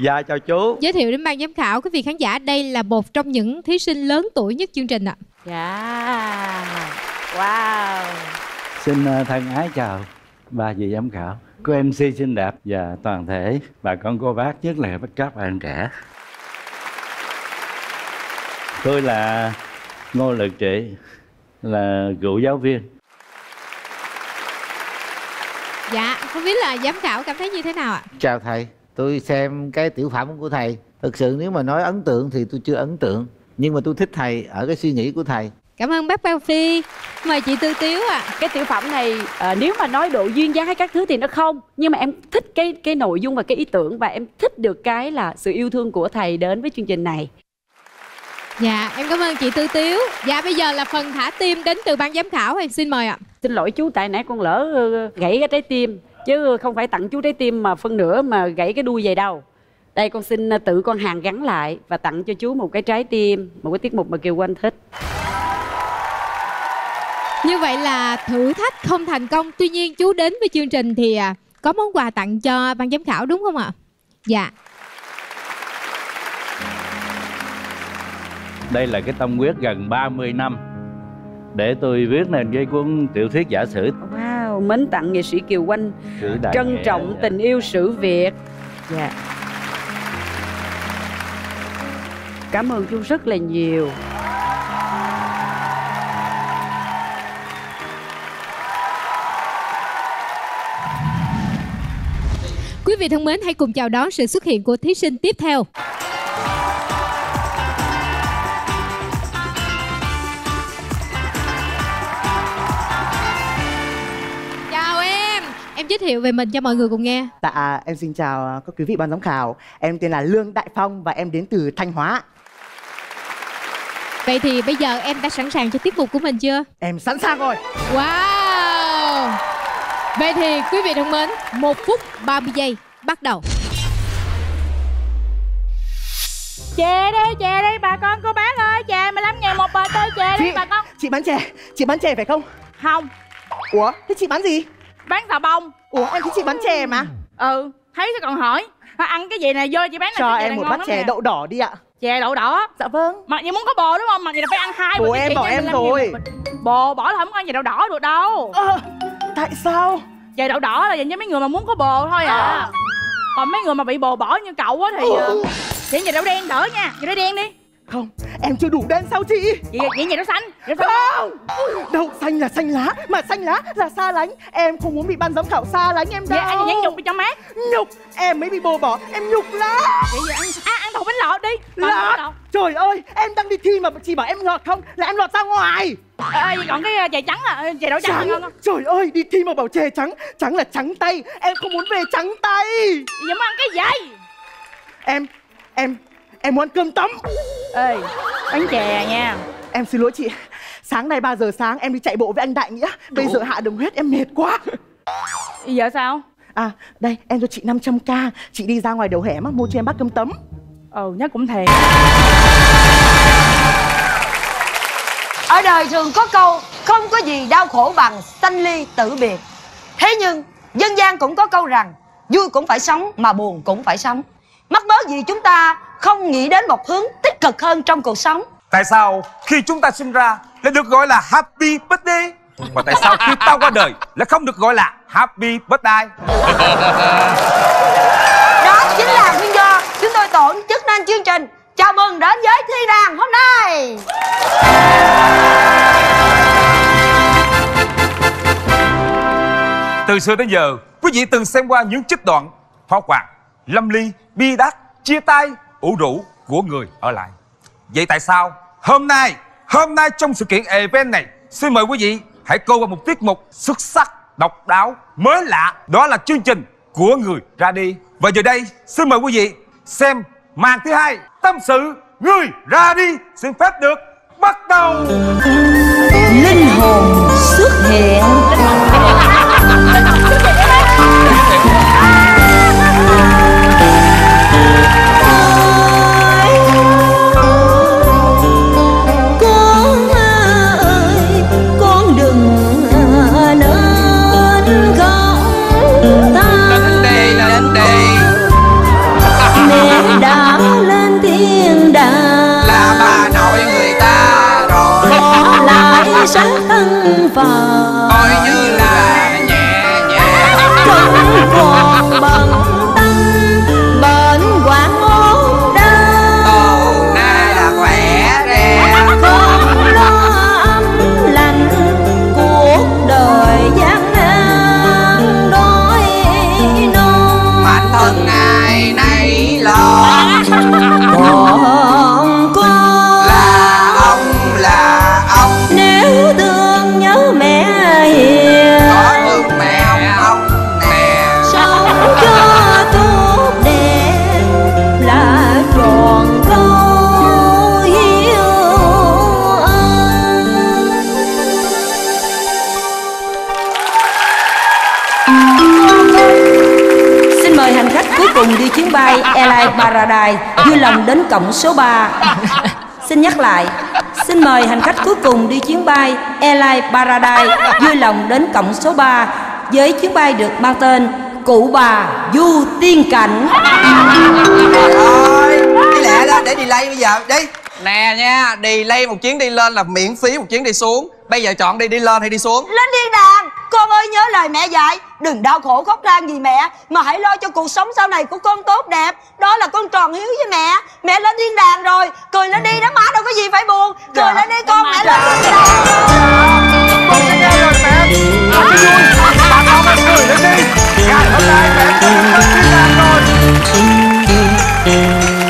dạ chào chú. Giới thiệu đến ban giám khảo quý vị khán giả đây là một trong những thí sinh lớn tuổi nhất chương trình ạ. Dạ. Wow. Xin ờ, thân ái chào ba vị giám khảo. Cô mc xinh đẹp và toàn thể bà con cô bác nhất là các bạn trẻ. Tôi là ngô lực trị là cựu giáo viên. Dạ không biết là giám khảo cảm thấy như thế nào ạ? Chào thầy tôi xem cái tiểu phẩm của thầy. Thực sự nếu mà nói ấn tượng thì tôi chưa ấn tượng. Nhưng mà tôi thích thầy ở cái suy nghĩ của thầy. Cảm ơn bác bao phi. Mời chị tư tiếu ạ. À. cái tiểu phẩm này à, nếu mà nói độ duyên dáng hay các thứ thì nó không. Nhưng mà em thích cái cái nội dung và cái ý tưởng và em thích được cái là sự yêu thương của thầy đến với chương trình này. Dạ, em cảm ơn chị Tư Tiếu. Dạ, bây giờ là phần thả tim đến từ ban giám khảo. Em xin mời ạ. Xin lỗi chú, tại nãy con lỡ ờ, gãy cái trái tim Chứ không phải tặng chú trái tim mà phân nửa mà gãy cái đuôi vậy đâu. Đây con xin ờ, tự con hàng gắn lại Và tặng cho chú một cái trái tim Một cái tiết mục mà Kiều Quanh thích. Như vậy là thử thách không thành công. Tuy nhiên chú đến với chương trình thì à, có món quà tặng cho ban giám khảo đúng không ạ? Dạ. Đây là cái tâm huyết gần 30 năm để tôi viết nên cái cuốn tiểu thuyết giả sử. Wow mến tặng nghệ sĩ kiều quanh trân trọng tình yêu sử việt. Dạ. Cảm ơn chú rất là nhiều. Quý vị thân mến, hãy cùng chào đón sự xuất hiện của thí sinh tiếp theo. Giới thiệu về mình cho mọi người cùng nghe. Dạ, em xin chào các quý vị ban giám khảo. Em tên là Lương Đại Phong và em đến từ Thanh Hóa. Vậy thì bây giờ em đã sẵn sàng cho tiết mục của mình chưa? Em sẵn sàng rồi. Wow! Vậy thì quý vị thân mến, 1 phút 30 giây bắt đầu. Chè đi, chè đi bà con cô bác ơi. Chè 15 ngàn một bờ tơi chè đi bà con. Chị bán chè, chị bán chè phải không? Không. Ủa, thế chị bán gì? Bán xà bông Ủa em thấy chị bán chè mà? Ừ thấy sao còn hỏi? Mà ăn cái gì này vô chị bán Cho em một bát chè đậu đỏ đi ạ. Chè đậu đỏ. Dạ vâng. Mặc gì muốn có bồ đúng không? Mặc gì là phải ăn hai Bồ em bỏ em rồi. Bồ bỏ là không có ăn chè đậu đỏ được đâu. À, Tại sao? Chè đậu đỏ là dành cho mấy người mà muốn có bồ thôi à. Còn mấy người mà bị bồ bỏ như cậu á thì ừ. Chỉ chè đậu đen đỡ nha. Chè đậu đen đi không em chưa đủ đen sao chị? Vậy vậy vậy đậu xanh đậu xanh không! Đậu xanh là xanh lá mà xanh lá là xa lánh. Em không muốn bị ban giám khảo xa lánh em đâu vậy anh nhục đi cho mát. Nhục em mới bị bồ bỏ em nhục lắm. Vậy giờ ăn à, ăn thầu bánh lọt đi. Lọt! trời ơi em đang đi thi mà chị bảo em lọt không? Là em lọt ra ngoài. Ê còn cái ờ, chè trắng à chè đậu trắng, trắng. ngon trời ơi đi thi mà bảo chè trắng trắng là trắng tay. Em không muốn về trắng tay. Giờ muốn ăn cái gì? Em em Em muốn cơm tấm. Ê bánh chè nha. Em xin lỗi chị. Sáng nay 3 giờ sáng em đi chạy bộ với anh Đại Nghĩa. Bây Ủa? giờ hạ đường huyết em mệt quá. Bây giờ sao? À đây em cho chị 500k Chị đi ra ngoài đầu hẻm mua cho em bát cơm tấm. Ừ nhắc cũng thèm. Ở đời thường có câu Không có gì đau khổ bằng sanh ly tử biệt. Thế nhưng dân gian cũng có câu rằng Vui cũng phải sống mà buồn cũng phải sống. Mắc mớ gì chúng ta không nghĩ đến một hướng tích cực hơn trong cuộc sống. Tại sao khi chúng ta sinh ra lại được gọi là happy birthday? Và tại sao khi ta qua đời lại không được gọi là happy birthday? Đó chính là nguyên do chúng tôi tổ chức nên chương trình. Chào mừng đến với Thi Đàn hôm nay. Từ xưa đến giờ, quý vị từng xem qua những trích đoạn Hoa Hoàng, Lâm Ly, Bi Đát, chia tay ủ rũ của người ở lại. Vậy tại sao hôm nay Hôm nay trong sự kiện event này Xin mời quý vị hãy cô vào một tiết mục xuất sắc, độc đáo, mới lạ. Đó là chương trình của người ra đi. Và giờ đây xin mời quý vị xem màn thứ hai Tâm sự người ra đi. Xin phép được bắt đầu. Linh hồn xuất hiện cổng số 3 Xin nhắc lại Xin mời hành khách cuối cùng đi chuyến bay Airline Paradise vui lòng đến cổng số 3 với chuyến bay được mang tên Cụ bà Du Tiên Cảnh. Thôi Cái lẹ đó để delay bây giờ. Đi. Nè nha Delay một chuyến đi lên là miễn phí một chuyến đi xuống. Bây giờ chọn đi đi lên hay đi xuống? Lên thiên đàng Con ơi nhớ lời mẹ dạy Đừng đau khổ khóc than vì mẹ. Mà hãy lo cho cuộc sống sau này của con tốt đẹp. Đó là con tròn hiếu với mẹ. Mẹ lên thiên đàng rồi. Cười lên đi đó má đâu có gì phải buồn. Cười lên đi con mẹ lên thiên đàng Con sẽ nghe lời mẹ. Con sẽ vui. Bà con em cười lên đi. Ngày hôm nay mẹ. Con lên thiên đàng rồi.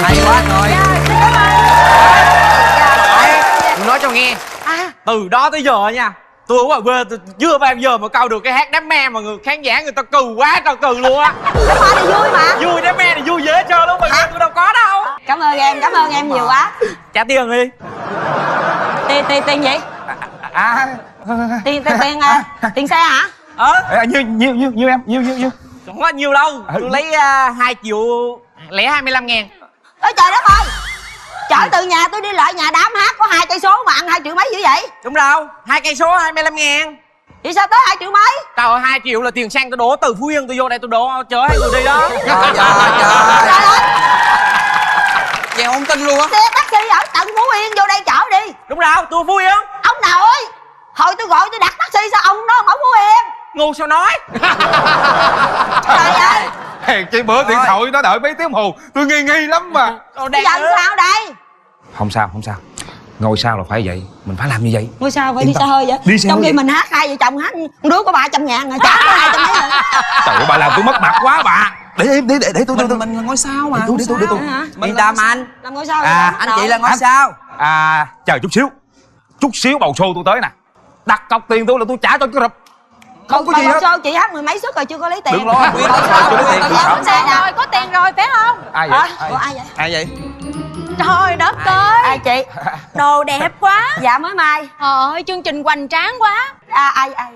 Hay quá rồi. nói cho nghe. Từ đó tới giờ nha Tôi ở ngoài quê tôi chưa bao giờ mà câu được cái hát đám me mà người khán giả người ta cừ quá trời cừ luôn á. Đám ma này vui mà. Vui đám me này vui dễ chơi luôn mà tôi đâu có đâu. Cảm ơn em, cảm ơn em nhiều quá. Trả tiền đi. Tiền, tiền, tiền gì? À Tiền, tiền, tiền, à, tiền xe hả? Ờ? À, Nhiêu nhiêu nhiêu nhiêu em Nhiêu nhiêu nhiêu Không có nhiều đâu. Tôi lấy 2 triệu lẻ 25 ngàn. Ôi trời đất ơi Chở từ nhà tôi đi lại nhà đám hát có hai cây số mà ăn hai triệu mấy dữ vậy? Đúng đâu hai cây số 25 ngàn. Vậy sao tới hai triệu mấy? Trời ơi 2 triệu là tiền xăng tôi đổ từ Phú Yên tôi vô đây tôi đổ chở hai người đi đó. Trời trời trời ơi. Vậy không tin luôn á. Xe taxi ở tận Phú Yên vô đây chở đi. Đúng đâu tôi Phú Yên. Ông nào ơi Hồi tôi gọi tôi đặt taxi sao ông nói không ở Phú Yên? Ngu sao nói. Trời ơi Hèn chi bữa điện thoại nó đợi mấy tiếng hồ Tôi nghi nghi lắm mà. Giờ làm sao đây? Không sao không sao. Ngôi sao là phải vậy. Mình phải làm như vậy. Ngôi sao phải Yên đi tâm. xe hơi vậy? Đi xe Trong khi mình hát hai vợ chồng hát đứa có 300 ngàn rồi Trả có 200 mấy rồi Trời ơi bà làm tôi mất mặt quá bà. Để em để để để tôi Mình, tôi mình là ngôi sao mà. Để tôi để tôi để tôi? Yên tâm anh. Làm ngôi sao À? Anh chị là ngôi sao. À chờ chút xíu. Chút xíu bầu show tôi tới nè. Đặt cọc tiền tôi là tôi trả cho cái rập Không có gì hết. Show chị hát mười mấy suất rồi chưa có lấy tiền. Đừng lo Nguyên Chưa sao, rồi có tiền rồi phải không? Ai vậy? Hả? Ai? Ủa ai vậy? Ai vậy? Trời đất ơi Ai chị? đồ đẹp quá. Dạ mới mai. Trời ơi chương trình hoành tráng quá. À ai ai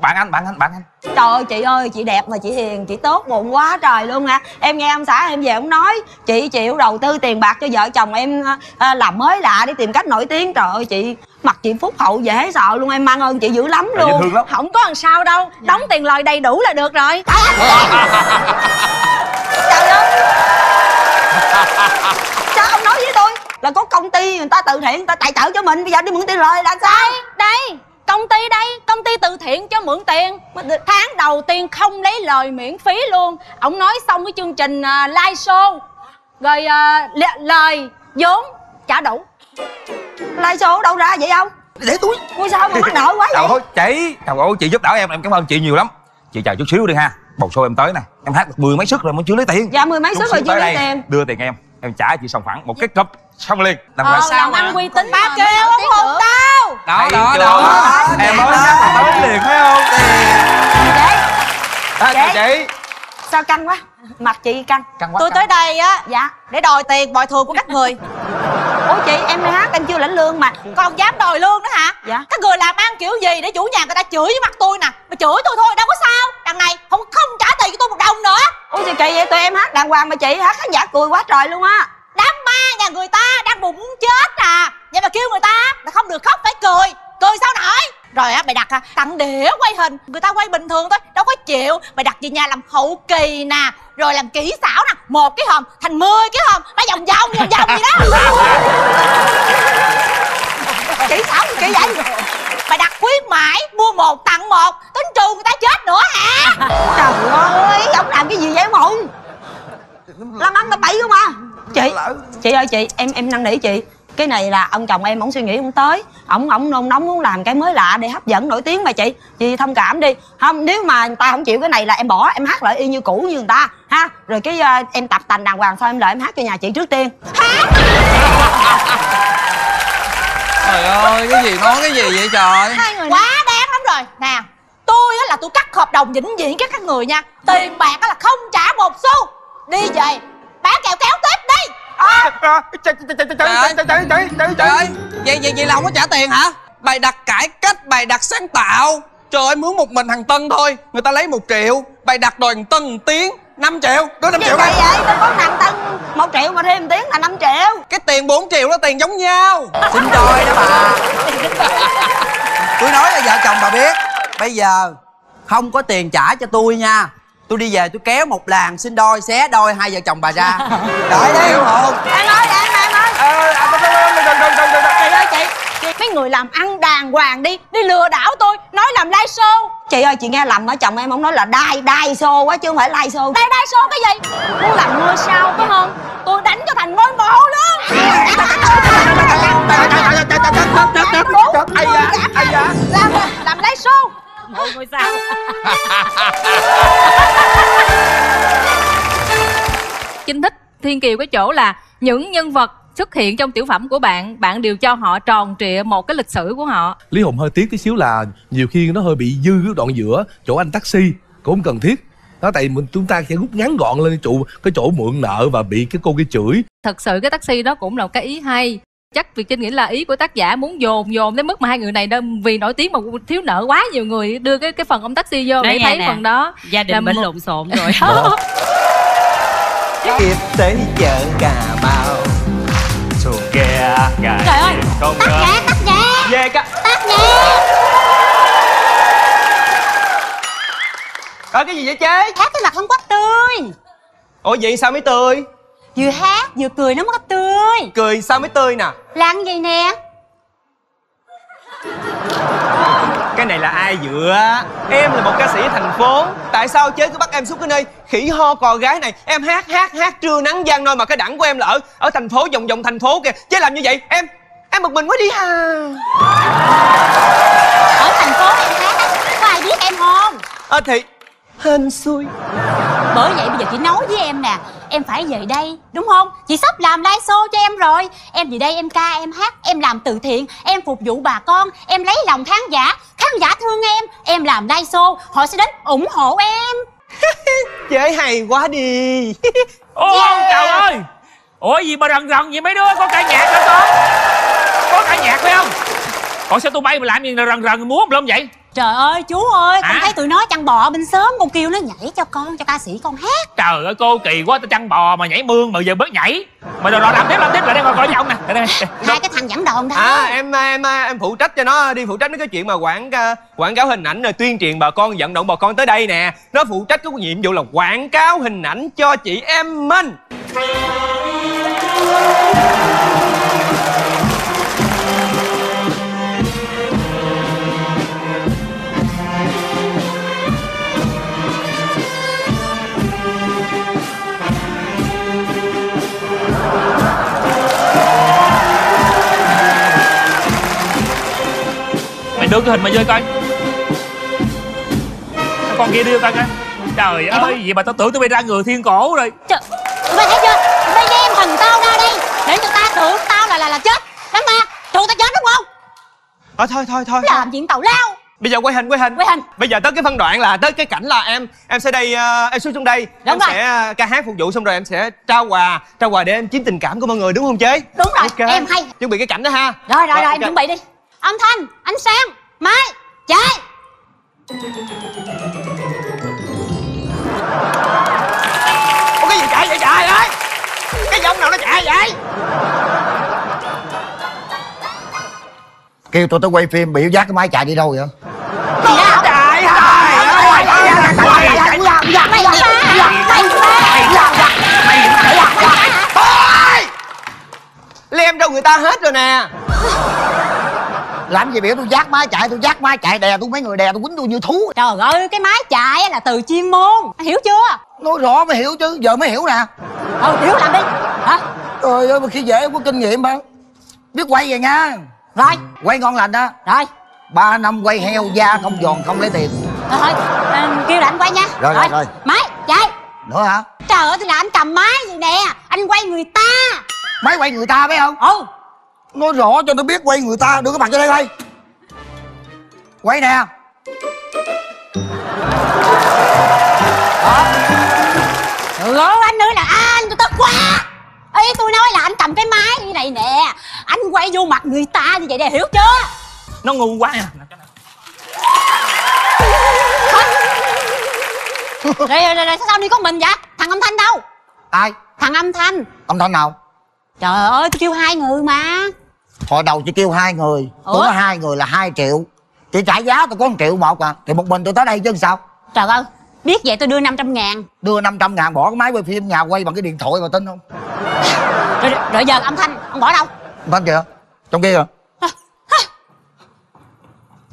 Bạn anh bạn anh bạn anh. Trời ơi chị ơi chị đẹp mà chị hiền chị tốt bụng quá trời luôn hả Em nghe ông xã em về ông nói Chị chịu đầu tư tiền bạc cho vợ chồng em à, làm mới lạ để tìm cách nổi tiếng. Trời ơi chị mặt chị phúc hậu dễ sợ luôn em mang ơn chị dữ lắm Dễ luôn. thương lắm. Không có làm sao đâu đóng tiền lời đầy đủ là được rồi. Trời ơi. Sao ông nói với tôi là có công ty người ta từ thiện người ta tài trợ cho mình bây giờ đi mượn tiền lời là sao? Đây công ty đây công ty từ thiện cho mượn tiền. Tháng đầu tiên không lấy lời miễn phí luôn. Ông nói xong cái chương trình à, live show. Rồi à, le- lời vốn trả đủ. Lai số đâu ra vậy không Để tôi. Ngôi sao mà mắc nợ quá Trời vậy ơi chị. Trời ơi chị giúp đỡ em em cảm ơn chị nhiều lắm. Chị chờ chút xíu đi ha. Bầu show em tới nè. Em hát được mười mấy sức rồi mới chưa lấy tiền. Dạ mười mấy sức rồi chưa lấy đây, tiền. Đưa tiền em. Em trả chị xong phẳng một cái cúp xong liền Làm ờ, sao làm ăn uy tín ba mà kêu mới nổi tao Đó Hay đó chưa? đó. Em nói đó. chắc là tới liền phải không? Chị à, Chị. chị. sao căng quá? Mặt chị căng. Căng quá tôi căng. tới đây á dạ. để đòi tiền bồi thường của các người. Ủa chị em đi hát em chưa lãnh lương mà. Còn dám đòi lương nữa hả? Dạ. các người làm ăn kiểu gì để chủ nhà người ta chửi với mặt tôi nè? Mà chửi tôi thôi đâu có sao. Đằng này không không trả tiền cho tôi một đồng nữa. Ủa gì kỳ vậy tụi em hát đàng hoàng mà chị hát khán giả cười quá trời luôn á đám ma nhà người ta đang buồn muốn chết à. Vậy mà kêu người ta là không được khóc phải cười. Cười sao nổi? Rồi á mày đặt à, tặng đĩa quay hình. Người ta quay bình thường thôi đâu có chịu. Mày đặt về nhà làm hậu kỳ nè rồi làm kỹ xảo nè. Một cái hòm thành mười cái hòm. Nó vòng vòng vòng vòng gì đó. Kỹ xảo gì kỹ vậy? Mày đặt khuyến mãi mua một tặng một. Tính trù người ta chết nữa hả? Trời ơi ông làm cái gì vậy ông hùng? Làm ăn tao bậy không à? Chị chị ơi chị em em năn nỉ chị. Cái này là ông chồng em ổng suy nghĩ không tới. Ổng ổng nôn nóng muốn làm cái mới lạ để hấp dẫn nổi tiếng mà chị. Chị thông cảm đi. Không nếu mà người ta không chịu cái này là em bỏ em hát lại y như cũ như người ta ha. Rồi cái ờ, em tập tành đàng hoàng xong em lại em hát cho nhà chị trước tiên. Trời ơi cái gì nói cái gì vậy trời? Hai người quá đáng lắm rồi. Nè tôi á là tôi cắt hợp đồng vĩnh viễn với các người nha. Tiền bạc á là không trả một xu. Đi về bán kẹo kéo tiếp đi À, chị chị chị chị chị chị chị chị chị Trời ơi Vậy vậy vậy là không có trả tiền hả Bài đặt cải cách bài đặt sáng tạo Trời ơi mướn một mình thằng Tân thôi Người ta lấy một triệu Bài đặt đòi thằng Tân một tiếng 5 triệu Đưa 5 Gì triệu vậy đây vậy? Tôi có nặng tăng 1 triệu mà thêm tiếng là 5 triệu Cái tiền 4 triệu đó tiền giống nhau Xin đôi đó bà Tôi nói là vợ chồng bà biết Bây giờ không có tiền trả cho tôi nha Tôi đi về tôi kéo một làng xin đôi xé đôi hai vợ chồng bà ra Đợi đi hiểu không Em ơi em em ơi Chị ơi chị chị Mấy người làm ăn đàng hoàng đi Đi lừa đảo tôi Nói làm live show Chị ơi chị nghe lầm ở chồng em ông nói là đai đai show quá chứ không phải live show Đây đây show cái gì Muốn làm ngôi sao phải không Tôi đánh cho thành ngôi mộ luôn ai da ai da Làm làm live show Ngôi ngôi sao Trinh thích Thiên Kiều cái chỗ là những nhân vật xuất hiện trong tiểu phẩm của bạn bạn đều cho họ tròn trịa một cái lịch sử của họ. Lý hùng hơi tiếc tí xíu là nhiều khi nó hơi bị dư cái đoạn giữa chỗ anh taxi cũng không cần thiết. Đó tại mình chúng ta sẽ rút ngắn gọn lên cái chỗ cái chỗ mượn nợ và bị cái cô kia chửi. Thật sự cái taxi đó cũng là một cái ý hay chắc việc trinh nghĩ là ý của tác giả muốn dồn dồn tới mức mà hai người này đang vì nổi tiếng mà thiếu nợ quá nhiều người đưa cái cái phần ông taxi vô để thấy nè, phần đó gia đình là mình một- lộn xộn rồi. Kịp tới chợ Cà Mau Xuồng ghe gà Trời ơi, con Tắt nhạc tắt nhạc Về cả Tắt nhạc Có cái gì vậy chế Hát cái mặt không có tươi. Ủa vậy sao mới tươi Vừa hát vừa cười nó mới có tươi. Cười sao mới tươi nè? Làm gì nè? Cái này là ai dựa? Em là một ca sĩ thành phố. Tại sao chế cứ bắt em xuống cái nơi khỉ ho cò gái này? Em hát hát hát trưa nắng giang nôi mà cái đẳng của em là ở Ở thành phố vòng vòng thành phố kìa. Chế làm như vậy em Em một mình quá đi hà Ở thành phố em hát Có ai biết em không? Ờ thì Hên xui. Bởi vậy bây giờ chị nói với em nè Em phải về đây đúng không? Chị sắp làm live show cho em rồi. Em về đây em ca em hát Em làm từ thiện Em phục vụ bà con Em lấy lòng khán giả. Khán giả thương em Em làm live show Họ sẽ đến ủng hộ em. Chế hay quá đi. Ô Yeah. trời ơi! Ủa gì mà rần rần vậy mấy đứa? Có ca nhạc hả con Có ca nhạc phải không? Còn sao tụi bay mà làm gì rần rần múa không vậy Trời ơi chú ơi Con Hả? thấy tụi nó chăn bò bên sớm Con kêu nó nhảy cho con Cho ca sĩ con hát. Trời ơi cô kỳ quá tao chăn bò mà nhảy mương mà giờ bớt nhảy. Mà rồi, rồi làm tiếp làm tiếp lại đây coi coi nhau nè Đây, đây, đây. Hai cái thằng dẫn đòn đó. À em em em phụ trách cho nó đi phụ trách mấy cái chuyện mà quảng ca- quảng cáo hình ảnh rồi tuyên truyền bà con vận động bà con tới đây nè. Nó phụ trách cái nhiệm vụ là quảng cáo hình ảnh cho chị em mình đưa cái hình mày vô coi. Cái con kia đưa coi coi. Trời ơi vậy mà tao tưởng tụi bay ra người thiên cổ rồi. Trời, tụi bay thấy chưa? Tụi bay đem thần tao ra đây Để cho ta tưởng tao là là là chết. Lắm mà, tưởng tao chết đúng không? thôi thôi thôi thôi. Làm chuyện tào lao? Bây giờ quay hình quay hình. Quay hình. bây giờ tới cái phân đoạn là tới cái cảnh là em em sẽ đây ờ, em xuống trong đây. Đúng em rồi. sẽ ờ, ca hát phục vụ xong rồi em sẽ trao quà trao quà để em chiếm tình cảm của mọi người đúng không chế? Đúng rồi, Ok. em hay. Chuẩn bị cái cảnh đó ha. Rồi rồi rồi, em ok. chuẩn bị đi. Âm thanh, ánh sáng, máy, chạy. Ủa cái gì chạy vậy trời ơi? Cái giống nào nó chạy vậy? Kêu tôi tới quay phim biểu giác cái máy chạy đi đâu vậy? Chạy thôi! Lem đâu người ta hết rồi nè làm gì biểu tôi giác máy chạy tôi giác máy chạy đè tôi mấy người đè tôi quýnh tôi như thú. Trời ơi, cái máy chạy á là từ chuyên môn. Hiểu chưa? nói rõ mới hiểu chứ giờ mới hiểu nè. Ừ, hiểu làm đi. Hả? trời ơi mà khi dễ có kinh nghiệm mà. Biết quay vậy nha. Rồi, quay ngon lành đó. Rồi. Ba năm quay heo da không giòn không lấy tiền. Rồi thôi, à, kêu là anh quay nha. Rồi, rồi, rồi. Máy, chạy. Nữa hả? Trời ơi, thì là anh cầm máy gì nè. Anh quay người ta. Máy quay người ta phải không? Ừ nói rõ cho nó biết quay người ta đưa cái mặt cho đây coi. Quay nè. Trời ơi, anh ơi là anh, tôi tức quá. Ý tôi nói là anh cầm cái máy như này nè. Anh quay vô mặt người ta như vậy nè, hiểu chưa? Nó ngu quá nha. Rồi, rồi, rồi, rồi sao đi có mình vậy? thằng âm thanh đâu? Ai? Thằng âm thanh. Âm thanh nào? Trời ơi tôi kêu hai người mà hồi đầu chị kêu hai người. Tôi Ủa? có hai người là hai triệu. Chị trả giá tôi có một triệu một à. Thì một mình tôi tới đây chứ sao? Trời ơi biết vậy tôi đưa 500 ngàn. Đưa 500 ngàn bỏ cái máy quay phim nhà quay bằng cái điện thoại mà tin không? Rồi, rồi giờ âm thanh ông bỏ đâu? Âm thanh kìa. Trong kia kìa.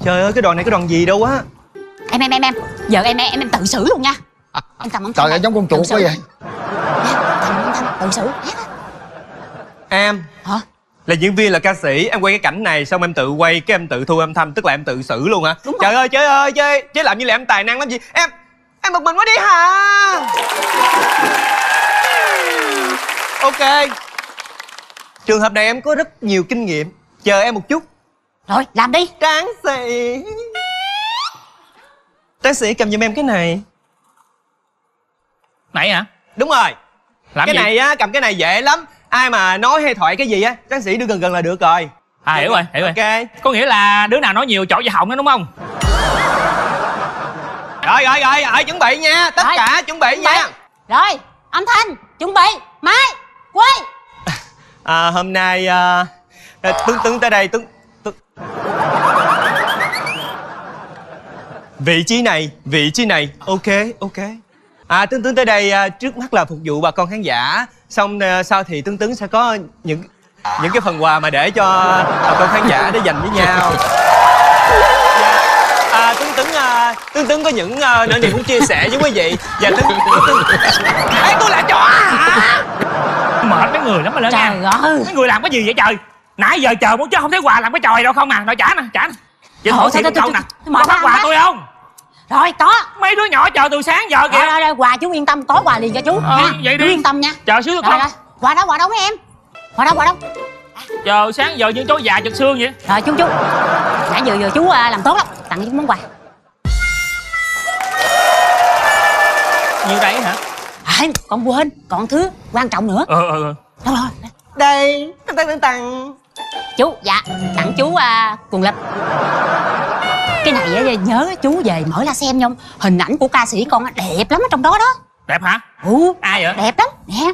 Trời ơi cái đoàn này cái đoàn gì đâu á. Em em em em. Giờ em em em tự xử luôn nha. Em cầm âm thanh trời ơi. giống con chuột Tự quá xử. vậy. Cầm âm thanh tự xử. Em. Hả? Là diễn viên là ca sĩ. Em quay cái cảnh này xong em tự quay Cái em tự thu âm thanh Tức là em tự xử luôn hả? Trời ơi chơi ơi chơi Chứ làm như là em tài năng lắm gì. Em Em một mình quá đi hả? Ok. Trường hợp này em có rất nhiều kinh nghiệm. Chờ em một chút. Rồi làm đi. Tráng sĩ. Tráng sĩ cầm giùm em cái này. Nãy hả? Đúng rồi. Làm Cái gì? này á cầm cái này dễ lắm Ai mà nói hay thoại cái gì á Tráng sĩ đưa gần gần là được rồi. À hiểu rồi, hiểu rồi. Ok. Có nghĩa là đứa nào nói nhiều chỗ vào họng đó đúng không? Rồi rồi rồi rồi chuẩn bị nha Tất Rồi. cả chuẩn bị nha. rồi âm thanh chuẩn bị máy quay. À, Hôm nay à, à, Tuấn Tuấn tới đây Tuấn Tuấn Vị trí này Vị trí này Ok ok. À Tuấn Tuấn tới đây à, trước mắt là phục vụ bà con khán giả Xong à, sau thì Tuấn Tuấn sẽ có những những cái phần quà mà để cho bà con khán giả để dành với nhau. Dạ. À, Tuấn Tuấn à, Tuấn Tuấn có những à, nỗi niềm muốn chia sẻ với quý vị. Và Tuấn Tuấn Ê, tôi là chó hả? Mệt mấy người lắm mà lớn Trời nha ơi. Mấy người làm cái gì vậy trời? Nãy giờ chờ muốn chứ không thấy quà làm cái trò gì đâu. Không à Rồi trả nè, trả nè. Vậy Thôi, thôi, câu nè. Có phát quà tôi không rồi có. Mấy đứa nhỏ chờ từ sáng giờ kìa. Rồi rồi rồi quà chú yên tâm có quà liền cho chú. Ờ, nha vậy chú đi. yên tâm nha. Chờ xíu được rồi không rồi. Quà đâu quà đâu mấy em? Quà đâu quà đâu? Chờ sáng giờ như chó già chật xương vậy. Rồi chú chú. Nãy giờ giờ chú à, làm tốt lắm. Tặng chú món quà. Nhiêu đấy hả? À, còn quên còn thứ quan trọng nữa. Ờ ờ ờ. Đâu rồi Đây tăng tăng tăng chú dạ tặng chú à, quần lịch cái này á, nhớ chú về mở ra xem nhông. Hình ảnh của ca sĩ con á, đẹp lắm ở trong đó đó. Đẹp hả? Ừ. Ai vậy? Đẹp lắm nè.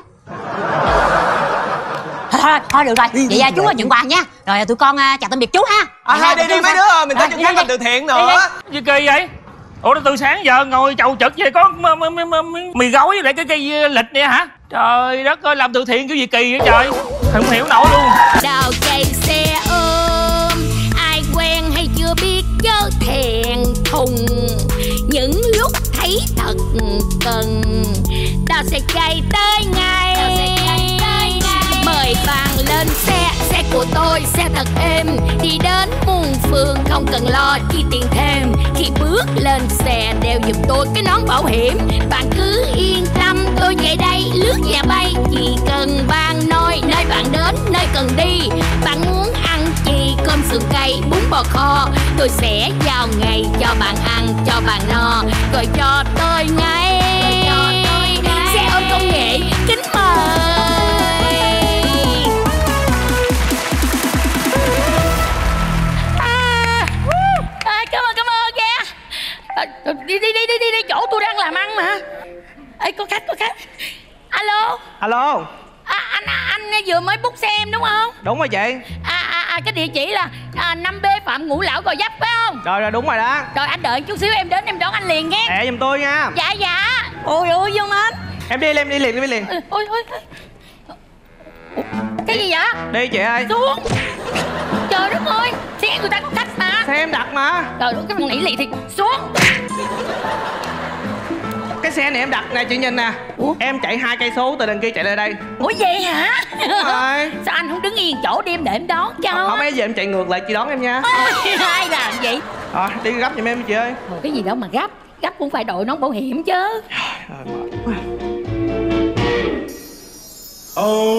Thôi, thôi, thôi được rồi. Vậy à, chú à, nhận quà nha. Rồi tụi con à, chào tạm biệt chú ha. À, Dạ, hai đi chú đi mấy đứa mình tới đi, trình đi, làm từ thiện đi, nữa đi. Gì kỳ vậy Ủa, từ sáng giờ ngồi chầu trực vậy có mì gói với lại cái cây lịch này hả? Trời đất ơi, làm từ thiện cái gì kỳ vậy trời? Không hiểu nổi luôn. Đào chạy xe ôm, ai quen hay chưa biết chớ thẹn thùng. Những lúc thấy thật cần, ta sẽ chạy tới ngay vội bạn lên xe xe của tôi, xe thật êm. Đi đến muôn phương, không cần lo, chi tiền thêm. Khi bước lên xe, đeo giùm tôi cái nón bảo hiểm. Bạn cứ yên tâm, tôi về đây, lướt và bay. Chỉ cần bạn nói nơi bạn đến, nơi cần đi. Bạn muốn ăn gì, cơm sườn cay, bún bò kho. Tôi sẽ giao ngày cho bạn ăn, cho bạn no. Rồi cho tôi ngay. Xe ôm công nghệ, kính mời. À, đi đi đi đi đi đi chỗ tôi đang làm ăn mà. Ê, có khách có khách. Alo? Alo? À, anh anh vừa mới book xe em đúng không? Đúng rồi chị. À, à, à cái địa chỉ là à, 5B Phạm Ngũ Lão Gò Vấp phải không? Rồi rồi đúng rồi đó. Rồi anh đợi chút xíu em đến em đón anh liền nghe. Để giùm tôi nha. Dạ dạ. Ôi ôi vô anh. Em đi em đi liền đi liền. Ôi ôi ôi. Cái gì vậy? Đi chị ơi. Xuống. Trời đất ơi xe người ta có cách mà Xe em đặt mà? Trời ơi cái con nỉ lì thì xuống. Cái xe này em đặt nè chị nhìn nè. Em chạy hai cây số từ đằng kia chạy lên đây. Ủa vậy hả? Rồi. sao anh không đứng yên chỗ đi em để em đón cho? Không bây giờ em chạy ngược lại chị đón em nha. Ai làm vậy? Rồi đi gấp giùm em đi chị ơi. Ồ, cái gì đâu mà gấp? Gấp cũng phải đội nón bảo hiểm chứ. Ủa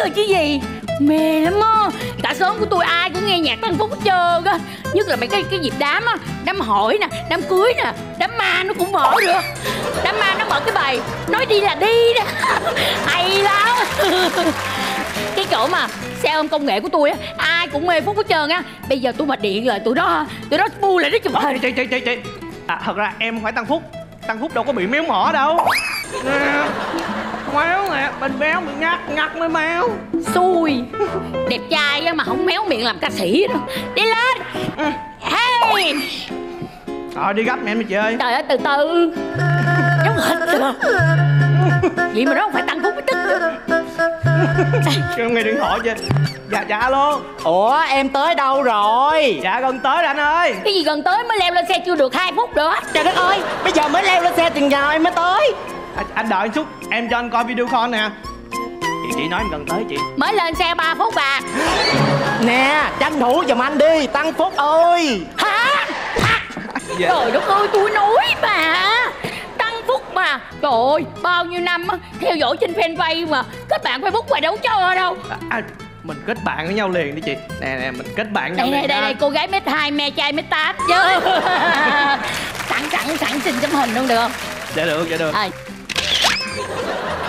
rồi chứ gì. Mê lắm á. Xã xóm của tôi ai cũng nghe nhạc Tân Phúc hết trơn á. Nhất là mấy cái cái dịp đám á. Đám hỏi nè, đám cưới nè Đám ma nó cũng mở được. Đám ma nó mở cái bài Nói đi là đi đó. Hay lắm. Cái chỗ mà xe ôm công nghệ của tôi á Ai cũng mê Phúc hết trơn á. Bây giờ tôi mà điện rồi tụi nó Tụi nó bu lại đó chụp hình chị chị chị chị à, thật ra em không phải tăng phúc. Tăng phúc đâu có bị méo mỏ đâu méo nè bên béo bị ngắt ngắt mới méo Xui Đẹp trai á mà không méo miệng làm ca sĩ đâu Đi lên. Hey. Rồi đi gấp mẹ em chị ơi Trời ơi từ từ. Giống hệt Vậy mà nó không phải tăng phúc mới tức em nghe điện thoại chưa? Dạ dạ alo. Ủa em tới đâu rồi? Dạ gần tới rồi anh ơi. Cái gì gần tới mới leo lên xe chưa được 2 phút nữa. Trời đất ơi Bây giờ mới leo lên xe chừng nào em mới tới anh, anh đợi chút. Em cho anh coi video call nè. Chị chị nói em gần tới chị. Mới lên xe 3 phút à Nè tranh thủ giùm anh đi. Tăng Phúc ơi. Hả? Dạ. Trời đất ơi tôi nói mà Tăng phúc mà. Trời ơi bao nhiêu năm á, theo dõi trên fanpage mà. Kết bạn Facebook mà đâu cho đâu. À, à, mình kết bạn với nhau liền đi chị. Nè nè mình kết bạn nhau Đây đây liền đây, đây cô gái mét 2 me trai mét 8 chứ. Sẵn sẵn sẵn xin chấm hình luôn được không? Dạ được dạ được. À,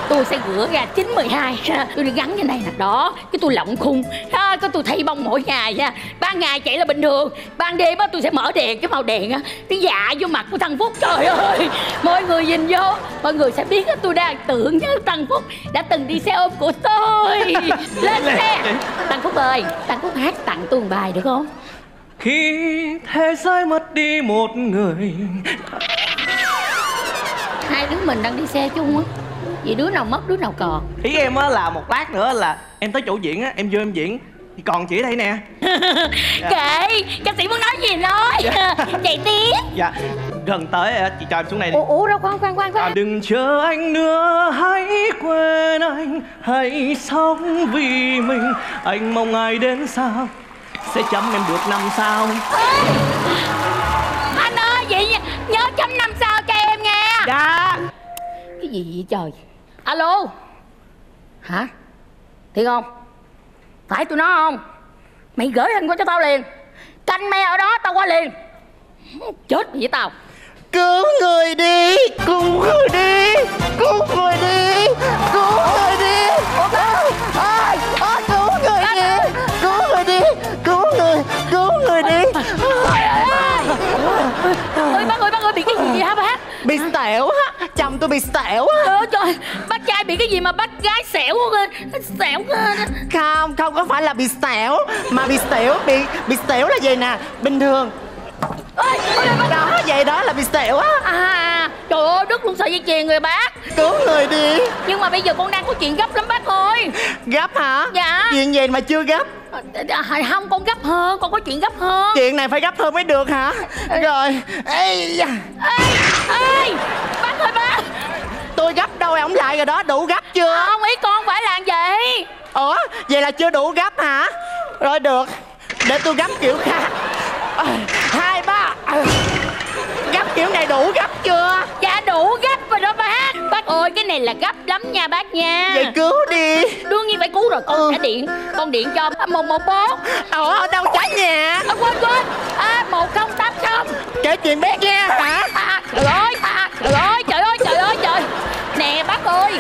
tôi sẽ rửa ra 912 tôi đi gắn cái này nè. Đó cái tôi lộng khung. Đó, cái tôi thay bông mỗi ngày nha ban ngày chạy là bình thường. Ban đêm á tôi sẽ mở đèn cái màu đèn á cái dạ vô mặt của thằng phúc. Trời ơi mọi người nhìn vô mọi người sẽ biết á tôi đang tưởng nhớ thằng phúc đã từng đi xe ôm của tôi. Lên xe. Thằng phúc ơi thằng phúc hát tặng tôi một bài được không? Khi thế giới mất đi một người hai đứa mình đang đi xe chung á. Vì đứa nào mất đứa nào còn. Ý em á là một lát nữa là em tới chỗ diễn á em vô em diễn. Thì còn chị ở đây nè. Kệ ca sĩ muốn nói gì nói. Dạ. chạy tiếp. Dạ gần tới chị cho em xuống đây đi ủa ủa đâu khoan khoan khoan À, khoan đừng chờ anh nữa hãy quên anh hãy sống vì mình. Anh mong ai đến sao sẽ chấm em được năm sao. Anh ơi vậy nhớ chấm năm sao dạ cái gì vậy trời? Alo. Hả? Thiệt không? Phải tụi nó không? Mày gửi hình qua cho tao liền. Canh me ở đó tao qua liền. Chết vậy tao. Cứu người đi Cứu người đi Cứu người đi Cứu người đi. Ai Ai Cứu người đi Cứu người đi Cứu người Cứu người đi. Ơi bác ơi bác ơi bị cái gì vậy hả bác Bị sẹo á. Chồng tôi bị sẹo á. Trời ơi trời. Bác trai bị cái gì mà bác gái xẻo Xẻo Không Không có phải là bị sẹo Mà bị sẹo Bị bị sẹo là gì nè. Bình thường. Đó vậy đó là bị sẹo á. À trời ơi đứt luôn sợi dây chuyền rồi bác. Cứu người đi. Nhưng mà bây giờ con đang có chuyện gấp lắm bác ơi. Gấp hả? Dạ. Chuyện gì mà chưa gấp không con gấp hơn con có chuyện gấp hơn. Chuyện này phải gấp hơn mới được hả? Rồi. Ê ê ê bác ơi bác. Tôi gấp đâu ổng lại rồi đó đủ gấp chưa? Không ý con phải làm vậy. Ủa vậy là chưa đủ gấp hả? Rồi được. Để tôi gấp kiểu khác. À, hai ba. à. Gấp kiểu này đủ gấp chưa? Dạ đủ gấp rồi đó bác. Bác ơi cái này là gấp lắm nha bác nha. Vậy cứu đi. Đương nhiên phải cứu rồi. Con sẽ điện con điện cho một một bốn. Ở ở đâu trái nhà? À, quên quên. À, một không tám không. Kể chuyện bé nghe hả? À, trời ơi à, trời ơi trời ơi trời ơi trời. Nè bác ơi.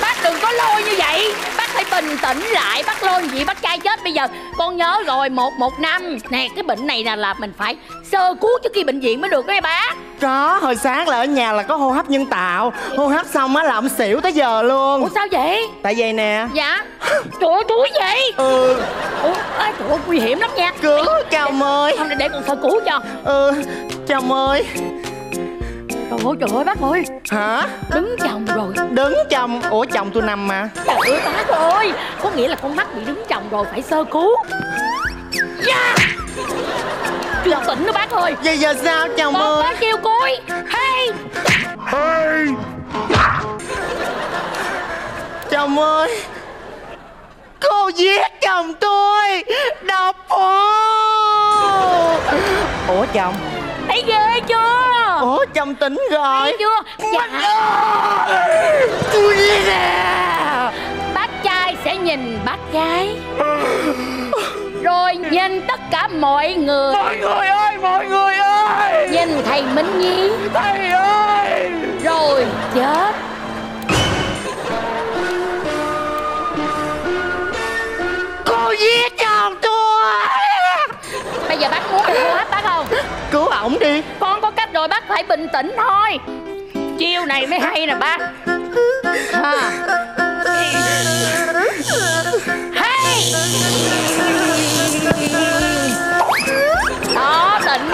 Bác đừng có lôi như vậy. Bác phải bình tĩnh lại bác lôi vậy bác trai chết. Bây giờ con nhớ rồi một một năm. Nè cái bệnh này là là mình phải sơ cứu trước khi bệnh viện mới được đấy bác có hồi sáng là ở nhà là có hô hấp nhân tạo. Hô hấp xong á là ổng xỉu tới giờ luôn. Ủa sao vậy? Tại vậy nè. Dạ. Trời ơi túi vậy. Ừ. Ủa ê, trời ơi nguy hiểm lắm nha. Cứu chồng ơi. Không để để con sơ cứu cho. Ừ chồng ơi trời ơi trời ơi bác ơi. Hả? Đứng chồng rồi. Đứng chồng? Ủa chồng tôi nằm mà. Trời ơi bác ơi. Có nghĩa là con mắt bị đứng chồng rồi phải sơ cứu. Yeah. chưa tỉnh nữa bác ơi. Vậy giờ sao chồng con ơi? có kêu cối hey. Hey. Chồng ơi. Cô giết chồng tôi. Độc phụ ủa chồng thấy ghê chưa? Ủa chồng tỉnh rồi. Thấy chưa? Dạ. Tôi đi nè! Bác trai sẽ nhìn bác gái. Rồi nhìn tất cả mọi người. Mọi người ơi, mọi người ơi! Nhìn thầy Minh Nhi. Thầy ơi! Rồi chết. Cô giết chồng tôi Bây giờ bác muốn mình hô hấp bác không Cứu ổng đi. Con có cách rồi bác phải bình tĩnh thôi. Chiêu này mới hay nè bác. Ha. Hey! Đó tỉnh.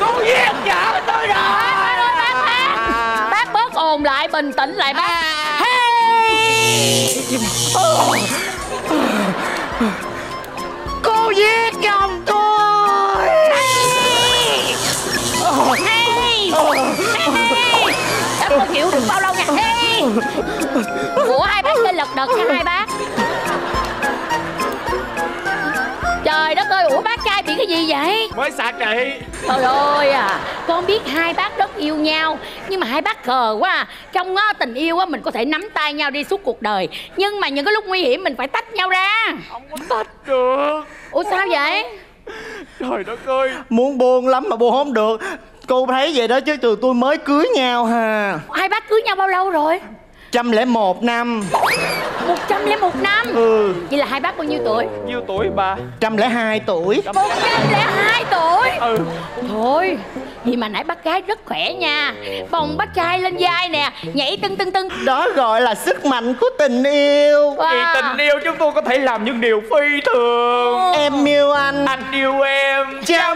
Cô giết vợ tôi rồi! Bác bác bác Bác. Bớt ồn lại bình tĩnh lại bác. Hey! Cô giết chồng tôi Của hai bác lên lật đật nha hai bác Trời đất ơi, ủa bác trai bị cái gì vậy? Mới sạc chị Trời ơi à, con biết hai bác rất yêu nhau Nhưng mà hai bác khờ quá à. Trong á, tình yêu á, mình có thể nắm tay nhau đi suốt cuộc đời Nhưng mà những cái lúc nguy hiểm mình phải tách nhau ra Không có tách được Ủa sao vậy? Trời đất ơi Muốn buông lắm mà buông không được Cô thấy vậy đó chứ từ tôi mới cưới nhau ha Hai bác cưới nhau bao lâu rồi? Trăm lẻ một năm. 101 năm? Ừ. Vậy là hai bác bao nhiêu tuổi? Nhiêu tuổi bà? Trăm lẻ hai tuổi. 102 tuổi? Ừ. Thôi Vậy mà nãy bác gái rất khỏe nha. Vòng bác trai lên vai nè Nhảy tưng tưng tưng. Đó gọi là sức mạnh của tình yêu. Vì tình yêu chúng tôi có thể làm những điều phi thường. Em yêu anh. Anh yêu em. Chào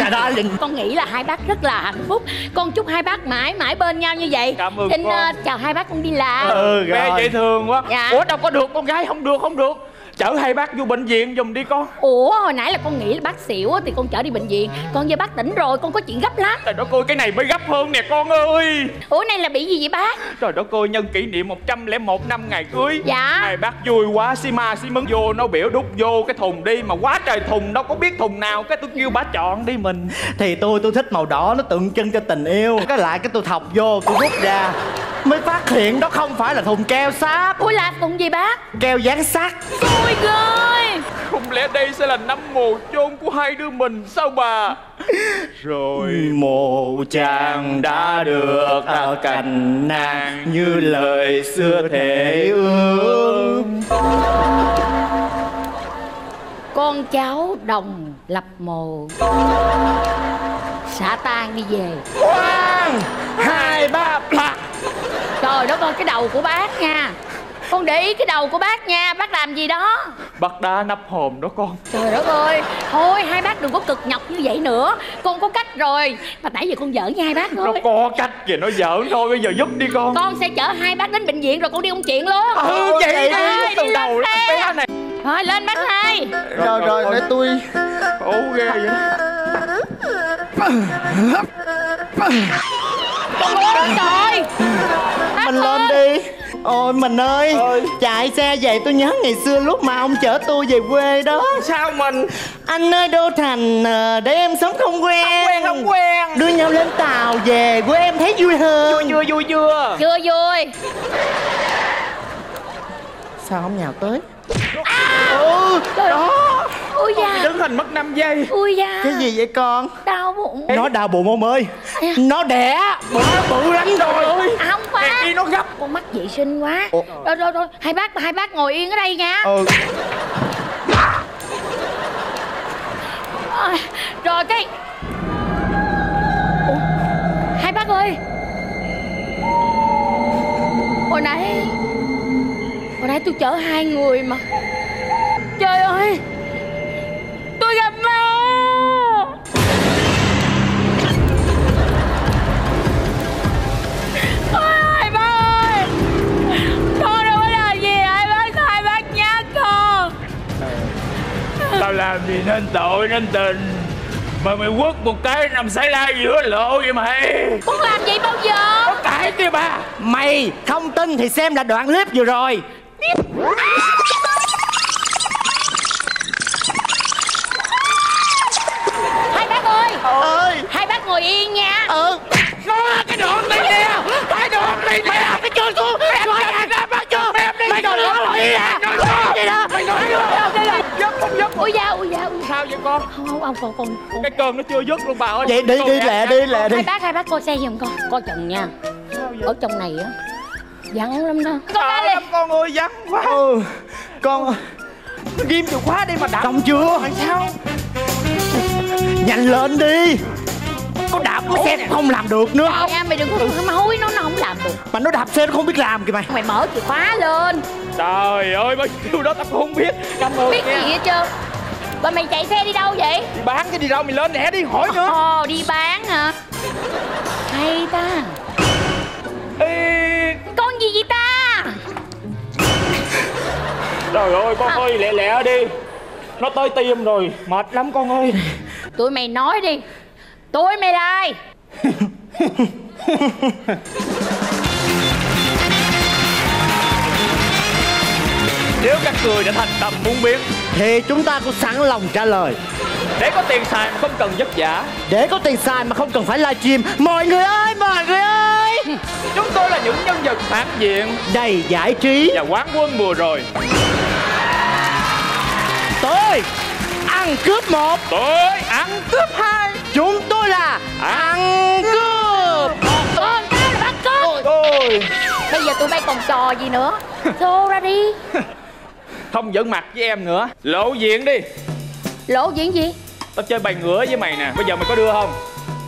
ra ra linh Con nghĩ là hai bác rất là hạnh phúc. Con chúc hai bác mãi mãi bên nhau như vậy. Cảm ơn Xin con. ờ, chào hai bác con đi làm. Ừ Bé dễ thương quá. Dạ. Ủa đâu có được con gái không được không được Chở hai bác vô bệnh viện giùm đi con. Ủa hồi nãy là con nghĩ là bác xỉu á, thì con chở đi bệnh viện. Còn giờ bác tỉnh rồi con có chuyện gấp lắm. Trời đất ơi cái này mới gấp hơn nè con ơi. Ủa này là bị gì vậy bác? Trời đất ơi nhân kỷ niệm 101 năm ngày cưới. Dạ. Hai bác vui quá xi ma xi mấn vô nó biểu đút vô cái thùng đi Mà quá trời thùng đâu có biết thùng nào. Cái tôi kêu bà chọn đi mình. Thì tôi tôi thích màu đỏ nó tượng trưng cho tình yêu. Cái lại cái tôi thọc vô tôi rút ra. Mới phát hiện đó không phải là thùng keo sáp. Ủa là thùng gì bác? Keo dán sắt Ôi ơi Không lẽ đây sẽ là năm mồ chôn của hai đứa mình sao bà? Rồi. Mộ chàng đã được ở cạnh nàng Như lời xưa thể ước. Con cháu đồng lập mồ. Xả tan đi về. Khoan! Hai ba ba Trời đất ơi cái đầu của bác nha Con để ý cái đầu của bác nha Bác làm gì đó. Bắt đá nắp hòm đó con. Trời đất ơi Thôi hai bác đừng có cực nhọc như vậy nữa. Con có cách rồi. Mà nãy giờ con giỡn với hai bác Nó thôi có cách kìa nó giỡn thôi Bây giờ giúp đi con. Con sẽ chở hai bác đến bệnh viện rồi con đi công chuyện luôn. Ừ vậy đi Từ lên đầu xe. đến bé này. Thôi lên bác hai. Rồi rồi để tôi Khổ ghê vậy. Con ơi trời. Bác Mình lên ơi. đi Ôi mình ơi Chạy xe vậy tôi nhớ ngày xưa lúc mà ông chở tôi về quê đó. Sao mình Anh ơi Đô Thành ờ, để em sống không quen. Không quen không quen. Đưa nhau lên tàu về quê em thấy vui hơn. Vui chưa vui chưa Chưa vui. Sao không nhào tới Ừ Trời Đó Ui da. Đứng hình mất 5 giây. Ui da. Cái gì vậy con? Đau bụng. Nó đau bụng ông ơi. Nó đẻ. Nó bự lắm rồi. À, không phải. Chi nó gấp. Con mắc vệ sinh quá. Ủa? Rồi rồi rồi. Hai bác hai bác ngồi yên ở đây nha. Ừ. À, Rồi cái Ủa? Hai bác ơi. Hồi nãy Hồi nãy tôi chở hai người mà. Trời ơi Tôi gặp ma. Ôi, bác ơi. Con đâu có làm gì hai bác Hai bác nhát con? Tao làm gì nên tội nên tình? Mà mày quất một cái nằm xảy ra giữa lộ vậy mày. Con làm gì bao giờ? Có cãi kia bà Mày không tin thì xem là đoạn clip vừa rồi Hai bác ơi. Ơi Hai bác ngồi yên nha. Ừ. Nó cái đồ đi mày làm cái chơi cô mày nói ra ra bắt chưa? Mày nói nó rồi à gì đó. mày nói dứt không dứt ui da ui da sao vậy con? Không không ông còn còn cái cơm nó chưa dứt luôn bà ơi. Vậy đi Con đi lẹ đi lẹ đi. Hai bác hai bác coi xe giùm con coi chừng nha. Ở trong này á vắng lắm đó. Con lắm con ơi vắng quá. Ừ con ghim chìa khóa đi mà đập xong chưa? Tại sao? Nhanh lên đi. Có đạp cái xe không làm được nữa. Nha mày đừng có mà hối nó nó không làm được. Mà nó đạp xe nó không biết làm kìa mày. Mày mở chìa khóa lên. Trời ơi bao nhiêu đó tao cũng không biết. Cảm ơn biết nha. gì hết trơn. Rồi mày chạy xe đi đâu vậy? Đi bán cái đi đâu mày lên nè đi hỏi nữa. Ồ đi bán hả? Hay ta con gì vậy ta? Trời ơi con ơi lẹ lẹ đi. Nó tới tiêm rồi mệt lắm con ơi. Tụi mày nói đi. Tụi mày đây. Nếu các người đã thành tâm muốn biết thì chúng ta cũng sẵn lòng trả lời. để có tiền xài mà không cần vất vả. Để có tiền xài mà không cần phải livestream. Mọi người ơi mọi người ơi chúng tôi là những nhân vật phản diện. Đầy giải trí. Và quán quân vừa rồi. Tôi ăn cướp một. Tôi ăn cướp hai. Chúng tôi là ăn cướp. còn tao là bắt cướp tôi bây giờ tụi bay còn trò gì nữa? Xô ra đi. Không giỡn mặt với em nữa. Lộ diện đi. Lộ diễn gì? Tao chơi bài ngửa với mày nè. Bây giờ mày có đưa không?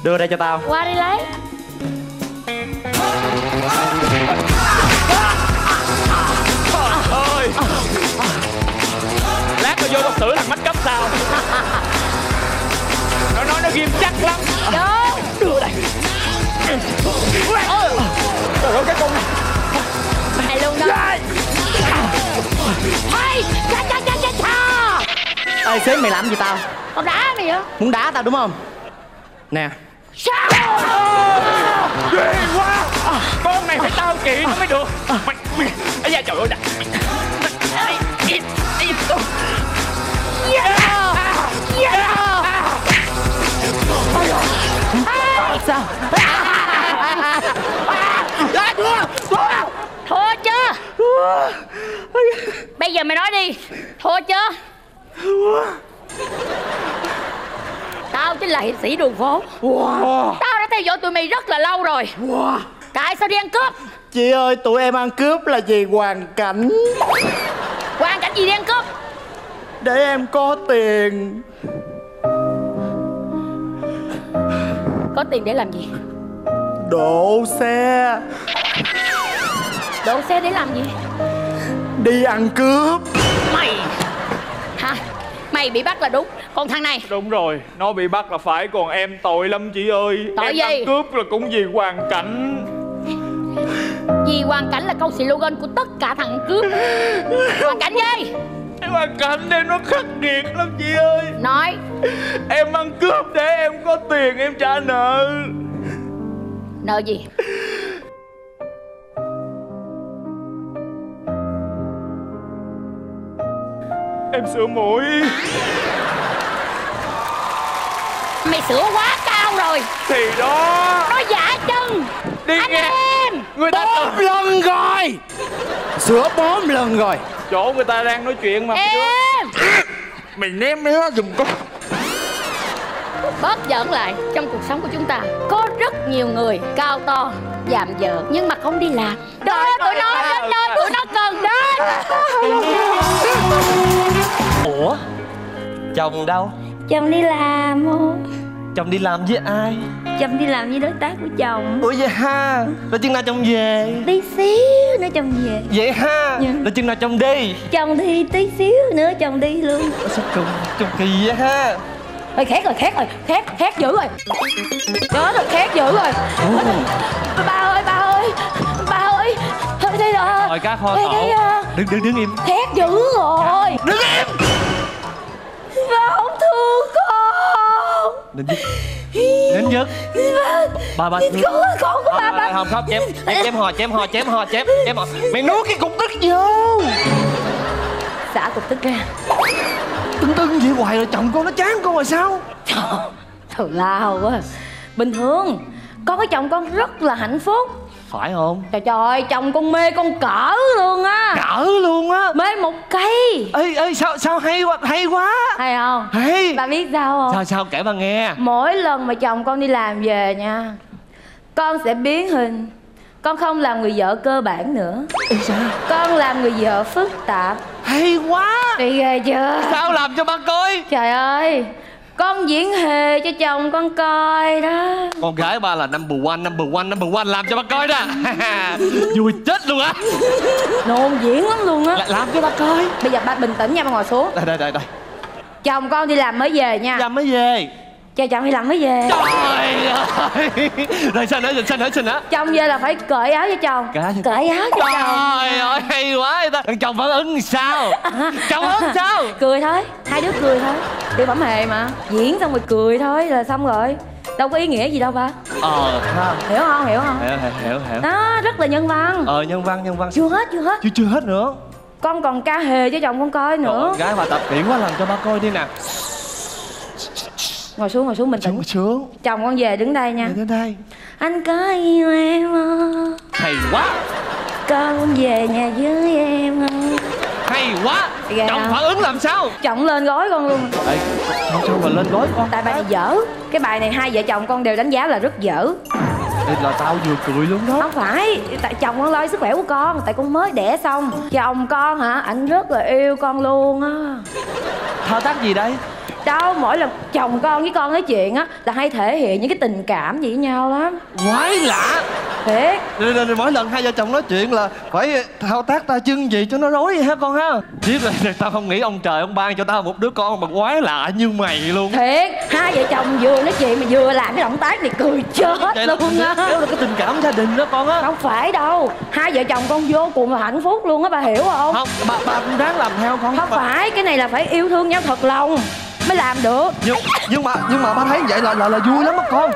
Đưa đây cho tao. Qua đi lấy ơi lát nó vô độc tử làm make up sao? Nó nói nó ghim chắc lắm. Đâu đưa đây. Trời ơi cái con này. Mày luôn đó. Hay cha cha cha cha cha. Ê sếp mày làm gì tao? Con đá mày hả? Muốn đá tao đúng không? Nè sao ghê quá con này phải tao trị nó mới được mày mày ấy da trời ơi đã sao thua chưa bây giờ mày nói đi thua chưa tao chính là hiệp sĩ đường phố. Wow. tao đã theo dõi tụi mày rất là lâu rồi. Wow. tại sao đi ăn cướp? Chị ơi tụi em ăn cướp là vì hoàn cảnh. Hoàn cảnh gì đi ăn cướp? Để em có tiền. Có tiền để làm gì? Độ xe. Đổ xe để làm gì? Đi ăn cướp. Mày. Hả mày bị bắt là đúng. Còn thằng này? Đúng rồi nó bị bắt là phải. Còn em tội lắm chị ơi. Tội em gì? cướp là cũng vì hoàn cảnh. Vì hoàn cảnh là câu slogan của tất cả thằng cướp. Hoàn cảnh gì? Hoàn cảnh em nó khắc nghiệt lắm chị ơi. Nói. Em ăn cướp để em có tiền em trả nợ. Nợ gì Em sửa mũi mày sửa quá cao rồi. Thì đó. Nó giả chân. Đi anh nghe. em. Người ta bốn lần rồi. Sửa bốn lần rồi. Chỗ người ta đang nói chuyện mà. Em. Mày ném nó dùm con bớt giỡn lại trong cuộc sống của chúng ta. Có rất nhiều người cao to dạm dở nhưng mà không đi làm. Đó tụi nó đến nơi tụi nó cần đến. Ủa? Chồng đâu? Chồng đi làm Chồng đi làm với ai? Chồng đi làm với đối tác của chồng. Ủa vậy ha? Là chừng nào chồng về? Tí xíu nữa chồng về. Vậy ha? Dạ. Là chừng nào chồng đi? Chồng thì tí xíu nữa chồng đi luôn. Sao trùng, trùng kỳ vậy ha Ê, khét rồi khét rồi khét khét dữ rồi. Chết rồi khét dữ rồi. Ba ơi ba ơi ba ơi. Thôi đây rồi Thôi cá kho cái, ờ, Đứng đứng đứng im. khét dữ rồi. Đứng im. Ba không thương con. Nín dứt. Nín dứt. Ba ba con con của ba ba. Không không chém Chém chém hò chém hò chém hò chém chém hò. Mày nuốt cái cục tức vô xả cục tức ra Tưng tưng vậy hoài rồi chồng con nó chán con rồi sao? Thù lao quá. Bình thường Con với chồng con rất là hạnh phúc. Phải không? Trời trời chồng con mê con cỡ luôn á. Cỡ luôn á? Mê một cây. Ê ê sao sao hay quá hay quá? Hay không? Hay. Bà biết sao không? Sao sao? Kể bà nghe. Mỗi lần mà chồng con đi làm về nha Con sẽ biến hình Con không làm người vợ cơ bản nữa. Sao? Con làm người vợ phức tạp. Hay quá! Đi ghê chưa? Sao làm cho ba coi? Trời ơi Con diễn hề cho chồng con coi đó. Con gái ba là number one number one number one làm cho ba coi đó. Vui chết luôn á. Nôn diễn lắm luôn á. Là- làm cho ba coi. Bây giờ ba bình tĩnh nha ba ngồi xuống. Đây đây đây đây. Chồng con đi làm mới về nha. Làm mới về Cho chồng đi làm mới về. Trời ơi. Rồi sao nữa? Sao nữa? Sao nữa? Chồng về là phải cởi áo cho chồng. Cởi Cởi áo cho chồng. Trời ơi hay quá vậy ta. Chồng phản ứng sao? Chồng ứng sao? Cười thôi. Hai đứa cười thôi. Tiểu phẩm hề mà. Diễn xong rồi cười thôi là xong rồi. Đâu có ý nghĩa gì đâu ba. Ờ. Ha Hiểu không? Hiểu không? Hiểu hiểu hiểu hiểu. Đó rất là nhân văn. Ờ nhân văn nhân văn. Chưa hết chưa hết. Chưa chưa hết nữa. Con còn ca hề cho chồng con coi Trời nữa ơi, gái bà tập kỹ quá làm cho ba coi đi nè Ngồi xuống ngồi xuống bình tĩnh sướng Chồng con về đứng đây nha. Đến đây. Anh có yêu em không? Hay quá. Con về nhà với em không? Hay quá. Ghê chồng không? phản ứng làm sao? Chồng lên gói con luôn. Ê, sao sao mà lên gói con. Tại bài này dở. Cái bài này hai vợ chồng con đều đánh giá là rất dở. Ê, là tao vừa cười luôn đó. Không phải. Tại chồng con lo sức khỏe của con. Tại con mới đẻ xong. Chồng con hả? Anh rất là yêu con luôn á. Thao tác gì đây Đâu mỗi lần chồng con với con nói chuyện á Là hay thể hiện những cái tình cảm gì với nhau lắm. Quái lạ. Thiệt. Rồi, rồi, rồi, mỗi lần hai vợ chồng nói chuyện là phải thao tác tay chân gì cho nó rối vậy hả con ha. Biết là tao không nghĩ ông trời ông ban cho tao một đứa con mà quái lạ như mày luôn. Thiệt Hai vợ chồng vừa nói chuyện mà vừa làm cái động tác này cười chết Vậy luôn á. đó là cái tình cảm gia đình đó con á. Không phải đâu Hai vợ chồng con vô cùng là hạnh phúc luôn á bà hiểu không? Không bà bà cũng ráng làm theo con. Không phải cái này là phải yêu thương nhau thật lòng Mới làm được. Nhưng nhưng mà nhưng mà ba thấy vậy là là là vui lắm á con.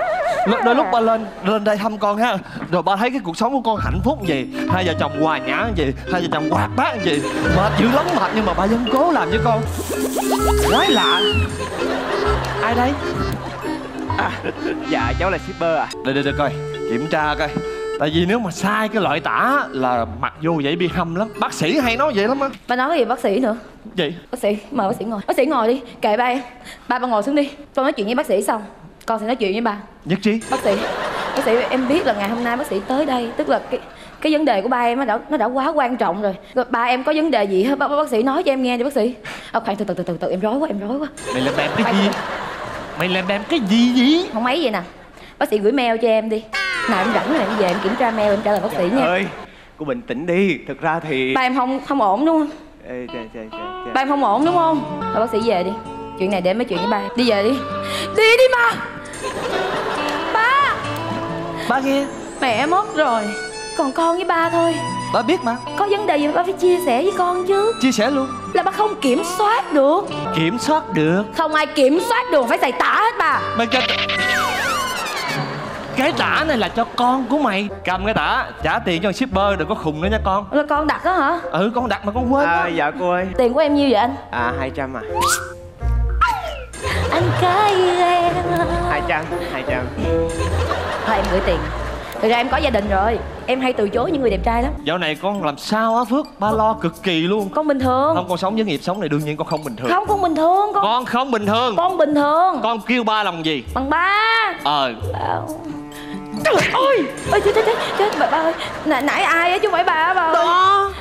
L- đôi lúc ba lên lên đây thăm con ha. Rồi ba thấy cái cuộc sống của con hạnh phúc gì hai vợ chồng hòa nhã gì hai vợ chồng hoạt bát gì mệt dữ lắm mệt nhưng mà ba vẫn cố làm với con. Quái lạ. Ai đấy à, Dạ cháu là shipper à để để để coi. Kiểm tra coi. Tại vì nếu mà sai cái loại tả là mặc vô vậy bị hâm lắm. Bác sĩ hay nói vậy lắm á. Ba nói cái gì bác sĩ nữa gì Bác sĩ mời bác sĩ ngồi. Bác sĩ ngồi đi kệ ba em. Ba ba ngồi xuống đi. Con nói chuyện với bác sĩ xong Con sẽ nói chuyện với ba. Nhất trí. Bác sĩ Bác sĩ em biết là ngày hôm nay bác sĩ tới đây. Tức là cái cái vấn đề của ba em nó đã nó đã quá quan trọng rồi. Ba em có vấn đề gì hết bác, bác sĩ nói cho em nghe đi bác sĩ. À, khoan từ từ từ từ từ em rối quá em rối quá. Mày làm bèm cái gì? mày làm bèm cái gì vậy? Không mấy vậy nè. Bác sĩ gửi mail cho em đi. Nào em rảnh rồi em về em kiểm tra mail em trả lời bác sĩ nha. ơi cô bình tĩnh đi. Thực ra thì ba em không không ổn đúng không Ê, chà, chà, chà, chà. ba em không ổn đúng không? Thôi bác sĩ về đi. Chuyện này để nói chuyện với ba đi về đi. Đi đi mà ba. Ba nghe mẹ mất rồi. Còn con với ba thôi. Ba biết mà. Có vấn đề gì ba phải chia sẻ với con chứ? Chia sẻ luôn. Là ba không kiểm soát được. Kiểm soát được. Không ai kiểm soát được phải xài tả hết bà mày cho cái tả này là cho con của mày. Cầm cái tả trả tiền cho shipper đừng có khùng nữa nha con. Là con đặt đó hả? Ừ con đặt mà con quên à, đó. dạ cô ơi. Tiền của em nhiêu vậy anh? À 200 à anh yêu em. 200 200 thôi em gửi tiền. Thực ra em có gia đình rồi. Em hay từ chối những người đẹp trai lắm. Dạo này con làm sao á phước? Ba lo cực kỳ luôn. Con bình thường. Không con sống với nghiệp sống này đương nhiên con không bình thường. Không con bình thường con con không bình thường. Con bình thường. Con kêu ba làm gì? Bằng ba. Ờ trời ơi! Ôi chết chết chết chết bà, bà ơi. Nãy, nãy ai á chứ không phải bà á bà ơi? Đó.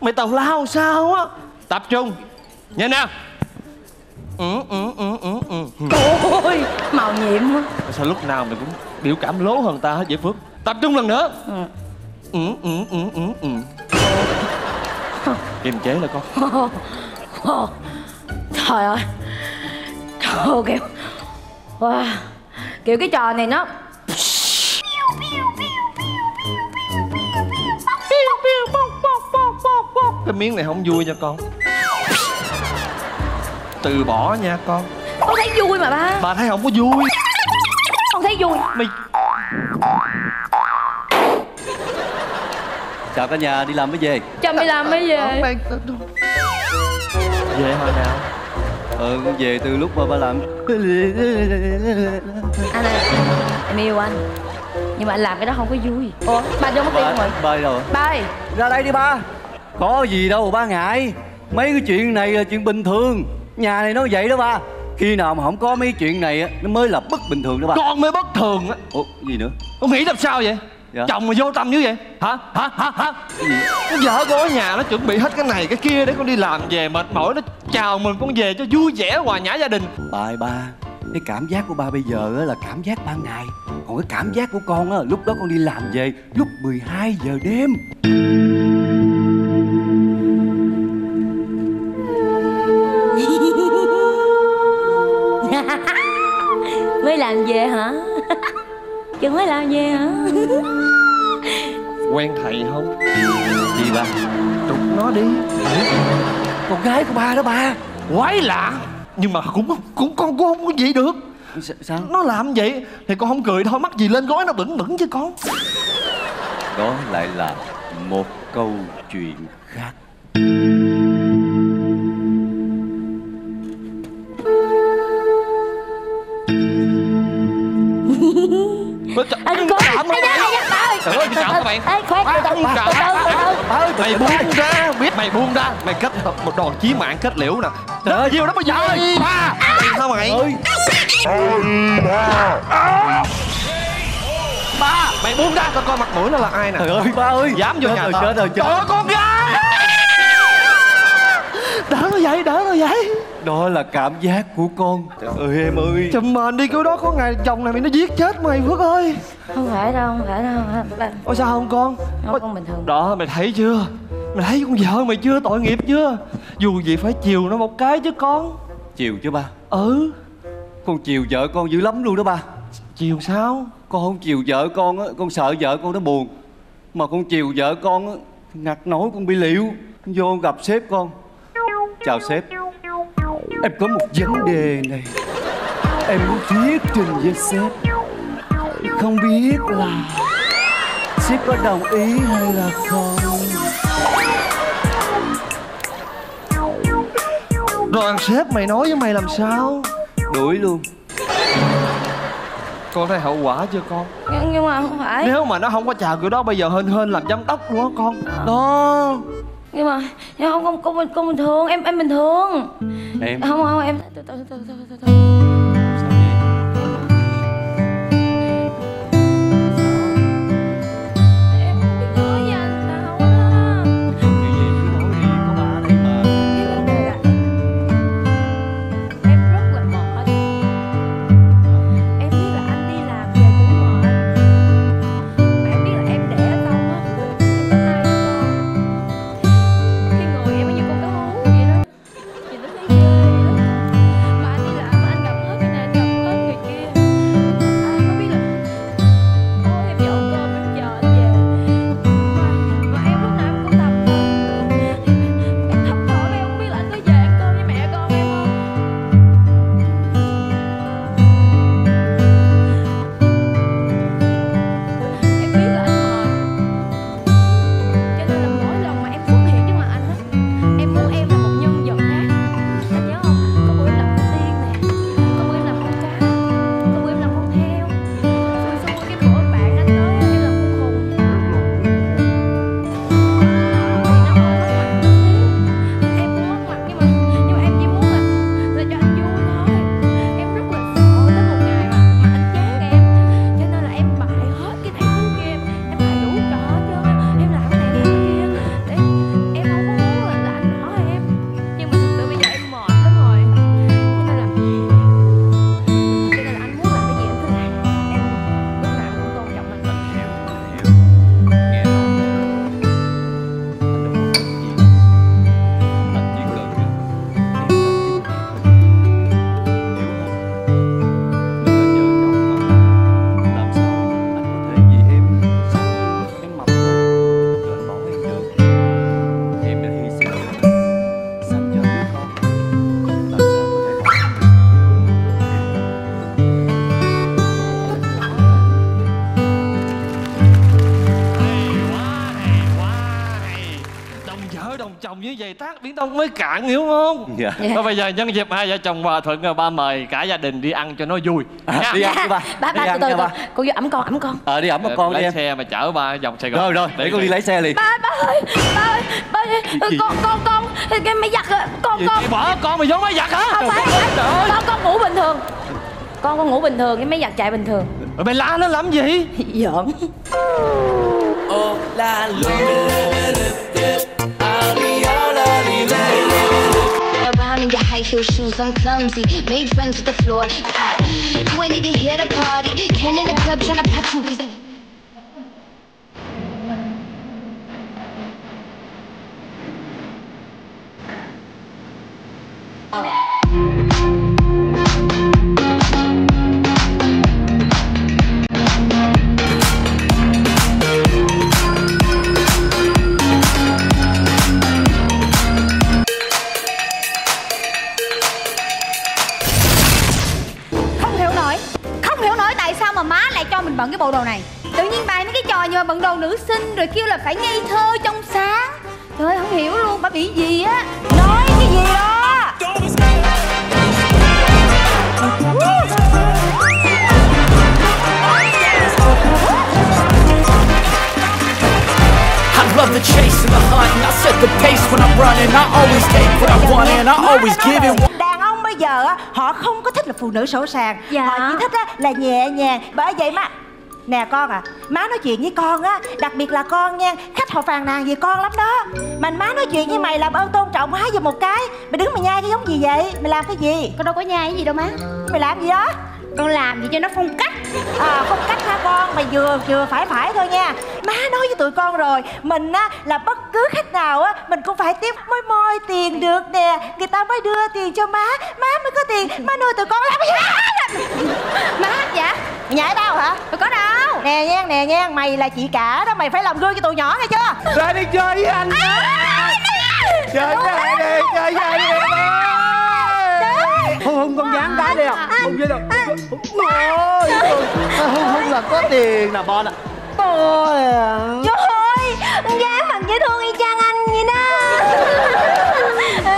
Mày tào lao sao á? Tập trung. Nhanh nè. Ừ, ừ, ừ, ừ, ừ. ôi màu nhiệm quá. Sao lúc nào mày cũng biểu cảm lố hơn ta hết vậy phước? Tập trung lần nữa. Ừ. ừ, ừ, ừ, ừ, ừ. kiềm chế là con. Trời ơi. Trời ơi kiểu wow. kiểu cái trò này nó cái miếng này không vui nha con. Từ bỏ nha con. Con thấy vui mà ba. Bà thấy không có vui. Con thấy vui. Mày chào cả nhà đi làm mới về. Chồng đi làm mới về. Về hồi nào? Ờ về từ lúc mà ba làm. Anh ơi em yêu anh nhưng mà anh làm cái đó không có vui. Ủa ba vô mất không rồi. Ba đâu ba ơi. Ra đây đi ba. Có gì đâu ba ngại. Mấy cái chuyện này là chuyện bình thường. Nhà này nó vậy đó ba. Khi nào mà không có mấy chuyện này á nó mới là bất bình thường đó ba. Con mới bất thường á. Ủa gì nữa? Con nghĩ làm sao vậy? Dạ. chồng mà vô tâm như vậy? Hả? Hả? Hả? Hả? Cái vợ con ở nhà nó chuẩn bị hết cái này cái kia để con đi làm về mệt mỏi. Nó chào mừng con về cho vui vẻ hòa nhã gia đình. Ba ơi ba cái cảm giác của ba bây giờ á là cảm giác ban ngày. Còn cái cảm giác của con á lúc đó con đi làm về lúc 12 giờ đêm. Mới làm về hả? Chứ mới làm về hả? Quen thầy không? Gì ba trục nó đi. Con gái của ba đó ba. Quái lạ nhưng mà cũng cũng con cũng không có vậy được sao nó làm vậy thì con không cười thôi mắc gì lên gói nó bẩn bẩn chứ con đó lại là một câu chuyện khác anh có Cảm ơn Ây da, bạn. ây da, ba ơi Trời ơi, cái cảm các bạn. Ê, khoan từ từ từ Cảm từ từ từ từ mày buông ra biết. mày buông ra. Mày kết một đòn chí mạng kết liễu nè. Trời ơi nhiều lắm bây giờ ơi ba. Sao mày? Ba mày buông ra coi coi mặt mũi nó là ai nè? Trời ơi ba ơi. Dám vô nhà tao. trời ơi con gái! Đỡ nó vậy đỡ nó vậy đó là cảm giác của con. Trời ơi em ơi. Chùm mền đi cái đó có ngày chồng này mày nó giết chết mày phước ơi. Không phải đâu không phải đâu. Ôi sao không con? Không con bình thường. Đó mày thấy chưa? Mày thấy con vợ mày chưa? Tội nghiệp chưa? Dù gì phải chiều nó một cái chứ con. Chiều chứ ba. Ừ. Con chiều vợ con dữ lắm luôn đó ba. Chiều sao? Con không chiều vợ con á con sợ vợ con nó buồn. Mà con chiều vợ con á ngặt nổi con bị liệu Con vô gặp sếp con. Chào sếp em có một vấn đề này. Em muốn thuyết trình với sếp. Không biết là sếp có đồng ý hay là không. Rồi thằng sếp mày nói với mày làm sao? Đuổi luôn. Con thấy hậu quả chưa con? Nhưng, nhưng mà không phải. Nếu mà nó không có chào kiểu đó bây giờ hên hên làm giám đốc luôn á con. Đó nhưng mà nhưng không không bình con bình thường em em bình thường. Em. Không không em từ từ từ từ từ từ biển đông mới cạn hiểu không? Dạ. Thôi bây giờ nhân dịp hai vợ chồng hòa thuận rồi ba mời cả gia đình đi ăn cho nó vui. Nha. đi ăn đi ba. Ba đi ba từ từ. cô vô ẩm con ẩm con. Ờ đi ẩm một con đi lấy em. xe mà chở ba vòng sài gòn. Rồi rồi để con đi lấy xe liền. Ba ba ơi ba ơi ba ơi. Con con con cái máy giặt con con. bỏ con mày vô máy giặt hả? Không phải con con ngủ bình thường. Con con ngủ bình thường cái máy giặt chạy bình thường. Rồi mày la nó làm gì? Giỡn. Oh la Around high heel shoes, I'm clumsy. Made friends with the floor. You ain't even here to party. Came in the club trying to pop some the chase and the hunt and I set the pace when I'm running. I always take what I want and I always give it đàn ông bây giờ á họ không có thích là phụ nữ sổ sàng. Họ chỉ thích á là nhẹ nhàng. Bởi vậy mà nè con à má nói chuyện với con á đặc biệt là con nha khách họ phàn nàn về con lắm đó. Mà má nói chuyện với mày làm ơn tôn trọng má giùm một cái. Mày đứng mày nhai cái giống gì vậy? Mày làm cái gì? Con đâu có nhai cái gì đâu má. Mày làm gì đó con làm gì cho nó phong cách? À phong cách hả con mày vừa vừa phải phải thôi nha. Má nói với tụi con rồi mình á là bất cứ khách nào á mình cũng phải tiếp môi môi tiền được nè. Người ta mới đưa tiền cho má má mới có tiền. Má nuôi tụi con gì? Má dạ. Mày nhảy tao hả? Đâu có đâu. Nè nha nè nha mày là chị cả đó mày phải làm gương cho tụi nhỏ nghe chưa? Ra đi chơi với anh chơi với anh đi chơi với anh đi hôn hôn con dán cái đi à hôn với đâu. ôi hôn hôn là có tiền nè bon à. Ôi Trời ơi, con gái mặt dễ thương y chang anh vậy đó.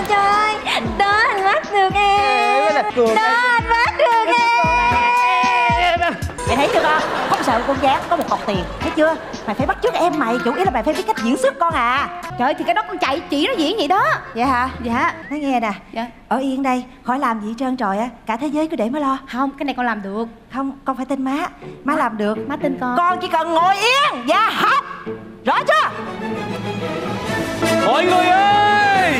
Trời ơi, đó anh bắt được em. Đó anh bắt được em. mày thấy chưa con? không sợ con dán có một cọc tiền thấy chưa? Mày phải bắt chước em mày chủ yếu là mày phải biết cách diễn xuất con à. Trời ơi, thì cái đó con chạy chỉ nó diễn vậy đó. Vậy hả? Dạ. Nói nghe nè. Dạ. Ở yên đây khỏi làm gì hết trơn trọi á cả thế giới cứ để má lo. Không cái này con làm được. Không con phải tin má. Má làm được. Má tin con. Con chỉ cần ngồi yên và học rõ chưa? Mọi người ơi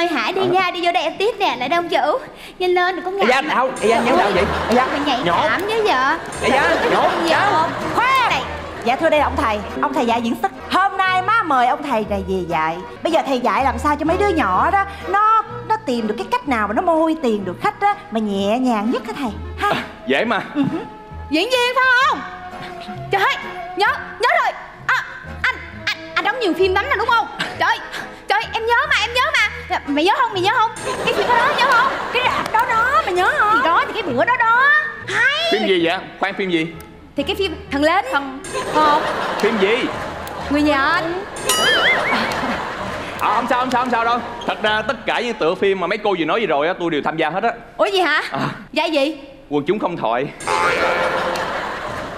Ghé quán em chơi hả? Đi nha, đi vô đây em tiếp nè Lại đây ông chủ Nhanh lên đừng có ngại. đâu? Ê, da, nhắn đâu vậy? Da, Mày nhảy nhổ. cảm với vợ da, nhổ, da. khoan. Này dạ thưa đây là ông thầy. Ông thầy dạy diễn xuất. Hôm nay má mời ông thầy này về dạy? Bây giờ thầy dạy làm sao cho mấy đứa nhỏ đó nó nó tìm được cái cách nào mà nó môi tiền được khách đó mà nhẹ nhàng nhất hả thầy? Ha. Dễ mà. Diễn viên phải không? Trời ơi, nhớ, nhớ rồi. À, Anh, anh, anh đóng nhiều phim lắm nè đúng không? Trời, trời em nhớ mà, em nhớ mà. Mày nhớ không, mày nhớ không? Cái phim đó đó, nhớ không? Cái rạp đó đó, mày nhớ không? Thì đó, thì cái bữa đó đó. Hay. Phim gì vậy? Khoan phim gì? Thì cái phim Thằng Lên Thằng Không Phim gì? Người nhà anh. À, không sao không sao không sao đâu. Thật ra tất cả những tựa phim mà mấy cô vừa nói gì rồi á Tôi đều tham gia hết á. Ủa gì hả? À. Dạ gì? Quần chúng không thoại.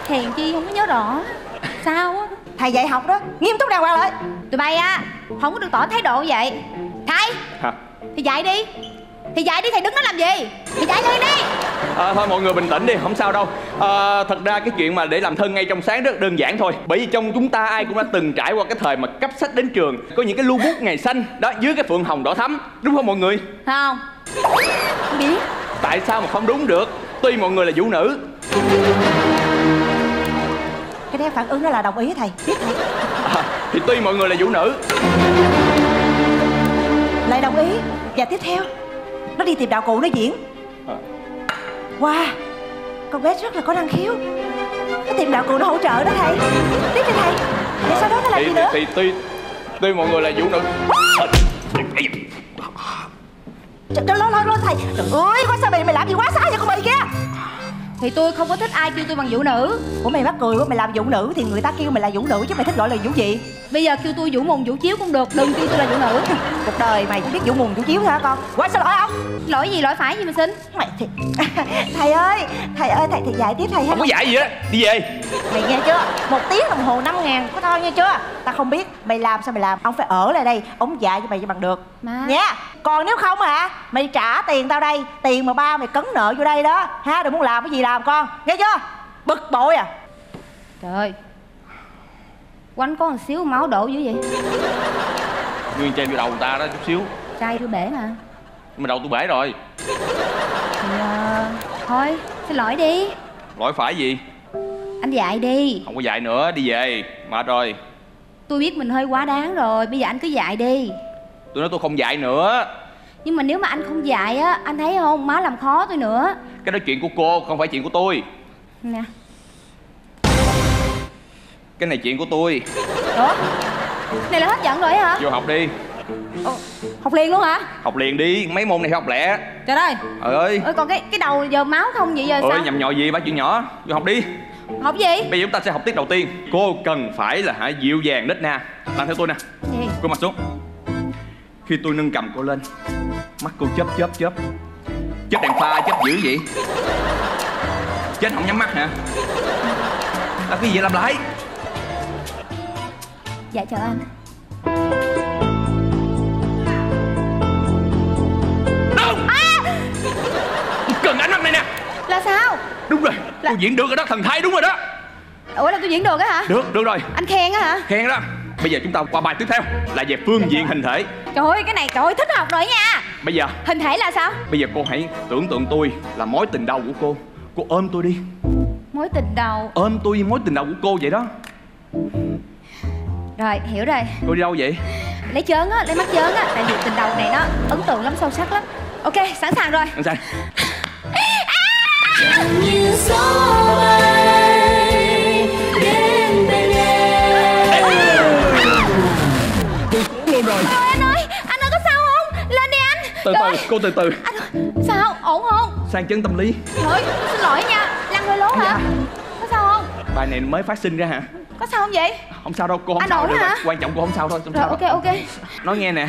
Hèn chi không có nhớ rõ. Sao á thầy dạy học đó nghiêm túc đàng hoàng lại. Tụi bay á Không có được tỏ thái độ vậy. Thầy Hả? Thì dạy đi. Thì dạy đi thầy đứng đó làm gì? Thì dạy liền đi. À, thôi mọi người bình tĩnh đi, không sao đâu. À, Thật ra cái chuyện mà để làm thân ngay trong sáng rất đơn giản thôi. Bởi vì trong chúng ta ai cũng đã từng trải qua cái thời mà cấp sách đến trường Có những cái lưu bút ngày xanh Đó, dưới cái phượng hồng đỏ thắm Đúng không mọi người? Không. Không biết. Tại sao mà không đúng được? Tuy mọi người là vũ nữ cái đấy phản ứng đó là đồng ý thầy? Biết thầy à, Thì tuy mọi người là vũ nữ. Lại đồng ý? Và tiếp theo. Nó đi tìm đạo cụ nó diễn. Wow con bé rất là có năng khiếu. Nó tìm đạo cụ nó hỗ trợ đó thầy. Tiếp đi thầy. Và sau đó nó làm thì, gì nữa? thì tuy tuy mọi người là vũ nữ. Trời, lo lo lo thầy. Trời ơi, quá sao mày mày làm gì quá sai vậy con mày kia Thì tôi không có thích ai kêu tôi bằng vũ nữ. Ủa mày mắc cười quá, mày làm vũ nữ thì người ta kêu mày là vũ nữ chứ mày thích gọi là vũ gì? Bây giờ kêu tôi vũ mùng vũ chiếu cũng được, đừng kêu tôi là vũ nữ. Cuộc đời mày chỉ biết vũ mùng vũ chiếu thôi hả con? Quá xin lỗi ông Lỗi gì lỗi phải gì mà xin? Mày thì... thầy ơi, thầy ơi, thầy thì dạy tiếp thầy ha. Không có dạy gì á Đi về. Mày nghe chưa? Một tiếng đồng hồ 5 ngàn có thôi nghe chưa? Ta không biết mày làm sao mày làm? Ông phải ở lại đây, ông dạy cho mày cho bằng được. Má. Nha Còn nếu không hả? Mày trả tiền tao đây Tiền mà ba mày cấn nợ vô đây đó. Ha đừng muốn làm cái gì làm con Nghe chưa? Bực bội à? Trời ơi Quánh có một xíu máu đổ dữ vậy? Nguyên chêm vô đầu người ta đó chút xíu. Trai tôi bể mà. Nhưng mà đầu tôi bể rồi. Thì ờ, Thôi xin lỗi đi. Lỗi phải gì? Anh dạy đi. Không có dạy nữa Đi về. Mệt rồi. Tôi biết mình hơi quá đáng rồi Bây giờ anh cứ dạy đi. Tôi nói tôi không dạy nữa Nhưng mà nếu mà anh không dạy á Anh thấy không? Má làm khó tôi nữa. Cái đó chuyện của cô Không phải chuyện của tôi. Nè. Cái này chuyện của tôi. Ủa? Này là hết giận rồi hả? Vô học đi. Ồ, Học liền luôn hả? Học liền đi Mấy môn này học lẹ. Trời ơi. Trời ơi. Ơi còn cái cái đầu giờ máu không vậy giờ Ôi sao? nhầm nhò gì ba chuyện nhỏ. Vô học đi. Học gì? Bây giờ chúng ta sẽ học tiết đầu tiên. Cô cần phải là hả dịu dàng nít na. Làm theo tôi nè. Gì? Cô mặt xuống Khi tôi nâng cầm cô lên Mắt cô chớp chớp chớp. Chớp đèn pha chớp dữ vậy. Chết không nhắm mắt hả Là cái gì làm lại? Dạ chào anh. Tôi cần ánh mắt này nè. Là sao? Đúng rồi Cô diễn được rồi đó thần thái đúng rồi đó. Ủa là tôi diễn được á hả? Được được rồi. Anh khen á hả? Khen đó Bây giờ chúng ta qua bài tiếp theo Là về phương diện hình thể. Trời ơi cái này trời ơi thích học rồi nha. Bây giờ. Hình thể là sao? Bây giờ cô hãy tưởng tượng tôi là mối tình đầu của cô. Cô ôm tôi đi. Mối tình đầu. Ôm tôi mối tình đầu của cô vậy đó. Rồi hiểu rồi. Cô đi đâu vậy? Lấy chớn á lấy mắt chớn á. Tại vì tình đầu này nó ấn tượng lắm sâu sắc lắm. Ok sẵn sàng rồi. Anh sai như Từ Trời. từ cô từ từ. Sao? Ổn không? Sang chấn tâm lý. Trời xin lỗi nha. Lăn hơi lố hả? Có sao không? Bài này mới phát sinh ra hả? Có sao không vậy? Không sao đâu cô không Anh sao được hả? Quan trọng cô không sao thôi không Rồi sao ok đâu. ok. Nói nghe nè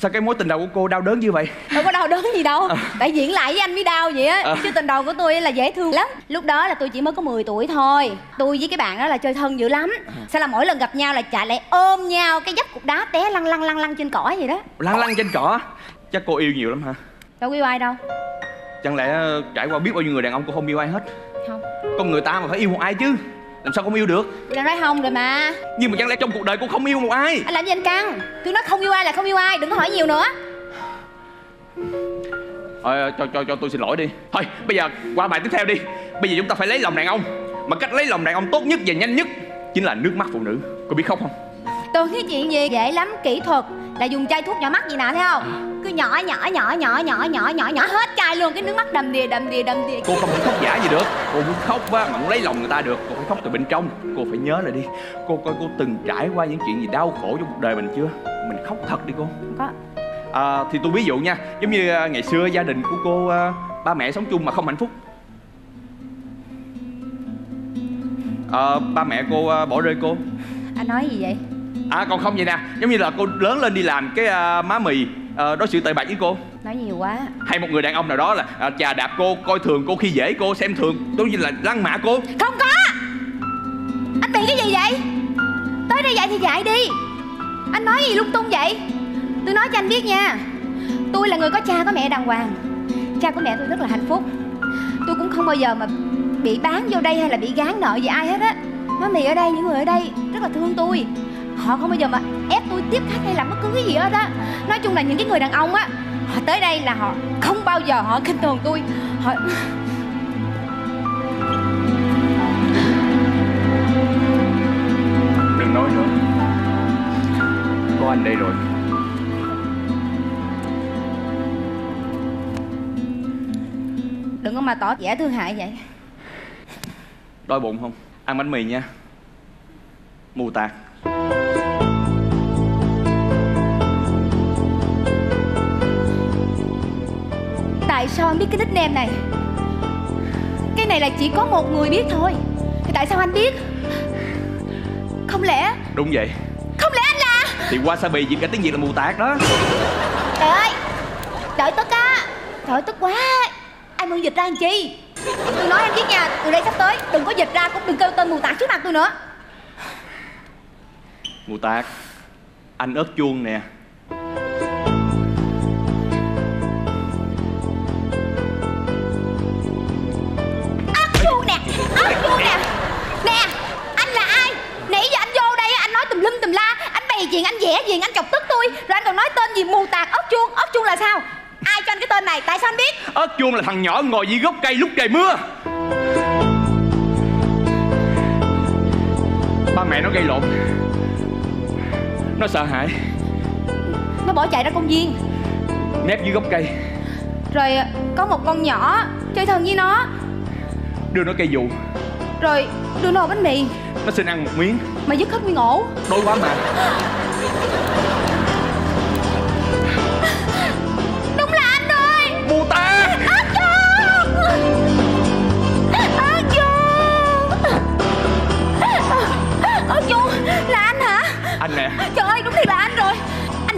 Sao cái mối tình đầu của cô đau đớn như vậy? Đâu có đau đớn gì đâu. Tại diễn lại với anh mới đau vậy á. Ờ. Chứ tình đầu của tôi là dễ thương lắm. Lúc đó là tôi chỉ mới có 10 tuổi thôi. Tôi với cái bạn đó là chơi thân dữ lắm. Sao là mỗi lần gặp nhau là chạy lại ôm nhau Cái dấp cục đá té lăn lăn lăn lăn trên cỏ vậy đó. Lăn lăn trên cỏ Chắc cô yêu nhiều lắm hả? Đâu yêu ai đâu. Chẳng lẽ ờ, trải qua biết bao nhiêu người đàn ông cô không yêu ai hết? Không. Con người ta mà phải yêu một ai chứ? Làm sao không yêu được? Đang nói không rồi mà. Nhưng mà chẳng lẽ trong cuộc đời cô không yêu một ai? Anh làm gì anh căng? Tôi nói không yêu ai là không yêu ai Đừng có hỏi nhiều nữa. Ờ, cho, cho, cho tôi xin lỗi đi. Thôi bây giờ qua bài tiếp theo đi. Bây giờ chúng ta phải lấy lòng đàn ông. Mà cách lấy lòng đàn ông tốt nhất và nhanh nhất Chính là nước mắt phụ nữ. Cô biết khóc không Tưởng cái chuyện gì dễ lắm Kỹ thuật là dùng chai thuốc nhỏ mắt gì nè thấy không? Cứ nhỏ nhỏ nhỏ nhỏ nhỏ nhỏ nhỏ nhỏ hết chai luôn Cái nước mắt đầm đìa đầm đìa đầm đìa. Cô không thể khóc giả gì được. Cô muốn khóc á mà muốn lấy lòng người ta được. Cô phải khóc từ bên trong. Cô phải nhớ lại đi. Cô coi cô từng trải qua những chuyện gì đau khổ trong cuộc đời mình chưa? Mình khóc thật đi cô. Có. À, Thì tôi ví dụ nha. Giống như à, ngày xưa gia đình của cô à, Ba mẹ sống chung mà không hạnh phúc. À, Ba mẹ cô à, bỏ rơi cô. Anh nói gì vậy À còn không vậy nè. Giống như là cô lớn lên đi làm cái à, má mì à, đối xử tệ bạc với cô. Nói nhiều quá. Hay một người đàn ông nào đó là à, chà đạp cô coi thường cô khi dễ cô xem thường tôi như là lăng mạ cô. Không có. Anh bị cái gì vậy? Tới đây dạy thì dạy đi. Anh nói gì lung tung vậy? Tôi nói cho anh biết nha. Tôi là người có cha có mẹ đàng hoàng. Cha của mẹ tôi rất là hạnh phúc. Tôi cũng không bao giờ mà bị bán vô đây hay là bị gán nợ gì ai hết á. Má mì ở đây, những người ở đây rất là thương tôi Họ không bao giờ mà ép tôi tiếp khách hay làm bất cứ cái gì hết á. Nói chung là những cái người đàn ông á Họ tới đây là họ không bao giờ họ khinh thường tôi. Họ đừng nói nữa. Có anh đây rồi. Đừng có mà tỏ vẻ thương hại vậy. Đói bụng không? Ăn bánh mì nha. Mù tạt Tại sao anh biết cái nickname này? Cái này là chỉ có một người biết thôi. Thì tại sao anh biết? Không lẽ Đúng vậy. Không lẽ anh là Thì wasabi dịch cả tiếng Việt là mù tạt đó. Trời ơi Đợi tức á. Trời tức quá. Anh muốn dịch ra làm chi? Tôi nói anh biết nha Từ đây sắp tới Đừng có dịch ra Cũng đừng kêu tên mù tạt trước mặt tôi nữa. Mù tạt Anh ớt chuông nè lum tùm la anh bày chuyện anh vẽ chuyện anh chọc tức tôi. Rồi anh còn nói tên gì? Mù tạt ớt chuông. Ớt chuông là sao? Ai cho anh cái tên này? Tại sao anh biết? Ớt chuông là thằng nhỏ ngồi dưới gốc cây lúc trời mưa. Ba mẹ nó gây lộn. Nó sợ hãi. Nó bỏ chạy ra công viên. Nép dưới gốc cây. Rồi có một con nhỏ chơi thân với nó. Đưa nó cây dù rồi đưa nó bánh mì. Nó xin ăn một miếng. Mà dứt hết nguyên ổ. Đói quá mà. Đúng là anh rồi Mù tạt ớt chuông ớt chuông ớt chuông là anh hả? Anh nè. Trời ơi đúng thiệt là anh rồi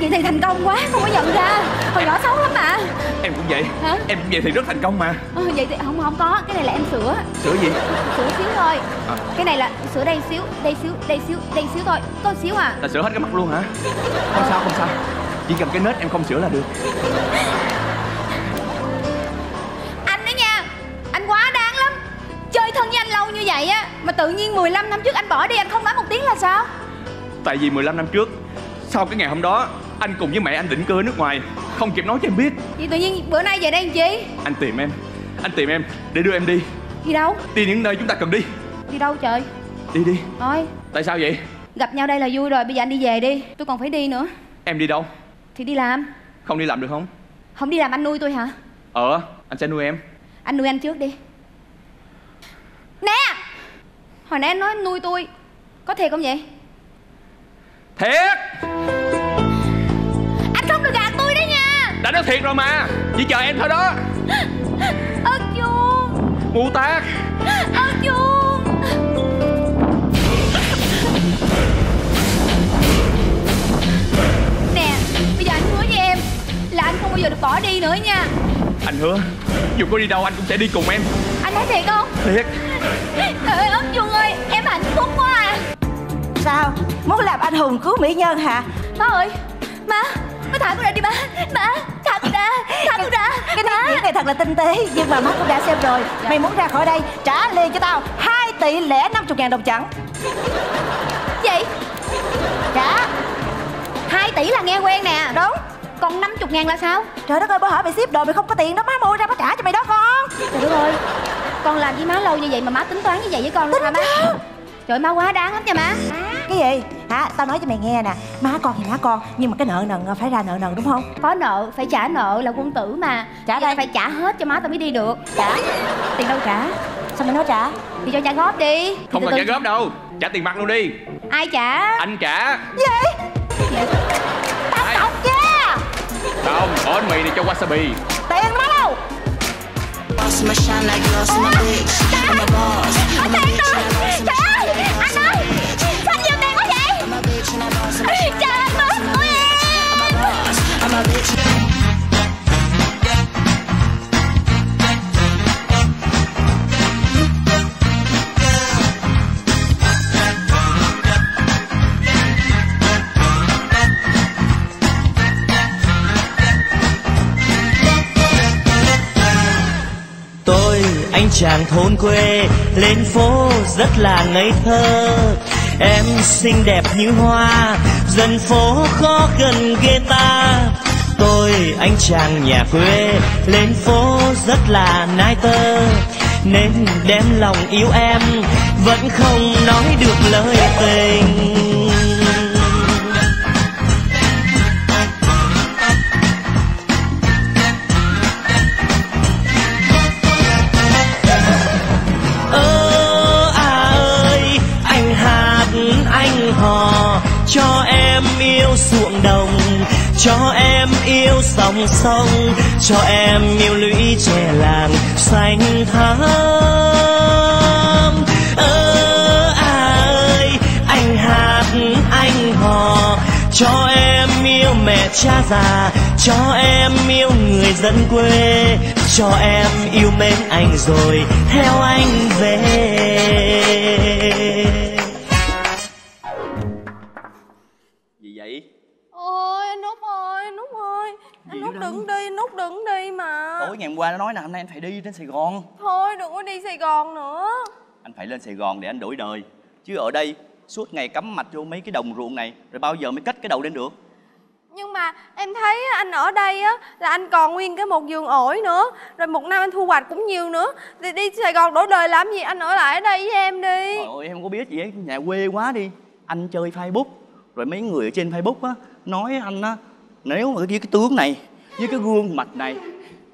vậy thì thành công quá không có nhận ra. Hồi nhỏ xấu lắm mà. Em cũng vậy. Hả? Em cũng vậy thì rất thành công mà. Ờ, vậy thì không không có. Cái này là em sửa. Sửa gì? Sửa xíu thôi. À, cái này là sửa đây xíu đây xíu đây xíu đây xíu thôi. Có xíu à? Là sửa hết cái mặt luôn hả? Không sao không sao. Chỉ cần cái nết em không sửa là được. Anh đó nha anh quá đáng lắm. Chơi thân với anh lâu như vậy á mà tự nhiên 15 năm trước anh bỏ đi anh không nói một tiếng là sao? Tại vì 15 năm trước Sau cái ngày hôm đó Anh cùng với mẹ anh định cư ở nước ngoài Không kịp nói cho em biết. Vậy tự nhiên bữa nay về đây làm chi? Anh tìm em Anh tìm em Để đưa em đi. Đi đâu? Đi những nơi chúng ta cần đi. Đi đâu trời? Đi đi. Thôi. Tại sao vậy? Gặp nhau đây là vui rồi bây giờ anh đi về đi. Tôi còn phải đi nữa. Em đi đâu? Thì đi làm. Không đi làm được không? Không đi làm anh nuôi tôi hả? Ờ Anh sẽ nuôi em. Anh nuôi anh trước đi. Nè! Hồi nãy anh nói anh nuôi tôi có thiệt không vậy? Thiệt Đã nói thiệt rồi mà. Chỉ chờ em thôi đó. Ớt chuông. Mù tạt ớt chuông. Nè bây giờ anh hứa với em là anh không bao giờ được bỏ đi nữa nha. Anh hứa Dù có đi đâu anh cũng sẽ đi cùng em. Anh nói thiệt không? Thiệt. Trời ơi ớt chuông ơi em hạnh phúc quá à. Sao? Muốn làm anh hùng cứu mỹ nhân hả? Má ơi má má thả tôi ra đi má. Má thả tôi ra thả tôi ra. Cái diễn này thật là tinh tế Nhưng mà má cũng đã xem rồi. Mày muốn ra khỏi đây Trả liền cho tao 2 tỷ lẻ 50 ngàn đồng chẳng. Gì Trả 2 tỷ là nghe quen nè. Đúng. Còn 50 ngàn là sao? Trời đất ơi bữa hỏi mày ship đồ mày không có tiền đó Má mua ra má trả cho mày đó con. Trời đất ơi. Con làm với má lâu như vậy mà má tính toán như vậy với con luôn hả má trời ơi, má quá đáng lắm nha má. Cái gì? Hả? Tao nói cho mày nghe nè. Má con thì má con Nhưng mà cái nợ nần phải ra nợ nần đúng không? Có nợ phải trả nợ là quân tử mà. Trả đây. phải trả hết cho má tao mới đi được. Trả. Tiền đâu trả? Sao mày nói trả? Thì cho trả góp đi. Không cần trả góp đâu. Trả tiền mặt luôn đi. Ai trả? Anh trả. Gì? Tao cọc nha. Không Bỏ bánh mì này cho wasabi. Tiền má đâu? I'ma shine like gloss, I'm Tôi anh chàng thôn quê lên phố rất là ngây thơ. Em xinh đẹp như hoa, dân phố khó gần ghê ta. Tôi, anh chàng nhà quê, lên phố rất là nai tơ. Nên đem lòng yêu em, vẫn không nói được lời tình. ruộng đồng, cho em yêu dòng sông, cho em yêu lũy trẻ làng xanh thắm. Ơ à ơi anh hát, anh hò, cho em yêu mẹ cha già, cho em yêu người dân quê, cho em yêu mến anh rồi theo anh về. Ơi anh út đừng đi anh út đừng đi mà. Tối ngày hôm qua nó nói là hôm nay anh phải đi đến sài gòn. Thôi đừng có đi sài gòn nữa. Anh phải lên sài gòn để anh đổi đời. Chứ ở đây suốt ngày cắm mặt vô mấy cái đồng ruộng này rồi bao giờ mới cất cái đầu lên được? Nhưng mà em thấy anh ở đây á là anh còn nguyên cái một vườn ổi nữa. Rồi một năm anh thu hoạch cũng nhiều nữa. Thì đi sài gòn đổi đời làm gì? Anh ở lại ở đây với em đi. Trời ơi em không có biết gì hết. Nhà quê quá đi. Anh chơi facebook. Rồi mấy người ở trên facebook á nói anh á nếu mà với cái tướng này với cái gương mặt này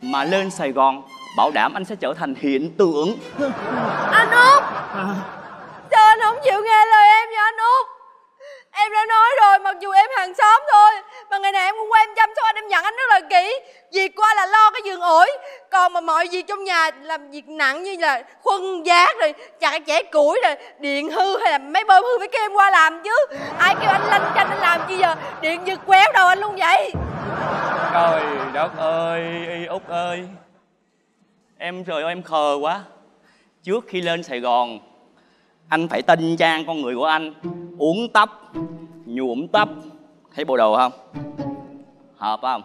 mà lên sài gòn bảo đảm anh sẽ trở thành hiện tượng. Anh út! Sao anh không chịu nghe lời em vậy anh út em đã nói rồi, mặc dù em hàng xóm thôi, mà ngày nào em cũng qua em chăm sóc anh, em nhận anh rất là kỹ. Việc qua là lo cái giường ổi còn mà mọi việc trong nhà làm việc nặng như là khuân giác rồi, chặt chẻ củi rồi, điện hư hay là máy bơm hư phải kêu em qua làm chứ. Ai kêu anh lanh chanh anh làm chi giờ? Điện giật quéo đầu anh luôn vậy. Trời đất ơi, y út ơi. Em trời ơi, em khờ quá. Trước khi lên sài gòn, anh phải tinh trang con người của anh uống tóc nhuộm tóc thấy bộ đồ không? Hợp không?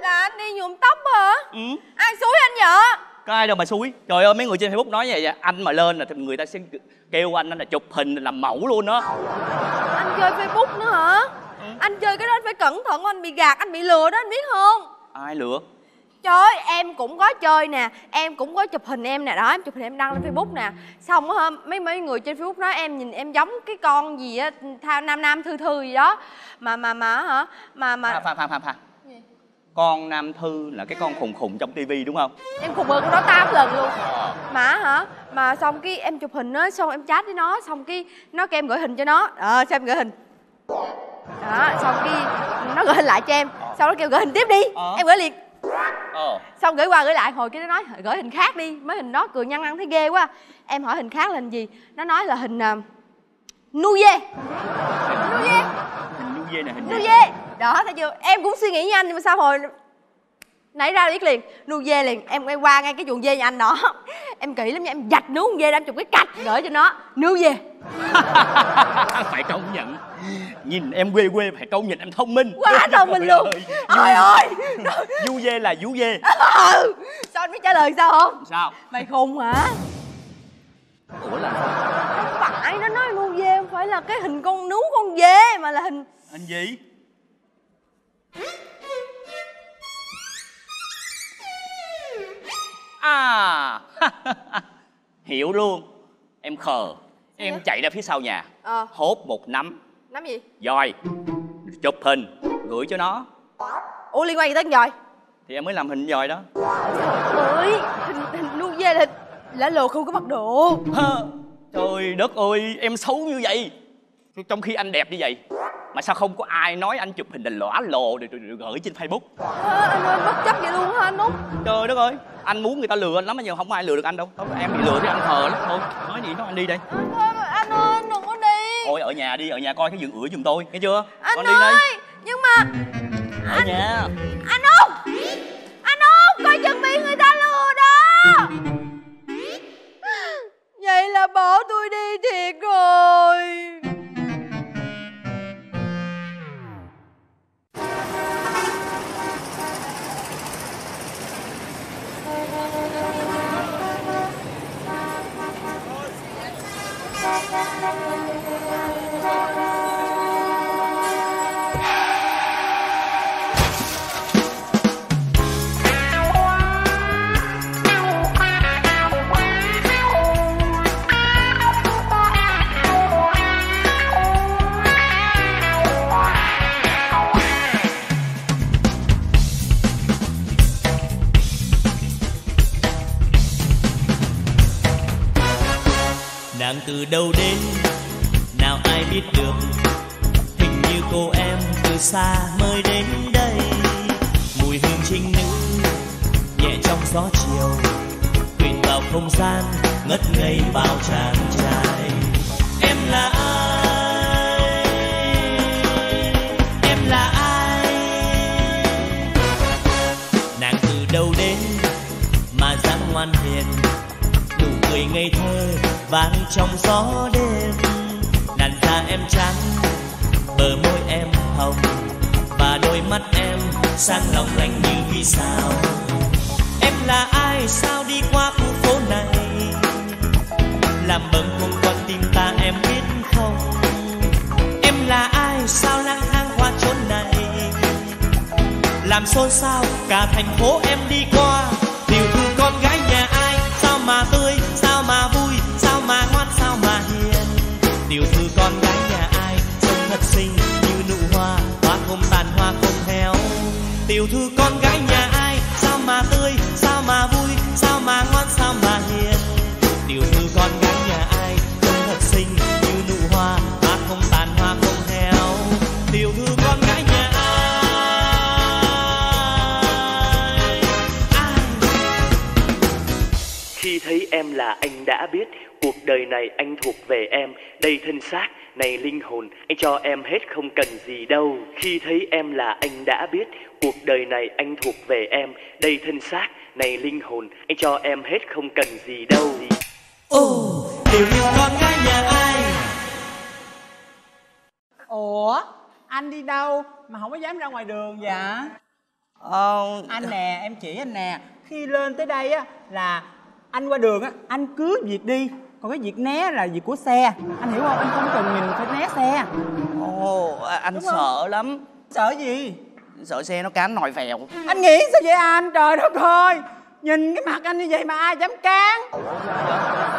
Là anh đi nhuộm tóc hả? Ừ. Ai xúi anh vậy? Có ai đâu mà xúi. Trời ơi mấy người trên facebook nói vậy anh mà lên là người ta sẽ kêu anh là chụp hình làm mẫu luôn đó anh chơi facebook nữa hả? Anh chơi cái đó anh phải cẩn thận anh bị gạt anh bị lừa đó anh biết không? Ai lừa Trời em cũng có chơi nè Em cũng có chụp hình em nè. Đó, em chụp hình em đăng lên Facebook nè. Xong á, mấy mấy người trên Facebook nói em nhìn em giống cái con gì á Thao nam nam thư thư gì đó. Mà mà mà hả? Mà mà pha pha pha pha con nam thư là cái con khùng khùng trong tivi đúng không? Em khùng hơn đó 8 lần luôn. Mà hả? Mà xong cái em chụp hình á Xong em chat với nó Xong cái nó kêu em gửi hình cho nó. Ờ, xem gửi hình. Đó, xong cái nó gửi hình lại cho em. Xong nó kêu gửi hình tiếp đi. Em gửi liền ờ. Xong gửi qua gửi lại hồi cái nó nói gửi hình khác đi. Mấy hình đó cười nhăn nhăn thấy ghê quá. Em hỏi hình khác là hình gì? Nó nói là hình uh, nu dê nu dê hình nu dê này hình nu dê đó thấy chưa? Em cũng suy nghĩ như anh nhưng mà sao hồi nãy ra biết liền. Nu dê liền. Em em qua ngay cái chuồng dê nhà anh đó. Em kỹ lắm nha em dạch nú con dê ra em chụp cái cạch gửi cho nó. Nu dê phải công nhận. Nhìn em quê quê phải công nhận em thông minh. Quá thông minh luôn. Trời ơi. Du dê là vú dê. Ừ. sao anh biết trả lời sao không? Sao? Mày khùng hả? Ủa là không phải nó nói nu dê không phải là cái hình con nú con dê mà là hình hình gì à. Hiểu luôn. Em khờ. Em chạy ra phía sau nhà. Ờ. Hốt một nắm. Nắm gì? Voi chụp hình. Gửi cho nó. Ủa liên quan gì tới dòi? Thì em mới làm hình voi đó. Ơi hình hình nu dê là là lồ không có mặc đồ. Trời đất ơi em xấu như vậy. Trong khi anh đẹp như vậy mà sao không có ai nói anh chụp hình là lõa lồ rồi gửi trên facebook? À, anh ơi bất chấp vậy luôn hả anh út trời đất ơi anh muốn người ta lừa anh lắm giờ không ai lừa được anh đâu. Em bị lừa thì anh khờ lắm. Thôi nói gì nói anh đi đây. Thôi anh ơi anh đừng có đi. Thôi ở nhà đi ở nhà coi cái giường ủi giùm tôi nghe chưa? Anh con đi đây. ơi nhưng mà ở nhà. anh út anh út coi chừng bị người ta lừa đó. Vậy là bỏ tôi đi thiệt rồi từ đâu đến? Nào ai biết được? Hình như cô em từ xa mới đến đây. Mùi hương trinh nữ, nhẹ trong gió chiều. Quyện vào không gian, ngất ngây bao chàng trai. Em là ai? Em là ai? Nàng từ đâu đến? Mà dáng ngoan hiền, nụ cười ngây thơ vang trong gió đêm. Làn da em trắng, bờ môi em hồng, và đôi mắt em sang long lanh như vì sao? Em là ai, sao đi qua khu phố này? Làm bâng khuâng con tim ta em biết không? Em là ai, sao lang thang qua chốn này? Làm xôn xao cả thành phố em đi qua. Tiểu thư con gái nhà ai, sao mà tươi? Tiểu thư con gái nhà ai? Sao mà tươi sao mà vui sao mà ngoan sao mà hiền? Tiểu thư con gái nhà ai? Trông thật xinh như nụ hoa mà không tàn hoa không héo tiểu thư con gái nhà Khi thấy em là anh đã biết Cuộc đời này anh thuộc về em. Đây thân xác, này linh hồn Anh cho em hết không cần gì đâu. Khi thấy em là anh đã biết Cuộc đời này anh thuộc về em. Đây thân xác, này linh hồn Anh cho em hết không cần gì đâu. Ồ, tiểu thư con gái nhà ai? Ủa anh đi đâu mà không có dám ra ngoài đường vậy? Ờ, anh nè em chỉ anh nè. Khi lên tới đây á là anh qua đường á anh cứ việc đi còn cái việc né là việc của xe. Anh hiểu không? Anh không cần nhìn phải né xe. Ồ, anh Đúng không? sợ lắm. Sợ gì? Sợ xe nó cán nòi vèo. Anh nghĩ sao vậy anh? Trời đất ơi! Nhìn cái mặt anh như vậy mà ai dám cán.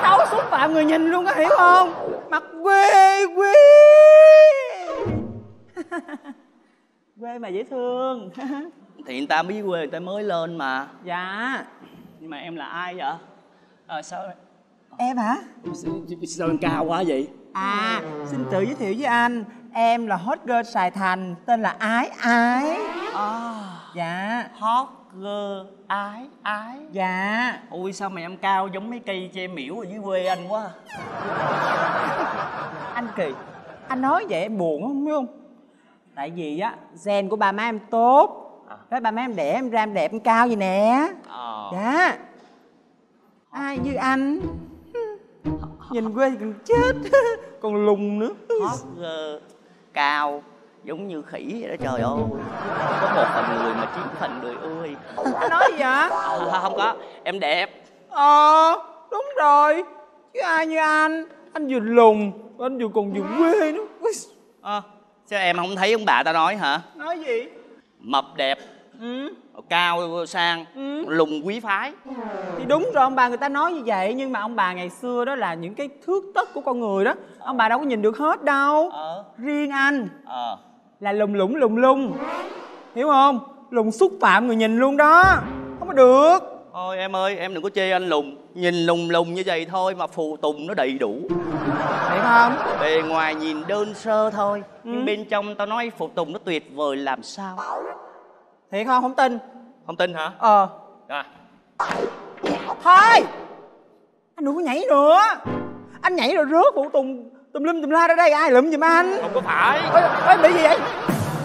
Xấu xúc phạm người nhìn luôn có hiểu không? Mặt quê quê. Quê mà dễ thương. Thì người ta biết quê người ta mới lên mà. Dạ. Nhưng mà em là ai vậy? Ờ sao em hả? Sao em cao quá vậy? À, xin tự giới thiệu với anh. Em là hot girl Sài Thành Tên là Ái Ái. À, Dạ. Hot girl ái ái. Dạ. Ui sao mà em cao giống mấy cây che miễu ở dưới quê anh quá Anh Kỳ Anh nói vậy em buồn không biết không? Tại vì á Gen của ba má em tốt. Với ba má em đẻ em ra em đẹp em cao vậy nè. Ờ. Dạ. Ai như anh Nhìn quê thì còn chết. Còn lùng nữa. Girl cao giống như khỉ vậy đó trời ơi. Có một phần người mà chiếm phần người ơi Anh nói gì vậy à, không có. Em đẹp. Ờ đúng rồi. Chứ ai như anh? Anh vừa lùng Anh vừa còn vừa quê nữa. Ui, à, sao em không thấy ông bà ta nói hả? Nói gì? Mập đẹp ừ. cao sang Ừ. lùng quý phái. Thì đúng rồi ông bà người ta nói như vậy Nhưng mà ông bà ngày xưa đó là những cái thước tất của con người đó Ông bà đâu có nhìn được hết đâu. Ờ. Riêng anh ờ. là lùng lũng lùng lung. Hiểu không? Lùng xúc phạm người nhìn luôn đó. Không có được. Thôi em ơi em đừng có chê anh lùng. Nhìn lùng lùng như vậy thôi mà phù tùng nó đầy đủ. Vậy không? Bề ngoài nhìn đơn sơ thôi Ừ. nhưng bên trong tao nói phù tùng nó tuyệt vời làm sao Thiệt không? Không tin. Không tin hả? Ờ. À. Thôi. Anh đừng có nhảy nữa. Anh nhảy rồi rớt phụ tùng Tùm lum tùm la ra đây ai lụm giùm anh? Không có phải. Ôi, ôi bị gì vậy?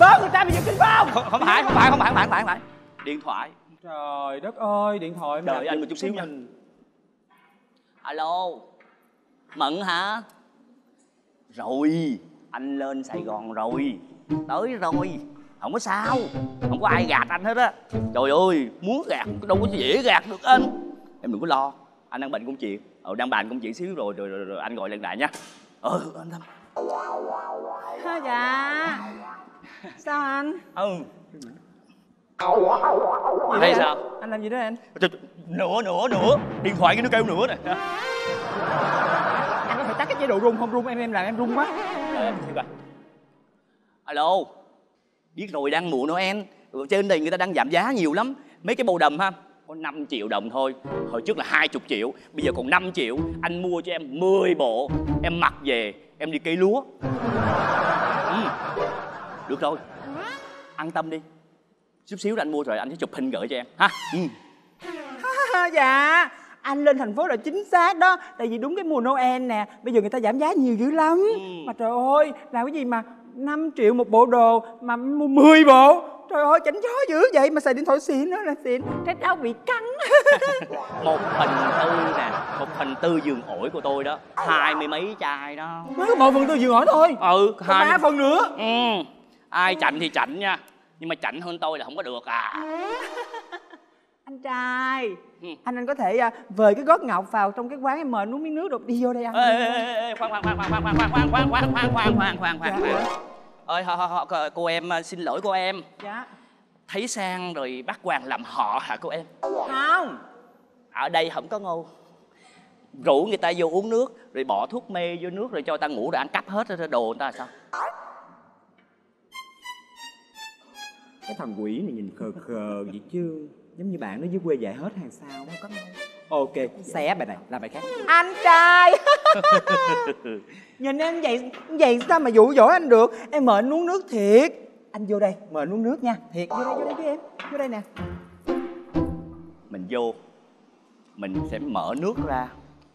Bớt người ta bị giật kinh phong không, không phải không phải không phải không phải không phải, không phải. điện thoại. Trời đất ơi điện thoại đợi anh một chút xíu nha. alo. Mận hả? Rồi. Anh lên sài gòn rồi. Tới rồi không có sao không có ai gạt anh hết á. Trời ơi muốn gạt đâu có dễ gạt được anh. Em đừng có lo anh đang bệnh công chuyện. Ờ đang bàn công chuyện xíu rồi rồi, rồi, rồi anh gọi lần lại nha. Ừ anh tâm Dạ. Sao anh? Ừ. Thấy sao? Anh làm gì đó anh nữa nữa nữa điện thoại cái nó kêu nữa nè. Anh có thể tắt cái chế độ rung không? Rung em em làm em rung quá. Alo biết rồi đang mùa noel. Trên đây người ta đang giảm giá nhiều lắm. Mấy cái bồ đầm ha có 5 triệu đồng thôi. Hồi trước là 20 triệu bây giờ còn 5 triệu. Anh mua cho em 10 bộ em mặc về em đi cây lúa. Ừ. được rồi. An tâm đi. Chút xíu là anh mua rồi anh sẽ chụp hình gửi cho em. Ha ừ. Dạ anh lên thành phố là chính xác đó. Tại vì đúng cái mùa Noel nè Bây giờ người ta giảm giá nhiều dữ lắm. Mà trời ơi Làm cái gì mà 5 triệu một bộ đồ Mà mua 10 bộ. Trời ơi chảnh chó dữ vậy mà xài điện thoại xịn nữa là xịn. Trái táo bị cắn. Một phần tư nè một phần tư giường ổi của tôi đó. Hai mươi mấy chai đó. Mới có một phần tư giường ổi thôi. Ừ Còn ba phần nữa. Ừ. Ai chạnh thì chạnh nha nhưng mà chạnh hơn tôi là không có được à. Anh trai anh anh có thể à, vời cái gót ngọc vào trong cái quán em mời uống miếng nước được đi vô đây ăn ê, ê, ê, khoan khoan khoan khoan khoan khoan khoan khoan khoan khoan khoan khoan khoan khoan khoan ơi ho, ho, cô- cô em à, xin lỗi cô em dạ thấy sang rồi bắt hoàng làm họ hả cô em không ở đây không có ngu rủ người ta vô uống nước rồi bỏ thuốc mê vô nước rồi cho ta ngủ rồi ăn cắp hết rồi đồ người ta là sao cái thằng quỷ này nhìn khờ khờ vậy chứ giống như bạn nó dưới quê dạy hết hàng sao ok xé bài này làm bài khác. Anh trai! Nhìn em vậy vậy sao mà dụ dỗ anh được? Em mời anh uống nước thiệt. Anh vô đây mời anh uống nước nha. Thiệt vô đây vô đây với em vô đây nè. Mình vô mình sẽ mở nước ra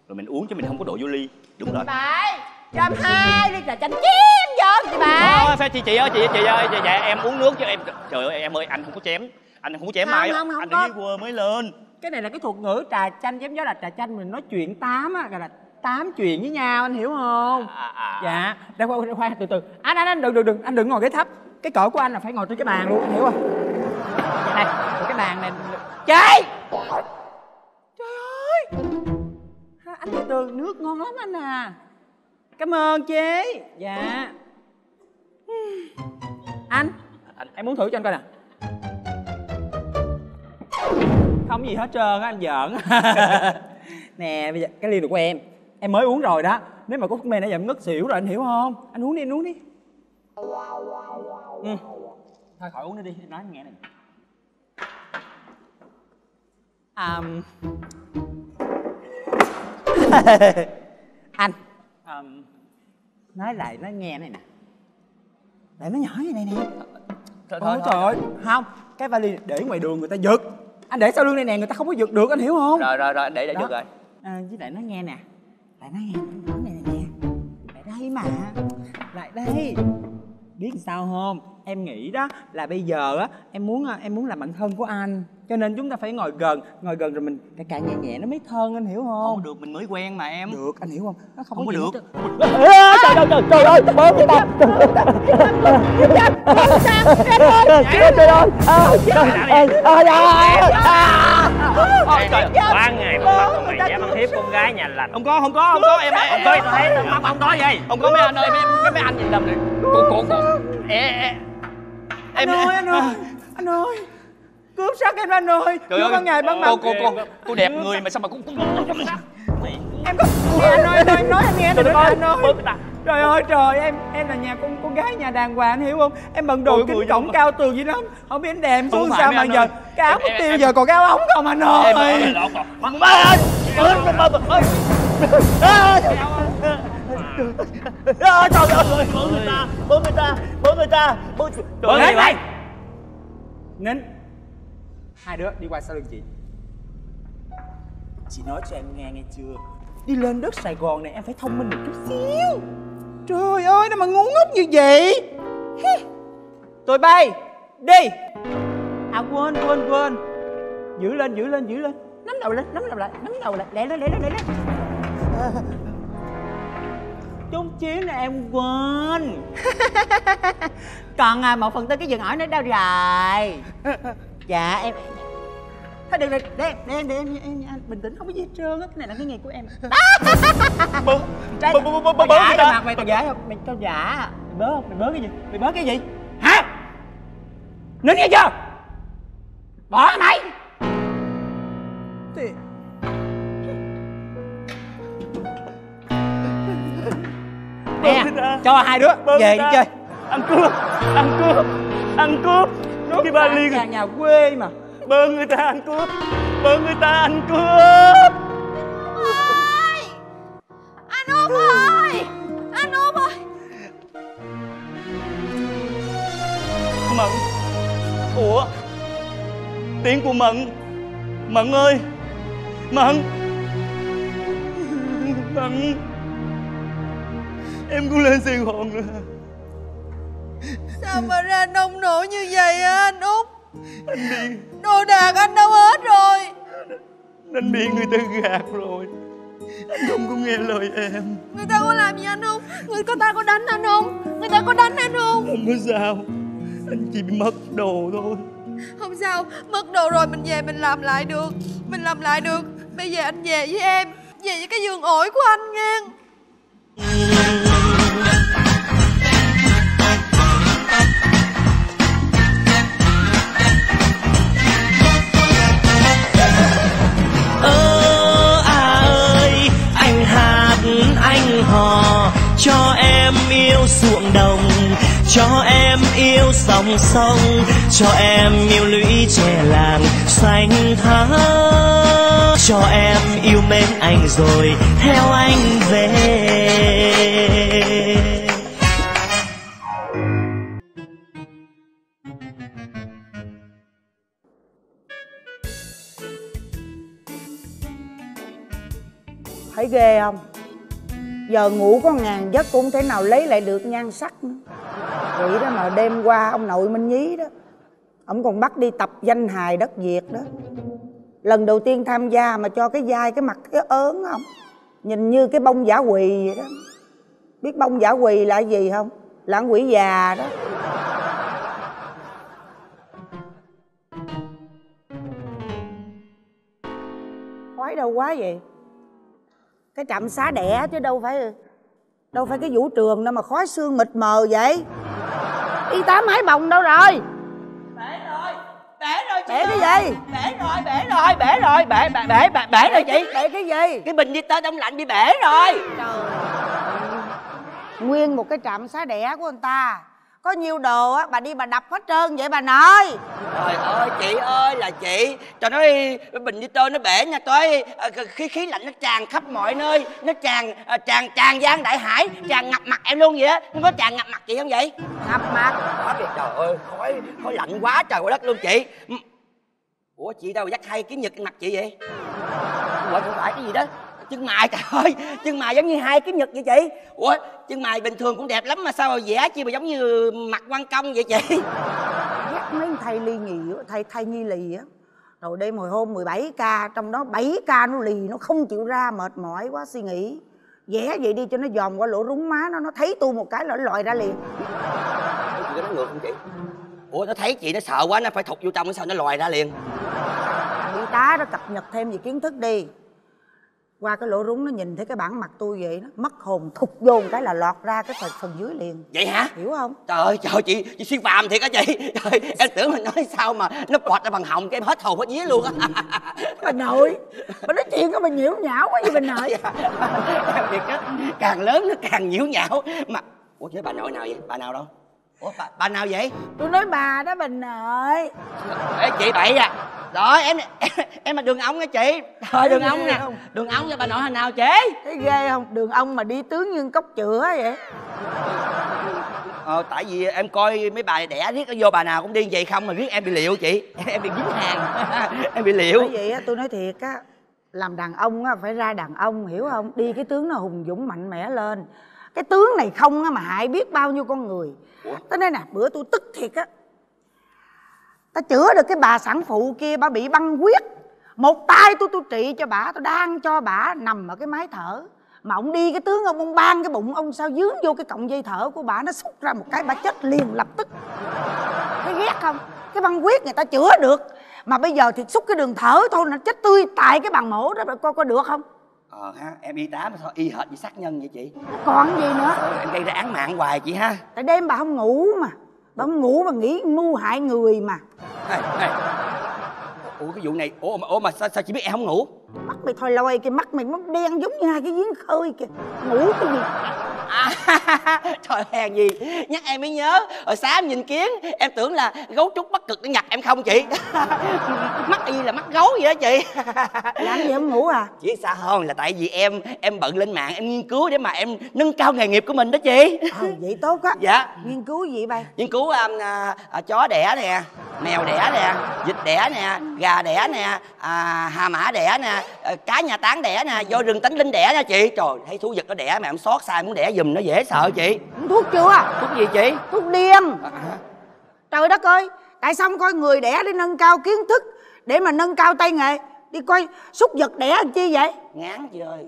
rồi mình uống chứ mình không có đổ vô ly. Đúng rồi. Bảy trăm hai ly trà chanh chém vô chị Ờ, phải chị chị ơi chị chị ơi dạ, dạ em uống nước chứ em trời ơi em ơi anh không có chém anh không có chém Không, không, không anh đi quơ mới lên. Cái này là cái thuật ngữ trà chanh chém gió là trà chanh mình nói chuyện tám á gọi là tám chuyện với nhau anh hiểu không? À, dạ đây khoan khoan từ từ. Anh anh anh đừng đừng đừng anh đừng ngồi cái thấp. Cái cỡ của anh là phải ngồi trên cái bàn luôn anh hiểu không? Đây cái bàn này chị! Trời ơi! Ha, anh từ từ nước ngon lắm anh à. Cảm ơn chế dạ. Anh em muốn thử cho anh coi nè không gì hết trơn á anh giỡn. Nè bây giờ cái ly được của em. Em mới uống rồi đó. Nếu mà có thuốc mê nãy giờ em ngất xỉu rồi anh hiểu không? Anh uống đi anh uống đi. Ừ. thôi khỏi uống nữa đi. Em nói anh nghe này. À, anh. À, nói lại nó nghe này nè. Lại nó nhỏ như này nè. Thôi, Ôi, thôi, trời ơi. Không cái vali để ngoài đường người ta giật anh để sau lưng này nè người ta không có giật được anh hiểu không? Rồi rồi rồi để để Đó. được rồi. À, với lại nó nghe nè. Lại nó nghe nó này nè. Nè lại đây mà. Lại đây. Biết sao không? Em nghĩ đó là bây giờ á em muốn à, em muốn làm bạn thân của anh cho nên chúng ta phải ngồi gần ngồi gần rồi mình cà cà nhẹ nhẹ nó mới thân anh hiểu không không được mình mới quen mà em được anh hiểu không nó không, Không có được. trời ơi trời, trời ơi bớt người ta trời ơi Ôi trời ngày mặt mày dám ăn hiếp con gái nhà lành không có không có không có em em tôi thấy mặt không có gì không có mấy anh ơi mấy, mấy, mấy anh nhìn lầm này cô cô cô anh ơi anh ơi anh ơi cướp sắc em anh ơi trời ban ngày ban mặt cô cô cô cô đẹp người mà sao mà cũng cũng em có nghe anh ơi anh ơi em nói em nghe Trời đất ơi, anh ơi trời ơi trời em em là nhà con con gái nhà đàng hoàng anh hiểu không? Em bận đồ kính cổng cao tường gì lắm. Không biết anh đè em xuống sao mà anh giờ ơi. cái áo Em- mất em- tiêu em- giờ còn cái áo ống không anh em ơi! Ơi! Đó còn ba ơi! Trời ơi bớ người ta bớ người ta bớ người ta Bớ gì vậy? nín hai đứa đi qua sau lưng chị. Chị nói cho em nghe nghe chưa? Đi lên đất sài gòn này em phải thông minh một chút xíu. Trời ơi nó mà ngu ngốc như vậy? Tụi bay đi. À quên quên quên. Giữ lên giữ lên giữ lên. Nắm đầu lên nắm đầu lại nắm đầu lại. Lẹ lên lẹ lên lẹ lên. Chút xíu nữa em quên. Còn à, một phần tư cái giường ỏi nữa đâu rồi dạ em thôi được rồi để em để em để em, em, em bình tĩnh không có gì hết trơn á cái này là cái nghề của em bơ bơ bơ bơ giả cho mặt mày tao giả không mày tao giả mày bớ không mày bớ cái gì mày bớ cái gì hả nín nghe chưa bỏ cái mày thì nè cho hai đứa về đi chơi ăn cướp ăn cướp ăn cướp cái ba ly nhà nhà quê mà bơ người ta ăn cướp. Bơ người ta ăn cướp. Anh út ơi! Anh út ơi! Mận. Ủa? Tiếng của mận. Mận ơi! Mận! Mận! Em cũng lên sài gòn rồi. Sao mà ra nông nổi như vậy á anh út Đồ đạc anh đâu hết rồi. Anh bị người ta gạt rồi. Anh không có nghe lời em. Người ta có làm gì anh không? Người ta có đánh anh không? Người ta có đánh anh không? Không có sao. Anh chỉ bị mất đồ thôi. Không sao. Mất đồ rồi mình về mình làm lại được. Mình làm lại được. Bây giờ anh về với em. Về với cái giường ổi của anh nghe cho em yêu ruộng đồng, cho em yêu dòng sông, cho em yêu lũy tre làng xanh thắm. Cho em yêu mến anh rồi theo anh về. Thấy ghê không? Giờ ngủ có ngàn giấc cũng thể nào lấy lại được nhan sắc. Nữa vậy đó mà đêm qua ông nội minh nhí đó, ông còn bắt đi tập danh hài đất việt đó. Lần đầu tiên tham gia mà cho cái vai, cái mặt cái ớn không nhìn như cái bông giả quỳ vậy đó. Biết bông giả quỳ là gì không? Là quỷ già đó. Khoái đâu quá vậy cái trạm xá đẻ chứ đâu phải đâu phải cái vũ trường đâu mà khói xương mịt mờ vậy. Y tá máy bồng đâu rồi? Bể rồi bể rồi chị Bể cái ơi. gì? bể rồi bể rồi bể rồi bể bể bể bể, bể rồi chị. bể cái gì? Cái bình đi tơ đông lạnh bị bể rồi. Nguyên một cái trạm xá đẻ của anh ta có nhiêu đồ á bà đi bà đập hết trơn vậy bà nội. Trời ơi chị ơi là chị. Cho nó bình đi tơ nó bể nha tới ờ, khí khí lạnh nó tràn khắp mọi nơi. Nó tràn ờ, tràn tràn gian đại hải tràn ngập mặt em luôn vậy á. Nó có tràn ngập mặt chị không vậy? Ngập mặt. Quá trời trời ơi khói khói lạnh quá trời quá đất luôn chị. Ủa chị đâu dắt hai cái nhật mặt chị vậy? Ủa không phải cái gì đó chân mày trời ơi chân mày giống như hai cái nhật vậy chị. Ủa chân mày bình thường cũng đẹp lắm mà sao mà vẽ chi mà giống như mặt quan công vậy chị? Dắt mấy thầy ly nhì á, thầy thầy nhi lì á. Rồi đêm hồi hôm 17 ca trong đó 7 ca nó lì nó không chịu ra mệt mỏi quá suy nghĩ. Vẽ vậy đi cho nó dòm qua lỗ rúng má nó nó thấy tôi một cái là nó lòi ra liền. Ủa, chị có nói ngược không chị? Ủa nó thấy chị nó sợ quá nó phải thụt vô trong sao nó lòi ra liền? Y tá nó cập nhật thêm về kiến thức đi qua cái lỗ rúng nó nhìn thấy cái bản mặt tôi vậy đó mất hồn thụt vô một cái là lọt ra cái phần phần dưới liền. Vậy hả? Hiểu không? Trời ơi trời chị chị siêu phàm thiệt á chị. Trời em tưởng mình nói sao mà nó bọt ra bằng họng cái em hết hồn hết vía luôn á. Bà nội bà nói chuyện có bà nhiễu nhão quá gì bà nội. Em thiệt á càng lớn nó càng nhiễu nhão. Mà ủa chứ bà nội nào vậy? Bà nào đâu? Ủa bà, bà nào vậy? Tôi nói bà đó bà nội. Ê, chị bậy à rồi em em, em là đường ống nha chị. Thôi đường ống nè. đường ống cho bà nội hồi nào chị. Thấy ghê không? Đường ông mà đi tướng như cốc chữa vậy. Ờ tại vì em coi mấy bà đẻ riết vô bà nào cũng đi vậy không mà riết em bị liệu chị. Em bị dính hàng. Em bị liệu. Vậy á tôi nói thiệt á làm đàn ông á phải ra đàn ông hiểu không? Đi cái tướng nó hùng dũng mạnh mẽ lên. Cái tướng này không á mà hại biết bao nhiêu con người. Tới đây nè bữa tôi tức thiệt á ta chữa được cái bà sản phụ kia bà bị băng huyết. Một tay tôi tôi trị cho bà tôi đang cho bà nằm ở cái máy thở. Mà ông đi cái tướng ông ông ban cái bụng ông sao dướng vô cái cọng dây thở của bà nó xúc ra một cái bà chết liền lập tức. Thấy ghét không? Cái băng huyết người ta chữa được. Mà bây giờ thì xúc cái đường thở thôi nó chết tươi tại cái bằng mổ đó coi coi được không? Ờ ha em y tá mà sao y hệt như sát nhân vậy chị. Còn gì nữa? Em gây ra án mạng hoài chị ha. Tại đêm bà không ngủ mà bà không ngủ mà nghĩ mưu hại người mà. Này này, ủa cái vụ này ủa mà, ủa mà sao, sao chị biết em không ngủ? Mắt mày thôi lôi cái mắt mày nó đen giống như hai cái giếng khơi kìa. Ngủ cái gì? À, trời hèn gì? Nhắc em mới nhớ hồi sáng em nhìn kiến em tưởng là gấu trúc bắt cực để nhặt em không chị. Mắt y là mắt gấu vậy đó chị. Làm gì không ngủ à? Chỉ sao không là tại vì em em bận lên mạng em nghiên cứu để mà em nâng cao nghề nghiệp của mình đó chị. Ờ vậy tốt á. Dạ. Nghiên cứu gì bay nghiên cứu à, à, à, chó đẻ nè mèo đẻ nè vịt đẻ nè gà đẻ nè à, hà mã đẻ nè à, cá nhà tán đẻ nè vô rừng tánh linh đẻ nha chị. Trời thấy thú vật nó đẻ mà em xót xa muốn đẻ giùm nó dễ sợ chị. Thuốc chưa? Thuốc gì chị? Thuốc điên trời đất ơi tại sao không coi người đẻ để nâng cao kiến thức để mà nâng cao tay nghề? Đi coi súc vật đẻ làm chi vậy? Ngán chị ơi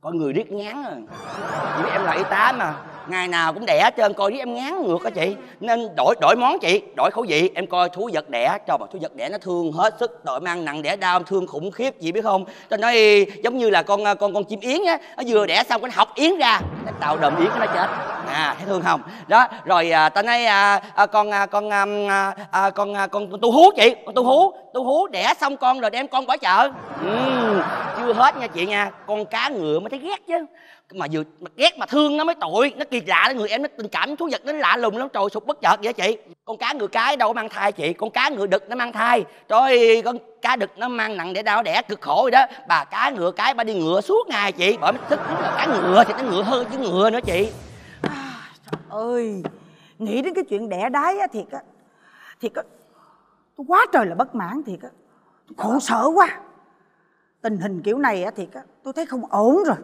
con người riết ngán rồi. Biết em là y tá mà ngày nào cũng đẻ hết trơn coi với em ngán ngược á chị. Nên đổi đổi món chị đổi khẩu vị. Em coi thú vật đẻ cho mà thú vật đẻ nó thương hết sức đội mang nặng đẻ đau thương khủng khiếp chị biết không? Cho nói giống như là con con con chim yến á nó vừa đẻ xong cái nó học yến ra nó tạo đờm yến nó chết. À thấy thương không? Đó rồi à, ta nói à, à, con à, con à, à, à con à, con tu hú chị con tu hú tu hú đẻ xong con rồi đem con bỏ chợ. Ừ, chưa hết nha chị nha con cá ngựa mới thấy ghét chứ mà vừa mà ghét mà thương nó mới tội. Nó kỳ lạ người em nó tình cảm thú vật nó lạ lùng lắm. Trời sụp bất chợt vậy chị? Con cá ngựa cái đâu có mang thai chị? Con cá ngựa đực nó mang thai. Trời ơi, con cá đực nó mang nặng để đau đẻ cực khổ rồi đó. Bà cá ngựa cái bà đi ngựa suốt ngày chị. Bởi mới thích là cá ngựa thì nó ngựa hơn chứ ngựa nữa chị. À, trời ơi nghĩ đến cái chuyện đẻ đái á thiệt á. Thiệt á tôi quá trời là bất mãn thiệt á. Khổ sở quá. Tình hình kiểu này á thiệt á tôi thấy không ổn rồi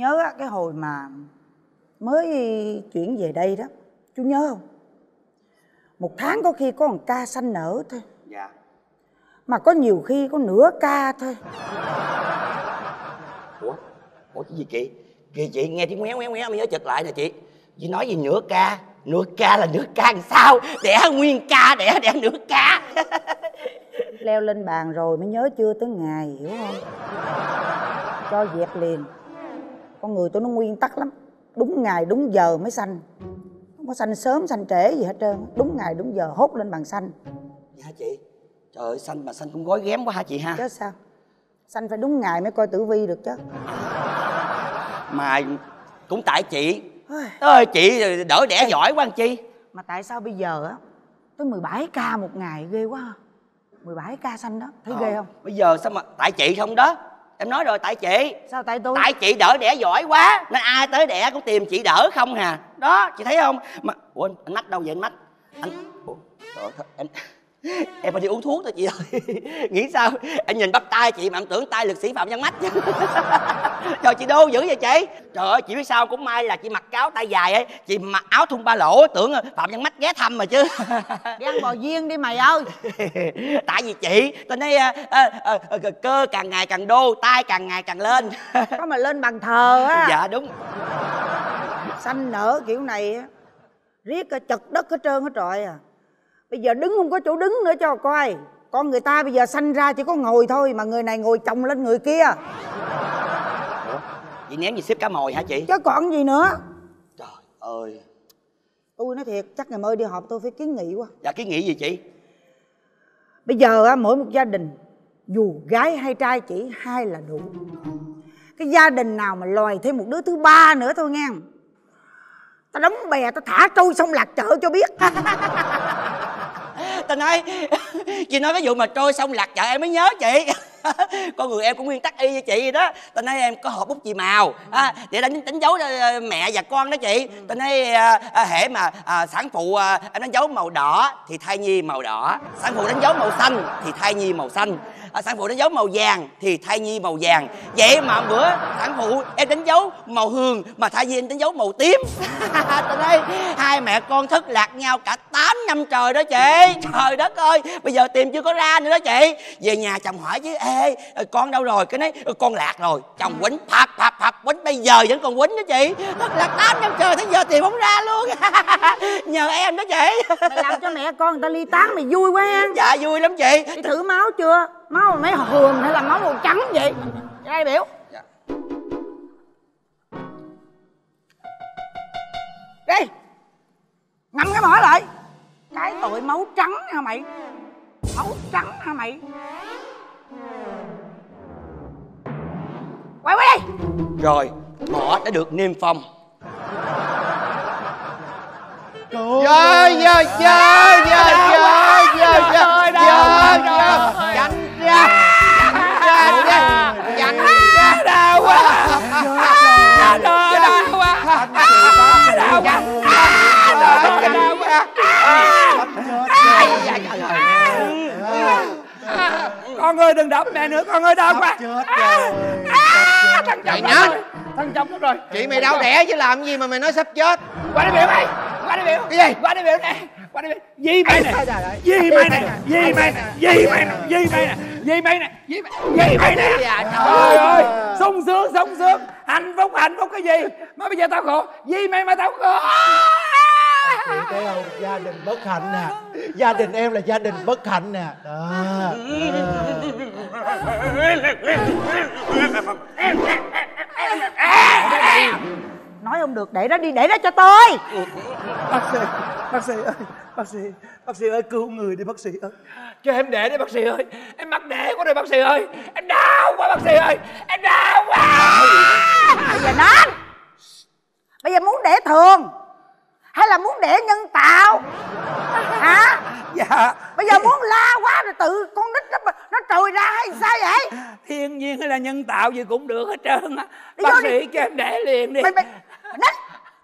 nhớ cái hồi mà mới chuyển về đây đó chú nhớ không? Một tháng có khi có một ca sanh nở thôi. Dạ. Mà có nhiều khi có nửa ca thôi. Ủa? Ủa cái gì chị? Kìa chị nghe tiếng ngoéo ngoéo ngoéo mới nhớ chật lại nè chị. Chị nói gì nửa ca? Nửa ca là nửa ca làm sao? Đẻ nguyên ca đẻ đẻ nửa ca. Leo lên bàn rồi mới nhớ chưa tới ngày hiểu không? Cho dẹp liền con người tôi nó nguyên tắc lắm. Đúng ngày đúng giờ mới sanh. Không có sanh sớm sanh trễ gì hết trơn đúng ngày đúng giờ hốt lên bàn sanh. Dạ chị. Trời ơi xanh mà xanh cũng gói ghém quá ha chị ha. Chứ sao? Sanh phải đúng ngày mới coi tử vi được chứ. Mà cũng tại chị. Ơi chị đỡ đẻ giỏi quá anh chi. Mà tại sao bây giờ á tới 17 ca một ngày ghê quá ha. 17 ca sanh đó thấy ghê không? Bây giờ sao mà tại chị không đó em nói rồi tại chị. Sao tại tôi? Tại chị đỡ đẻ giỏi quá nên ai tới đẻ cũng tìm chị đỡ không hà. Đó chị thấy không? Mà ủa anh, mắt đâu vậy anh mắt anh ủa, trời ơi, em em phải đi uống thuốc thôi chị ơi. Nghĩ sao? Em nhìn bắp tay chị mà em tưởng tay lực sĩ phạm văn mắt trời chị đô dữ vậy chị? Trời ơi chị biết sao cũng may là chị mặc áo tay dài ấy. Chị mặc áo thun ba lỗ tưởng phạm văn mắt ghé thăm mà chứ. Đi ăn bò viên đi mày ơi. Tại vì chị tôi nói à, à, à, cơ càng ngày càng đô tay càng ngày càng lên. Có mà lên bàn thờ á. Dạ đúng. Sanh nở kiểu này á riết chật đất hết trơn hết trọi à bây giờ đứng không có chỗ đứng nữa cho coi. Con người ta bây giờ sanh ra chỉ có ngồi thôi mà người này ngồi chồng lên người kia. Chị ném gì xếp cá mồi hả chị? Chứ còn gì nữa. Ơi. Tôi nói thiệt chắc ngày mai đi họp tôi phải kiến nghị quá. Dạ cái nghĩ gì chị? Bây giờ á mỗi một gia đình dù gái hay trai chỉ hai là đủ. Cái gia đình nào mà loài thêm một đứa thứ ba nữa thôi nghe. Tao đóng bè tao thả trôi sông lạc chợ cho biết tao nói chị nói cái vụ mà trôi sông lạc chợ em mới nhớ chị. Con người em cũng nguyên tắc y như chị đó. Tao nói em có hộp bút chì màu? À, để đánh đánh dấu cho mẹ và con đó chị. Tao nói à, à, hễ mà à, sản phụ à, đánh dấu màu đỏ thì thai nhi màu đỏ. Sản phụ đánh dấu màu xanh thì thai nhi màu xanh à, sản phụ đánh dấu màu vàng thì thai nhi màu vàng. Vậy mà bữa sản phụ em đánh dấu màu hường mà thai nhi em đánh dấu màu tím. Tao nói hai mẹ con thất lạc nhau cả 8 năm trời đó chị. Trời đất ơi bây giờ tìm chưa có ra nữa đó chị. Về nhà chồng hỏi chứ ê con đâu rồi? Cái nói con lạc rồi. Chồng quýnh phập phập phập quýnh. Bây giờ vẫn còn quýnh đó chị. Thất lạc 8 năm trời tới giờ tìm không ra luôn. Nhờ em đó chị. Mày làm cho mẹ con người ta ly tán mày vui quá. Ha dạ vui lắm chị. Đi thử máu chưa máu mấy hường hay là máu màu trắng vậy đại biểu dạ. đi ngậm cái mỏ lại cái tội máu trắng hả mày máu trắng hả mày quay qua đi rồi mỏ đã được niêm phong trời ơi trời ơi trời ơi trời ơi trời ơi ơi đừng đập mẹ nữa con ơi đau quá. chết rồi à, thằng Mày chồng nhớ. rồi thằng chồng nó rồi. Chị mày đau đẻ chứ làm gì mà mày nói sắp chết. Qua đây biểu mày qua đây biểu. Cái gì? Qua đây biểu nè qua đây biểu. Di mày nè di mày nè di mày nè di mày nè di mày nè di mày nè di mày mày nè. Trời ơi. sung sướng sung sướng. Hạnh phúc hạnh phúc cái gì? Mà bây giờ tao khổ. Di mày mà tao khổ chị thấy không? Gia đình bất hạnh nè. Gia đình em là gia đình bất hạnh nè. Đó. Nói không được để đó đi để đó cho tôi. Bác sĩ bác sĩ ơi bác sĩ bác sĩ ơi cứu người đi bác sĩ ơi. Cho em đẻ đi bác sĩ ơi. Em mắc đẻ quá rồi bác sĩ ơi. Em đau quá bác sĩ ơi. Em đau quá. Bây giờ nói bây giờ muốn đẻ thường hay là muốn đẻ nhân tạo? Hả? Dạ. Bây giờ muốn la quá rồi tự con nít nó nó trồi ra hay sao vậy? Thiên nhiên hay là nhân tạo gì cũng được hết trơn á. Bác sĩ đi. cho em đẻ liền đi. Mày mày nít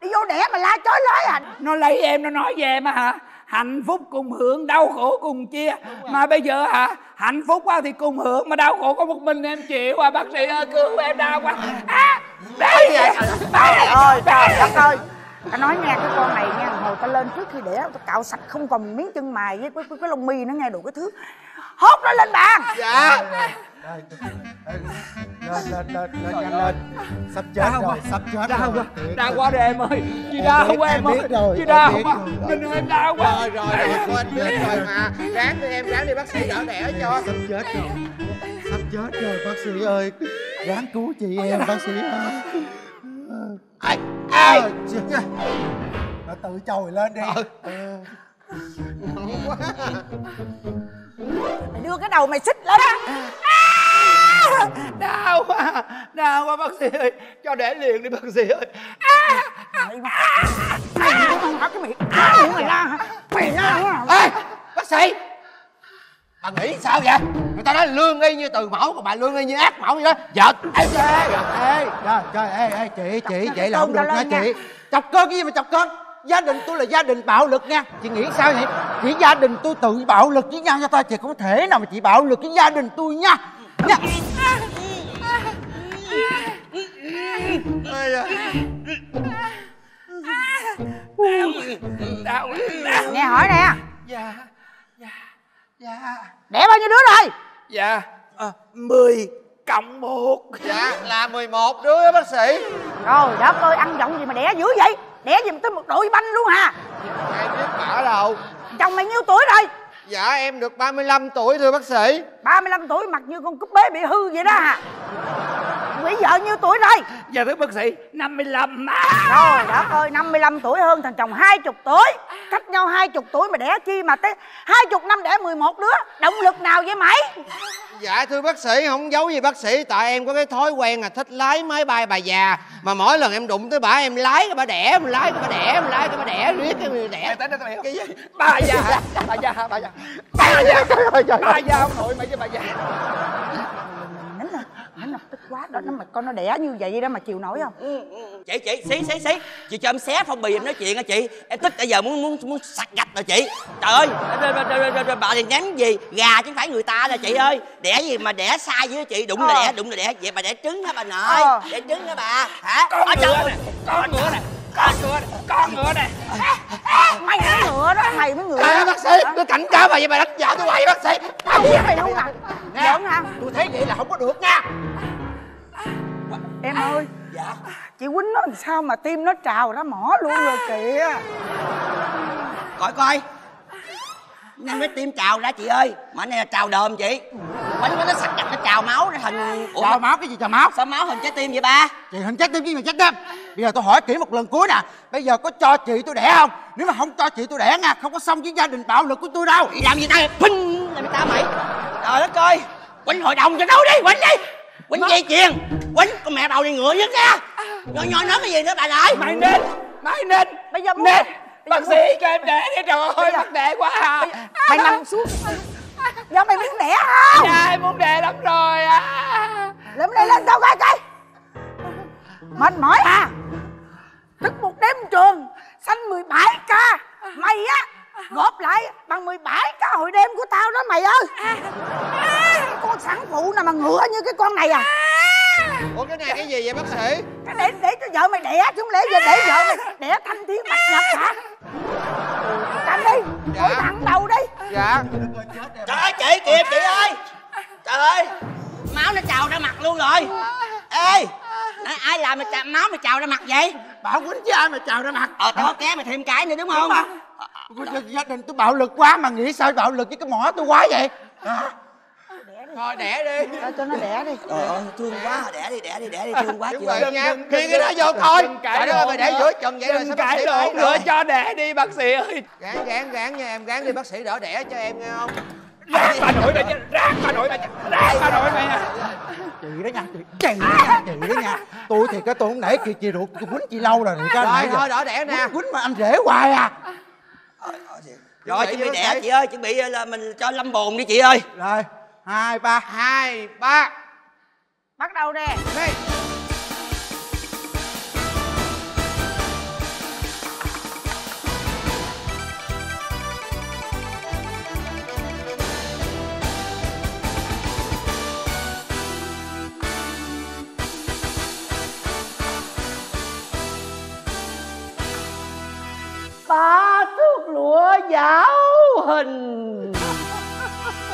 đi vô đẻ mà la chói lói à. Nó lấy em nó nói về á hả? Hạnh phúc cùng hưởng đau khổ cùng chia. Mà bây giờ hả? Hạnh phúc quá thì cùng hưởng mà đau khổ có một mình em chịu à. Bác sĩ ơi cứu em đau quá. À, đây trời ơi trời đất ơi tao nói nghe cái con này nha hồi tao lên trước khi đẻ tao cạo sạch không còn miếng chân mày với cái, cái, cái lông mi nó nghe đủ cái thứ. Hốt nó lên bàn! Dạ. Lên lên lên lên nhanh lên sắp chết Đau rồi sắp chết đau rồi. đau rồi. quá rồi em ơi. Chị đau quá em ơi. chị đau quá. rồi. mình ơi em đau quá. Rồi rồi rồi anh biết rồi mà. Ráng đi em ráng đi bác sĩ đỡ đẻ cho. Sắp chết rồi. Sắp chết rồi bác sĩ ơi. Ráng cứu chị em bác sĩ ơi ai ai. Nó tự trồi lên đi. Ừ. mày đưa cái đầu mày xích lên. Đau quá. Đau quá bác sĩ ơi. Cho đẻ liền đi bác sĩ ơi. Mày không hỏi cái miệng à, mày. La hả mày la bác sĩ bà nghĩ sao vậy? Người ta nói lương y như từ mẫu còn bà lương y như ác mẫu vậy đó. Giật. Ê ê ê trời trời ê ê chị chị vậy là không được nha. chị. Chọc cơn cái gì mà chọc cơn gia đình tôi là gia đình bạo lực nha. Chị nghĩ sao vậy? Chỉ gia đình tôi tự bạo lực với nhau cho tôi chị không thể nào mà chị bạo lực với gia đình tôi nha. Nha. Đau nghe hỏi nè. Dạ dạ đẻ bao nhiêu đứa rồi dạ à, 10 cộng một dạ là 11 đứa đó bác sĩ Trời đất ơi, ăn giọng gì mà đẻ dữ vậy? Đẻ gì mà tới một đội banh luôn hả? ai biết ở đâu Chồng mày nhiêu tuổi rồi? Dạ em được 35 tuổi thưa bác sĩ. 35 tuổi mặt như con cúp bế bị hư vậy đó hả? Quỷ vợ nhiêu tuổi rồi? dạ thưa bác sĩ 55 Trời đất ơi, 55 tuổi hơn thằng chồng 20 tuổi. Cách nhau 20 tuổi mà đẻ chi mà tới 20 năm đẻ 11 đứa. Động lực nào vậy mày? Dạ thưa bác sĩ không giấu gì bác sĩ. Tại em có cái thói quen là thích lái máy bay bà già. Mà mỗi lần em đụng tới bà em lái cái bà đẻ Em lái cái bà đẻ em lái cái bà đẻ riết cái bà đẻ. Cái gì? Bà già bà già bà già bà già bà già ông nội mày với bà già. Nín nè, nè, tức quá đó, nó mà con nó đẻ như vậy đó mà chịu nổi không? chị chị xí xí xí. Chị cho em xé phong bì em nói chuyện hả chị. Em tức bây giờ muốn muốn muốn sặc gạch rồi chị. Trời ơi bà thì nhắn gì? Gà chứ không phải người ta nè chị ơi. Đẻ gì mà đẻ sai với chị? Đụng là Ờ. đẻ đụng là đẻ. Vậy bà đẻ trứng hả bà nội? Ờ. đẻ trứng hả bà? Hả? Con trời nè con ngựa nè con ngựa nè con ngựa nè Mày mới ngựa đó, mày mới ngựa ơi bác sĩ tôi cảnh cáo bà vậy bà đánh vợ tôi quậy bác sĩ. Tao biết mày luôn à? Hả? tôi thấy vậy là không có được nha. Em ơi Chị Quýnh nó làm sao mà tim nó trào ra mỏ luôn rồi kìa. Coi coi nên mới tim trào ra chị ơi. Mà này là trào đờm chị. Quánh nó sặc gạch nó trào máu nó thành Ủa, Trào máu cái gì trào máu? Sao máu hình trái tim vậy ba? Chị hình chết tim gì mà chết tim? Bây giờ tôi hỏi kỹ một lần cuối nè. Bây giờ có cho chị tôi đẻ không? Nếu mà không cho chị tôi đẻ nha Không có xong với gia đình bạo lực của tôi đâu. Làm gì ta? Phinh làm gì ta mày? Trời đất ơi. Quýnh hội đồng cho đâu đi quýnh đi. Quýnh dây chuyền. Quýnh con mẹ đầu này ngựa nhất ra nhỏ nhỏ nói cái gì nữa bà nội mày nên mày nên Bây giờ muốn nên bác sĩ cho em đẻ đi trời ơi bắt đẻ quá à. Mày nằm xuống. Giờ mày muốn đẻ không? dạ em muốn đẻ lắm rồi à Lên đây lên tao coi coi. Mệt mỏi à. Thức một đêm trường Xanh 17 ca. Mày á Góp lại bằng 17 ca hội đêm của tao đó mày ơi. Cái con sản phụ nào mà ngựa như cái con này à ủa cái này cái gì vậy bác sĩ? Cái để để cho vợ mày đẻ chứ không lẽ giờ để vợ mày đẻ thanh thiên bạch nhật hả? Cầm đi ngồi thẳng đầu đi. Dạ. Trời ơi chị kìa chị ơi. Trời ơi. Máu nó trào ra mặt luôn rồi. Ê ai làm mà trà, máu mà trào ra mặt vậy? Bảo quýnh chứ ai mà trào ra mặt. Ờ tao ké mày thêm cái nữa đúng không? Ôi, gia- đình tôi bạo lực quá mà nghĩ sao bạo lực với cái mỏ tôi quá vậy? Hả? Thôi đẻ đi. Cho nó đẻ đi. Trời ơi thương quá. Đẻ đi đẻ đi đẻ đi. Thương quá Đúng chị rồi nha. Khi cái đó vô coi. trời ơi mày để giữa chừng vậy rồi sao bác cãi sĩ lộn nữa. Cho đẻ đi bác sĩ ơi. Gán gán gán nha em. Gán đi bác sĩ đỡ đẻ cho em nghe không? Ráng bà nội mày nha. Ráng bà nội mày nha. Ráng bà nội mày chị đó nha chị. Chị đó nha chị đó nha. Tôi thì cái tôi không nể chị chị ruột tôi quýnh chị lâu rồi Rồi, thôi, đỡ đẻ nè. quýnh quýnh mà anh rể hoài à. Rồi chuẩn bị đẻ chị ơi. Chuẩn bị là mình cho lâm bồn đi chị ơi. Rồi hai ba. Hai ba. Bắt đầu nè. Đi ba thước lụa giáo hình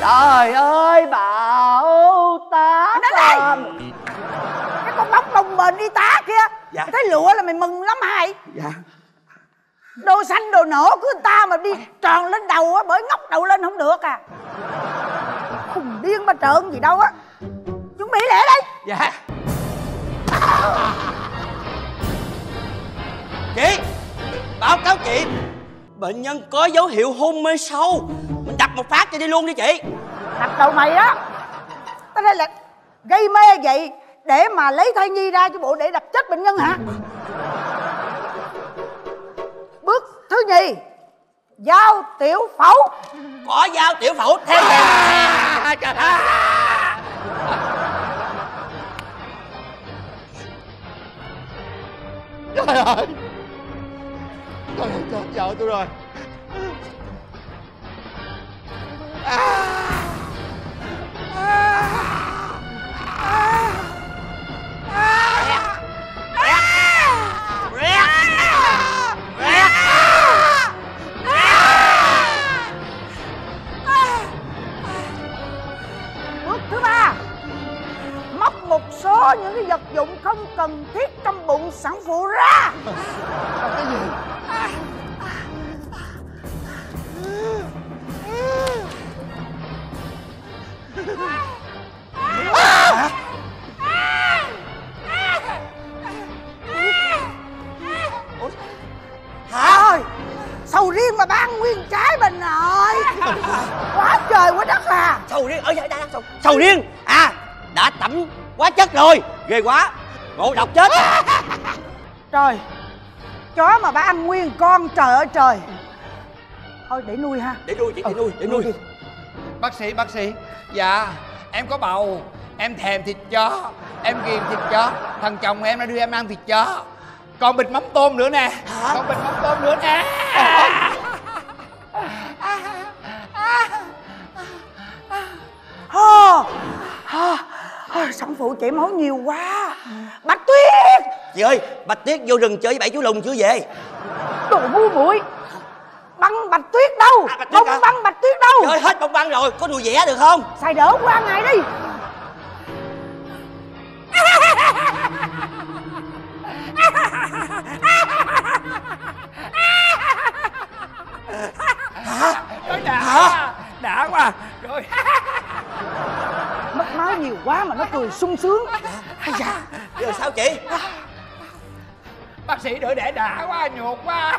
trời ơi bảo tá đây! cái con bóng bồng bềnh y tá kia. Dạ. thấy lụa là mày mừng lắm hại dạ. Đồ xanh đồ nổ của người ta mà đi tròn lên đầu á bởi ngóc đầu lên không được à. Khùng điên ba trợn gì đâu á. Chuẩn bị lẹ đi. Dạ. Chị báo cáo chị bệnh nhân có dấu hiệu hôn mê sâu. Mình đặt một phát cho đi luôn đi chị. Đặt đầu mày á. Tao đây là gây mê vậy để mà lấy thai nhi ra cho bộ để đập chết bệnh nhân hả? Bước thứ nhì giao tiểu phẫu. Có dao tiểu phẫu theo kèm trời ơi. Trời ơi chết vợ tôi rồi bước số những cái vật dụng không cần thiết trong bụng sản phụ ra. Cái gì Hả? Sầu riêng mà ban nguyên trái mình rồi. Quá trời, quá đất à. Sầu riêng ở đây đang sầu sầu riêng. À đã tẩm quá chất rồi. Ghê quá. Ngộ độc chết. Trời. Chó mà bà ăn nguyên con trời ơi trời. Thôi để nuôi ha. Để nuôi chị để nuôi để nuôi. Bác sĩ bác sĩ. Dạ em có bầu. Em thèm thịt chó. Em ghiền thịt chó. Thằng chồng em đã đưa em ăn thịt chó. Còn bịch mắm tôm nữa nè. Còn bịch mắm tôm nữa nè. Hơ Hơ Hơ, Sản phụ chảy máu nhiều quá. Bạch Tuyết! Chị ơi bạch tuyết vô rừng chơi với bảy chú lùn chưa về? Đồ ngu muội. Băng Bạch Tuyết đâu? Bạch Tuyết Bông hả? băng Bạch Tuyết đâu? Trời ơi, hết bông băng rồi. Có đùi vẽ được không? Xài đỡ qua ngày đi. Trời đã đã quá. Rồi Máu nhiều quá mà nó cười sung sướng. Ây da giờ sao chị? Bác sĩ đỡ đẻ đã quá nhột quá.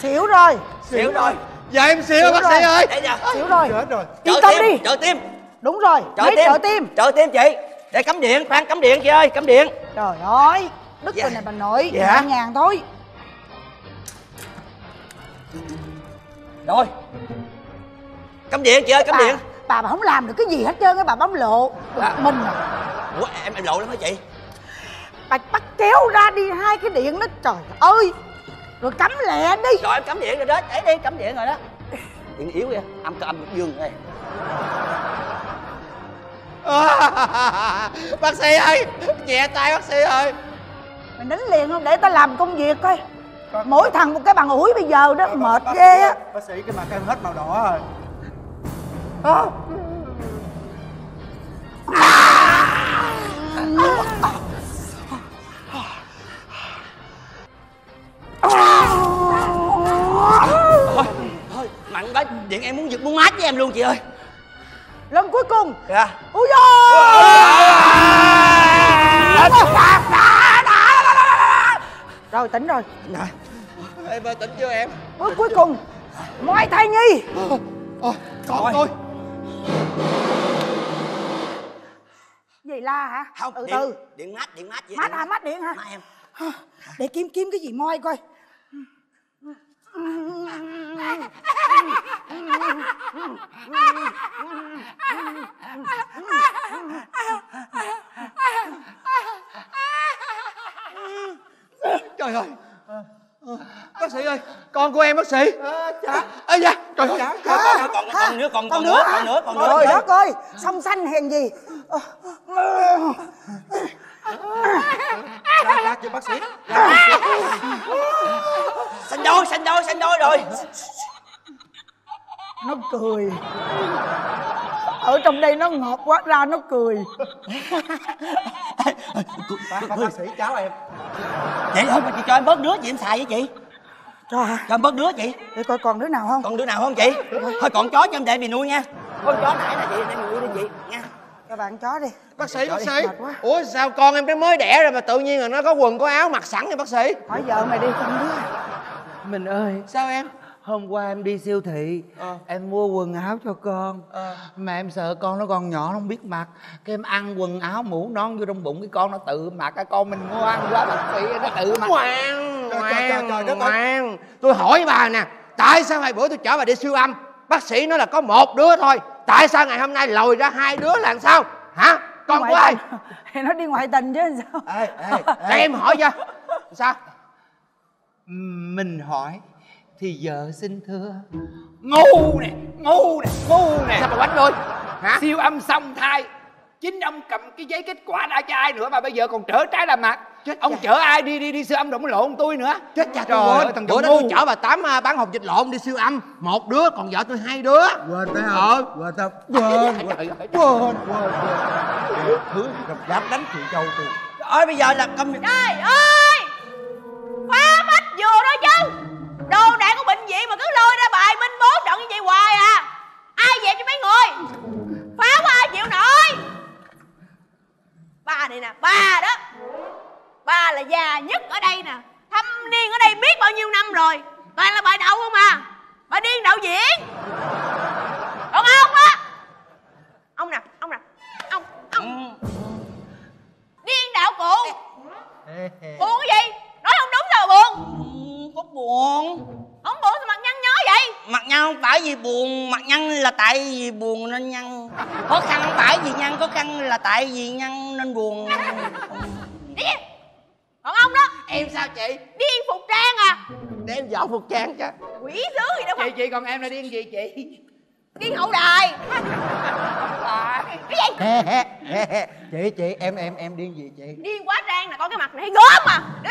Xỉu rồi. Xỉu rồi. Dạ em xỉu bác sĩ ơi. Để nha Xỉu rồi. Chết rồi. Yên trợ tâm tim đi. trợ tim Đúng rồi trợ Mấy tim trợ tim trợ tim chị. Để cắm điện khoan cắm điện chị ơi cắm điện. Trời ơi Đức Dạ. này bà nội. Dạ. Nhàng thôi. Rồi. Cắm điện chị ơi cắm bà, điện bà bà không làm được cái gì hết trơn á bà bấm lộ. Dạ. mình à. Ủa em em lộ lắm hả chị? Bà bắt kéo ra đi hai cái điện đó trời ơi. Rồi cắm lẹ đi. Rồi em cắm điện rồi đó. Để đi cắm điện rồi đó. Điện yếu kìa âm âm dương đây bác sĩ ơi nhẹ tay bác sĩ ơi. Mày nín liền không? Để tao làm công việc coi. Mỗi thằng một cái bằng ủi bây giờ đó mệt ghê á. bác sĩ cái mặt em hết màu đỏ rồi thôi thôi mặn bá điện em muốn giật muốn mát với em luôn chị ơi. Lần cuối cùng. Dạ. Ui rồi tỉnh rồi. Em ơi tỉnh chưa em? Bước cuối cùng. Moi thai nhi. Con tôi gì la hả? Không từ điện, từ. điện mát điện mát vậy mát điện hả? Mát điện hả? Mát em. Để kiếm kiếm cái gì moi coi. Trời ơi bác sĩ ơi con của em bác sĩ. Ơi da trời ơi. Còn còn còn nữa còn còn nữa còn nữa còn nữa trời đất ơi sông xanh hèn gì? Ờ, ra ra kêu bác sĩ. Xanh đôi xanh đôi xanh đôi rồi. Nó cười ở trong đây nó ngọt quá ra nó cười. Bác, bác, bác sĩ cháu em. Chị ơi mà chị cho em bớt đứa chị em xài với chị. Cho hả? Cho em bớt đứa chị. Để coi còn đứa nào không? Còn đứa nào không chị? Thôi còn chó cho em để mình nuôi nha. Con chó nãy là chị để mình nuôi đi chị. Nha. Cho bạn chó đi. Bác sĩ bác sĩ. Ủa sao con em nó mới đẻ rồi mà tự nhiên là nó có quần có áo mặc sẵn vậy bác sĩ? Hỏi vợ mày đi không đứa. Mình ơi. Sao em Hôm qua em đi siêu thị Ờ. Em mua quần áo cho con. Mà em sợ con nó còn nhỏ nó không biết mặc. Cái em ăn quần áo mũ non vô trong bụng Cái con nó tự mặc. Cái con mình mua ăn quá bác sĩ nó tự mặc. Ngoan Trời, trời, trời, ngoan. Tôi hỏi bà nè tại sao hai bữa tôi chở bà đi siêu âm? Bác sĩ nói là có một đứa thôi. Tại sao ngày hôm nay lòi ra hai đứa là làm sao? Hả? Con của ai? Thì nó đi ngoại tình chứ sao? Ê ê Để em hỏi cho. Sao? Mình hỏi Thì vợ xin thưa. Ngu nè ngu nè ngu nè. Sao bà quánh tôi? Hả? Siêu âm xong thai. Chính ông cầm cái giấy kết quả đã cho ai nữa mà bây giờ còn trở trái làm mặt. Ông chở ai đi đi đi siêu âm đụng lộn tôi nữa. Chết cha trời ơi thằng bữa đó tôi chở bà tám à, bán hộp dịch lộn đi siêu âm. Một đứa còn vợ tôi hai đứa. Quên phải Ờ. không Quên tao Quên. Quên quên quên Thứ dám đánh chị châu tôi. Ơi bây giờ là cầm trời ơi! Phá phách vừa đó chứ đồ đạc của bệnh viện mà cứ lôi ra bài minh bố trận như vậy hoài à. Ai dẹp cho mấy người? Phá quá ai chịu nổi? Ba này nè ba đó. Ba là già nhất ở đây nè. Thâm niên ở đây biết bao nhiêu năm rồi. Toàn là bài đậu không à? Bà điên đậu diễn. Còn ông á? Ông nè ông nè. Ông ông. Điên đạo cụ. Buồn cái gì không? Đúng sao buồn. Có buồn. Không buồn sao mặt nhăn nhó vậy? Mặt nhăn không phải vì buồn mặt nhăn là tại vì buồn nên nhăn. Khó khăn không phải vì nhăn khó khăn là tại vì nhăn nên buồn. Đi còn ông đó? Em sao chị? Điên phục trang à? Để em dọn phục trang cho. Quỷ sứ gì đâu chị chị còn em là điên gì chị? Điên hậu đài. Cái gì? Chị chị em em em điên gì chị? Điên quá trang là con cái mặt này gớm mà đưa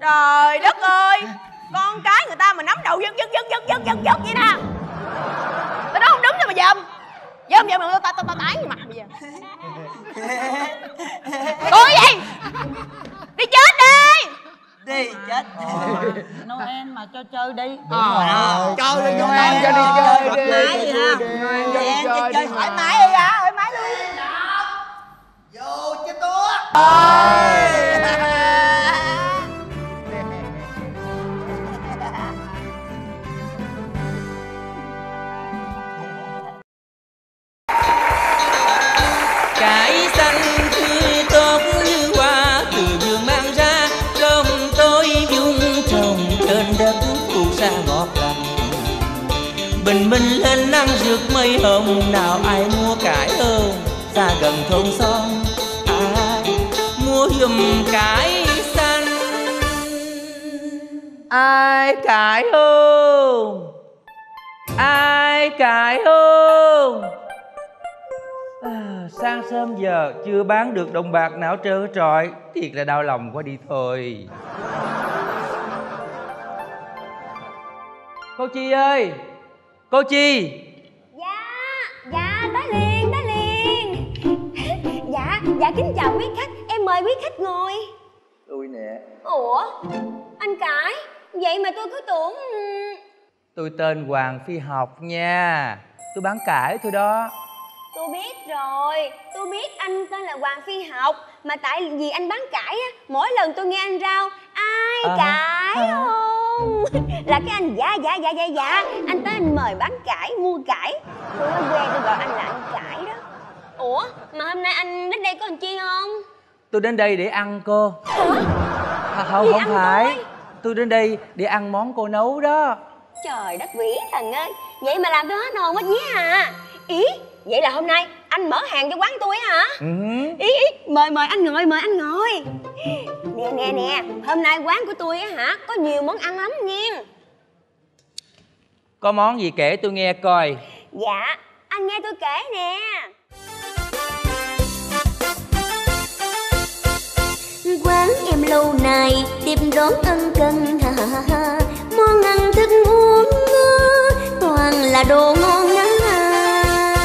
trời đất ơi con cái người ta mà nắm đầu dân dân dân dân dân dân dân vậy nè tao nói không đúng cho mà dòm dòm dòm mà tao tao tao tán mặt bây giờ coi gì đi chết đi. Đi chết Noel mà cho chơi đi. Ờ, chơi đi Noel cho đi chơi đi Thoải mái đi. ha. Noel cho đi chơi thoải mái đi hả Bình minh lên nắng rực mây hồng, Nào ai mua cải ơn xa gần thôn xóm giùm cải xanh Ai cải hương ai cãi không à, sáng sớm giờ chưa bán được đồng bạc nào trơn hết trọi. Thiệt là đau lòng quá đi thôi. Cô chi ơi! Cô chi! Dạ tới liền tới liền Dạ dạ kính chào quý khách mời quý khách ngồi. Tôi nè. Ủa anh cãi Vậy mà tôi cứ tưởng ừ, tôi tên hoàng phi học nha. Tôi bán cải thôi đó. Tôi biết rồi. Tôi biết anh tên là Hoàng Phi Học Mà tại vì anh bán cải á Mỗi lần tôi nghe anh rao Ai À, cải không? Là cái anh dạ dạ dạ dạ dạ. Anh tới anh mời bán cải mua cải. Tôi mới quen tôi gọi anh là anh cải đó. Ủa mà hôm nay anh đến đây có làm chi không tôi đến đây để ăn cô. À, không không phải. tôi? tôi đến đây để ăn món cô nấu đó. Trời đất vĩ thần ơi. Vậy mà làm tôi hết hồn hết vía à. Ý Vậy là hôm nay anh mở hàng cho quán tôi hả? Ừ. Ý ý Mời mời anh ngồi mời anh ngồi. Nè nè nè Hôm nay quán của tôi á hả Có nhiều món ăn lắm nghe có món gì kể tôi nghe coi. Dạ Anh nghe tôi kể nè quán em lâu nay, tiếp đón ân cần. Ha ha ha món ăn thức uống toàn là đồ ngon ha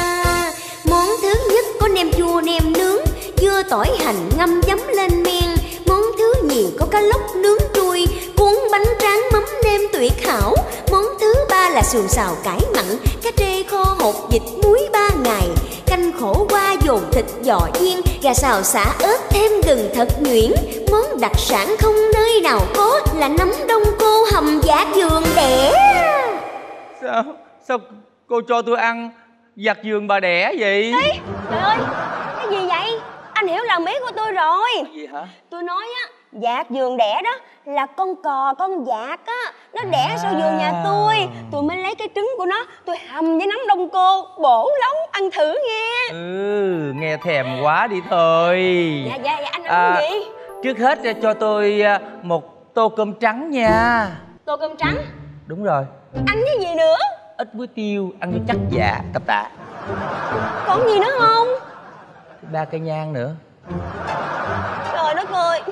món thứ nhất có nem chua nem nướng, dưa tỏi hành ngâm giấm lên men món thứ nhì có cá lóc nướng chui, cuốn bánh tráng mắm nêm tuyệt hảo. Món thứ ba là sườn xào cải mặn, cá trê kho hột vịt muối ba ngày canh khổ qua dồn thịt giò chiên gà xào xả ớt thêm gừng thật nhuyễn. Món đặc sản không nơi nào có là nấm đông cô hầm giả giường đẻ. Sao? Sao cô cho tôi ăn giặt giường bà đẻ vậy? Trời ơi Cái gì vậy? Anh hiểu lầm ý của tôi rồi. Gì hả? Tôi nói á Dạt giường đẻ đó là con cò con dạt á. Nó đẻ sau giường nhà tôi. Tôi mới lấy cái trứng của nó Tôi hầm với nấm đông cô Bổ lắm ăn thử nghe. Ừ nghe thèm quá đi thôi. Dạ dạ dạ anh ăn À, cái gì? trước hết à, cho tôi à, một tô cơm trắng nha. Tô cơm trắng? Đúng rồi. Ăn cái gì nữa? Ít muối tiêu ăn cho chắc dạ tập tạ. Còn gì nữa không? Ba cây nhang nữa. Trời đất ơi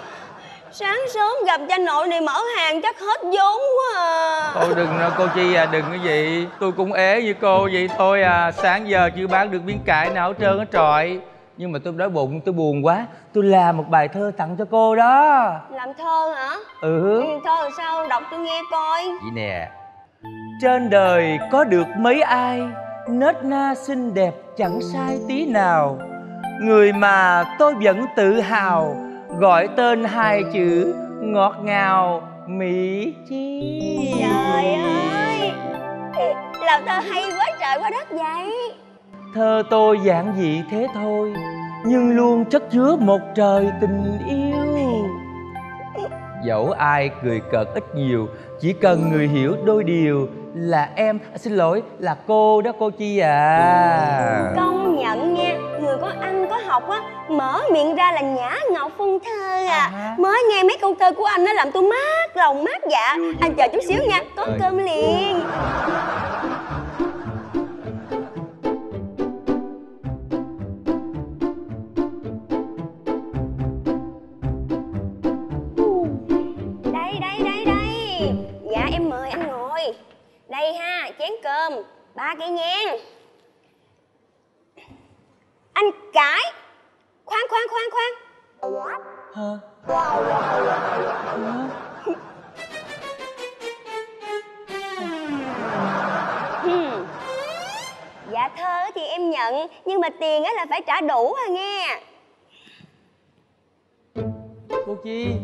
Sáng sớm gặp cha nội này mở hàng chắc hết vốn quá à. Cô đừng nữa cô chi à đừng cái gì. Tôi cũng ế như cô vậy thôi à. Sáng giờ chưa bán được miếng cải nào hết trơn hết trọi nhưng mà tôi đói bụng tôi buồn quá. Tôi làm một bài thơ tặng cho cô đó. Làm thơ hả? Ừ. Ừ, Thơ làm sao? Đọc tôi nghe coi. Vậy nè. Trên đời có được mấy ai nết na xinh đẹp chẳng sai tí nào. Người mà tôi vẫn tự hào gọi tên hai chữ ngọt ngào mỹ chi. Trời ơi Làm thơ hay quá trời quá đất vậy. Thơ tôi giản dị thế thôi nhưng luôn chất chứa một trời tình yêu. Dẫu ai cười cợt ít nhiều chỉ cần người hiểu đôi điều là em. À, xin lỗi là cô đó cô chi à. Công nhận nha Người có ăn có học á Mở miệng ra là nhã ngọc phun thơ à. Mới nghe mấy câu thơ của anh nó làm tôi mát lòng mát dạ. Anh chờ chút xíu nha Có cơm liền Đây ha chén cơm Ba cây nhang. Anh cãi. Khoan khoan khoan khoan. Hmm. Dạ thơ thì em nhận Nhưng mà tiền á là phải trả đủ à nghe. Cô chi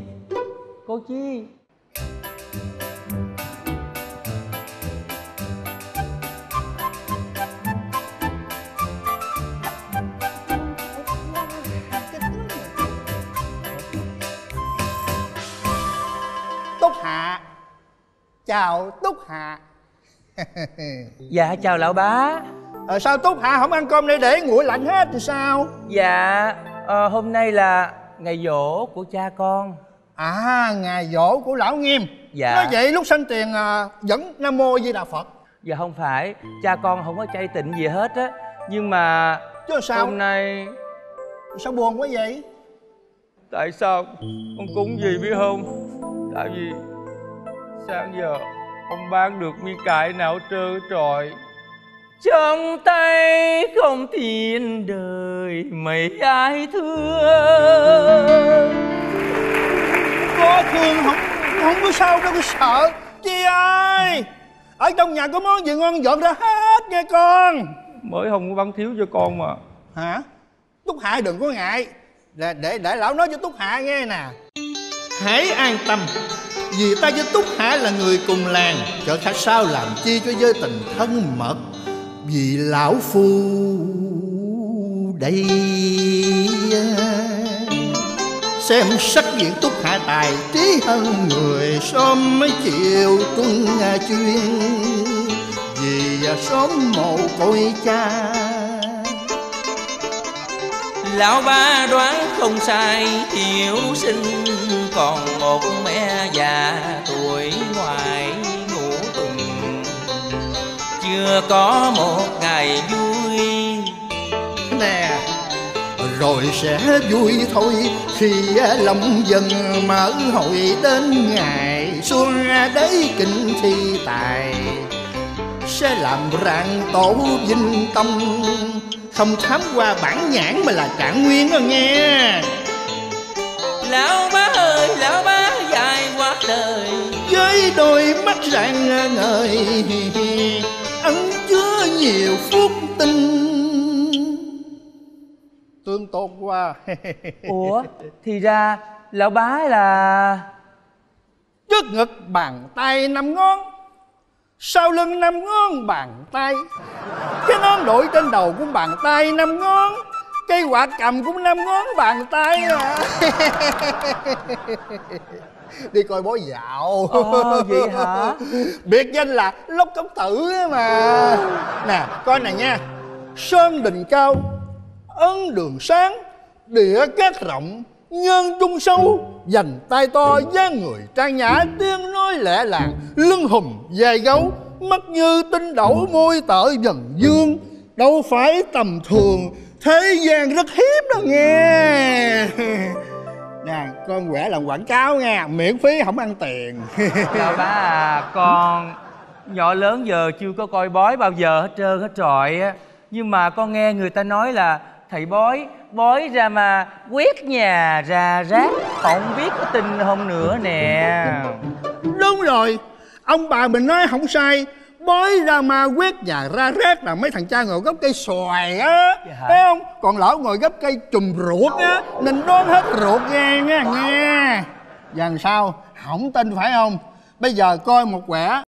cô chi Chào Túc Hạ. Dạ chào lão bá. Ờ, Sao Túc Hạ không ăn cơm đây để nguội lạnh hết thì sao? Dạ ờ, hôm nay là ngày dỗ của cha con. À ngày dỗ của lão nghiêm. Dạ. Nói vậy lúc sanh tiền à, vẫn Nam Mô Di Đà Phật. Dạ không phải. Cha con không có chay tịnh gì hết á. Nhưng mà Chứ sao? hôm nay sao buồn quá vậy? Tại sao con cúng gì biết không? Tại vì sáng giờ không bán được miếng cải nào hết trọi? Trong tay không tiền đời mấy ai thương? Có thương không không có sao đâu có sợ. Chị ơi ở trong nhà có món gì ngon dọn ra hết nghe con. Mới không có bán thiếu cho con mà. Hả? Túc hạ đừng có ngại. Để để để lão nói cho túc hạ nghe nè. Hãy an tâm vì ta với túc hạ là người cùng làng, chợ khách sao làm chi cho giới tình thân mật? Vì lão phu đây. Xem sắc diện túc hạ tài trí hơn người sớm mấy chiều tuân chuyên. Vì à, sớm mồ côi cha. Lão ba đoán không sai, Hiếu sinh còn một mẹ già tuổi ngoài ngủ tuần. Chưa có một ngày vui. Nè, rồi sẽ vui thôi, khi lòng dần mở hội đến ngày xuân đấy kinh thi tài. Sẽ làm rạng tổ vinh tâm không thám qua bản nhãn mà là trạng nguyên đó nghe. Lão ba ơi lão ba dài quá đời. Với đôi mắt rạng ngời ẩn chứa nhiều phúc tinh. Tương tôn qua. Ủa thì ra lão bá là trước ngực bàn tay năm ngón sau lưng năm ngón bàn tay. Cái nón đội trên đầu cũng bàn tay năm ngón. Cây quạt cầm cũng năm ngón bàn tay à. Đi coi bói dạo. Ờ, vậy hả? biệt danh là lốc cống tử mà. Nè coi này nha. Sơn đình cao ấn đường sáng địa cát rộng nhân trung sâu dành tay to dáng người trang nhã tiếng nói lẹ làng lưng hùm dài gấu mắt như tinh đậu môi tợ dần dương. Đâu phải tầm thường thế gian rất hiếm đâu nghe. Nè con quẻ làm quảng cáo nha miễn phí không ăn tiền. Lão bá à con nhỏ lớn giờ chưa có coi bói bao giờ hết trơn hết trọi á. Nhưng mà con nghe người ta nói là thầy bói bói ra mà quét nhà ra rác. Không biết có tin không nữa nè. Đúng rồi. Ông bà mình nói không sai. Bói ra ma quét nhà ra rác là mấy thằng cha ngồi gốc cây xoài á. Thấy không? Còn lão ngồi gốc cây trùm ruột á nên đoán hết ruột ra nha nghe. Dần sao? Không tin phải không? Bây giờ coi một quẻ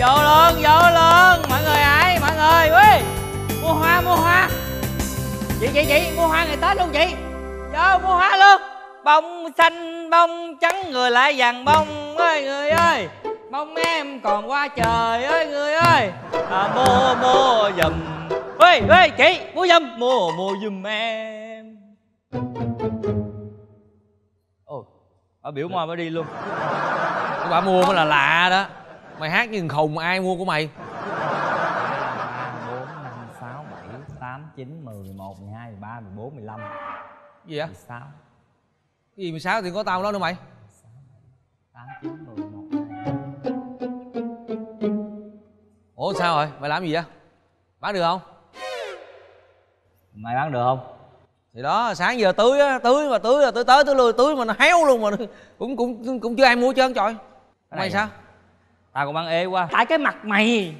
vô luôn vô luôn. Mọi người ơi mọi người. Ui. Mua hoa mua hoa. Chị chị chị mua hoa ngày tết luôn chị. Vô mua hoa luôn. Bông xanh bông trắng người lại vàng bông. Ơi người ơi. Bông em còn qua trời. Ơi người ơi. À, mua mua giùm. Ơi ơi chị mua giùm. Mua mua giùm em. Ồ bà biểu moi bà đi luôn. Bà mua mới là lạ đó mày hát như khùng ai mua của mày? Bốn năm sáu bảy tám chín mười một mười hai mười ba mười bốn mười lăm. Gì vậy? Mười sáu cái gì mười sáu thì có tao đó nữa mày? Tám chín mười một ủa sao rồi? Mày làm gì vậy? Bán được không? Mày bán được không? Thì đó sáng giờ tưới á tưới mà tưới là tưới tới tưới lui tưới mà nó héo luôn mà cũng cũng cũng chưa ai mua trơn trời. Mày sao tao còn bán ế quá. Tại cái mặt mày.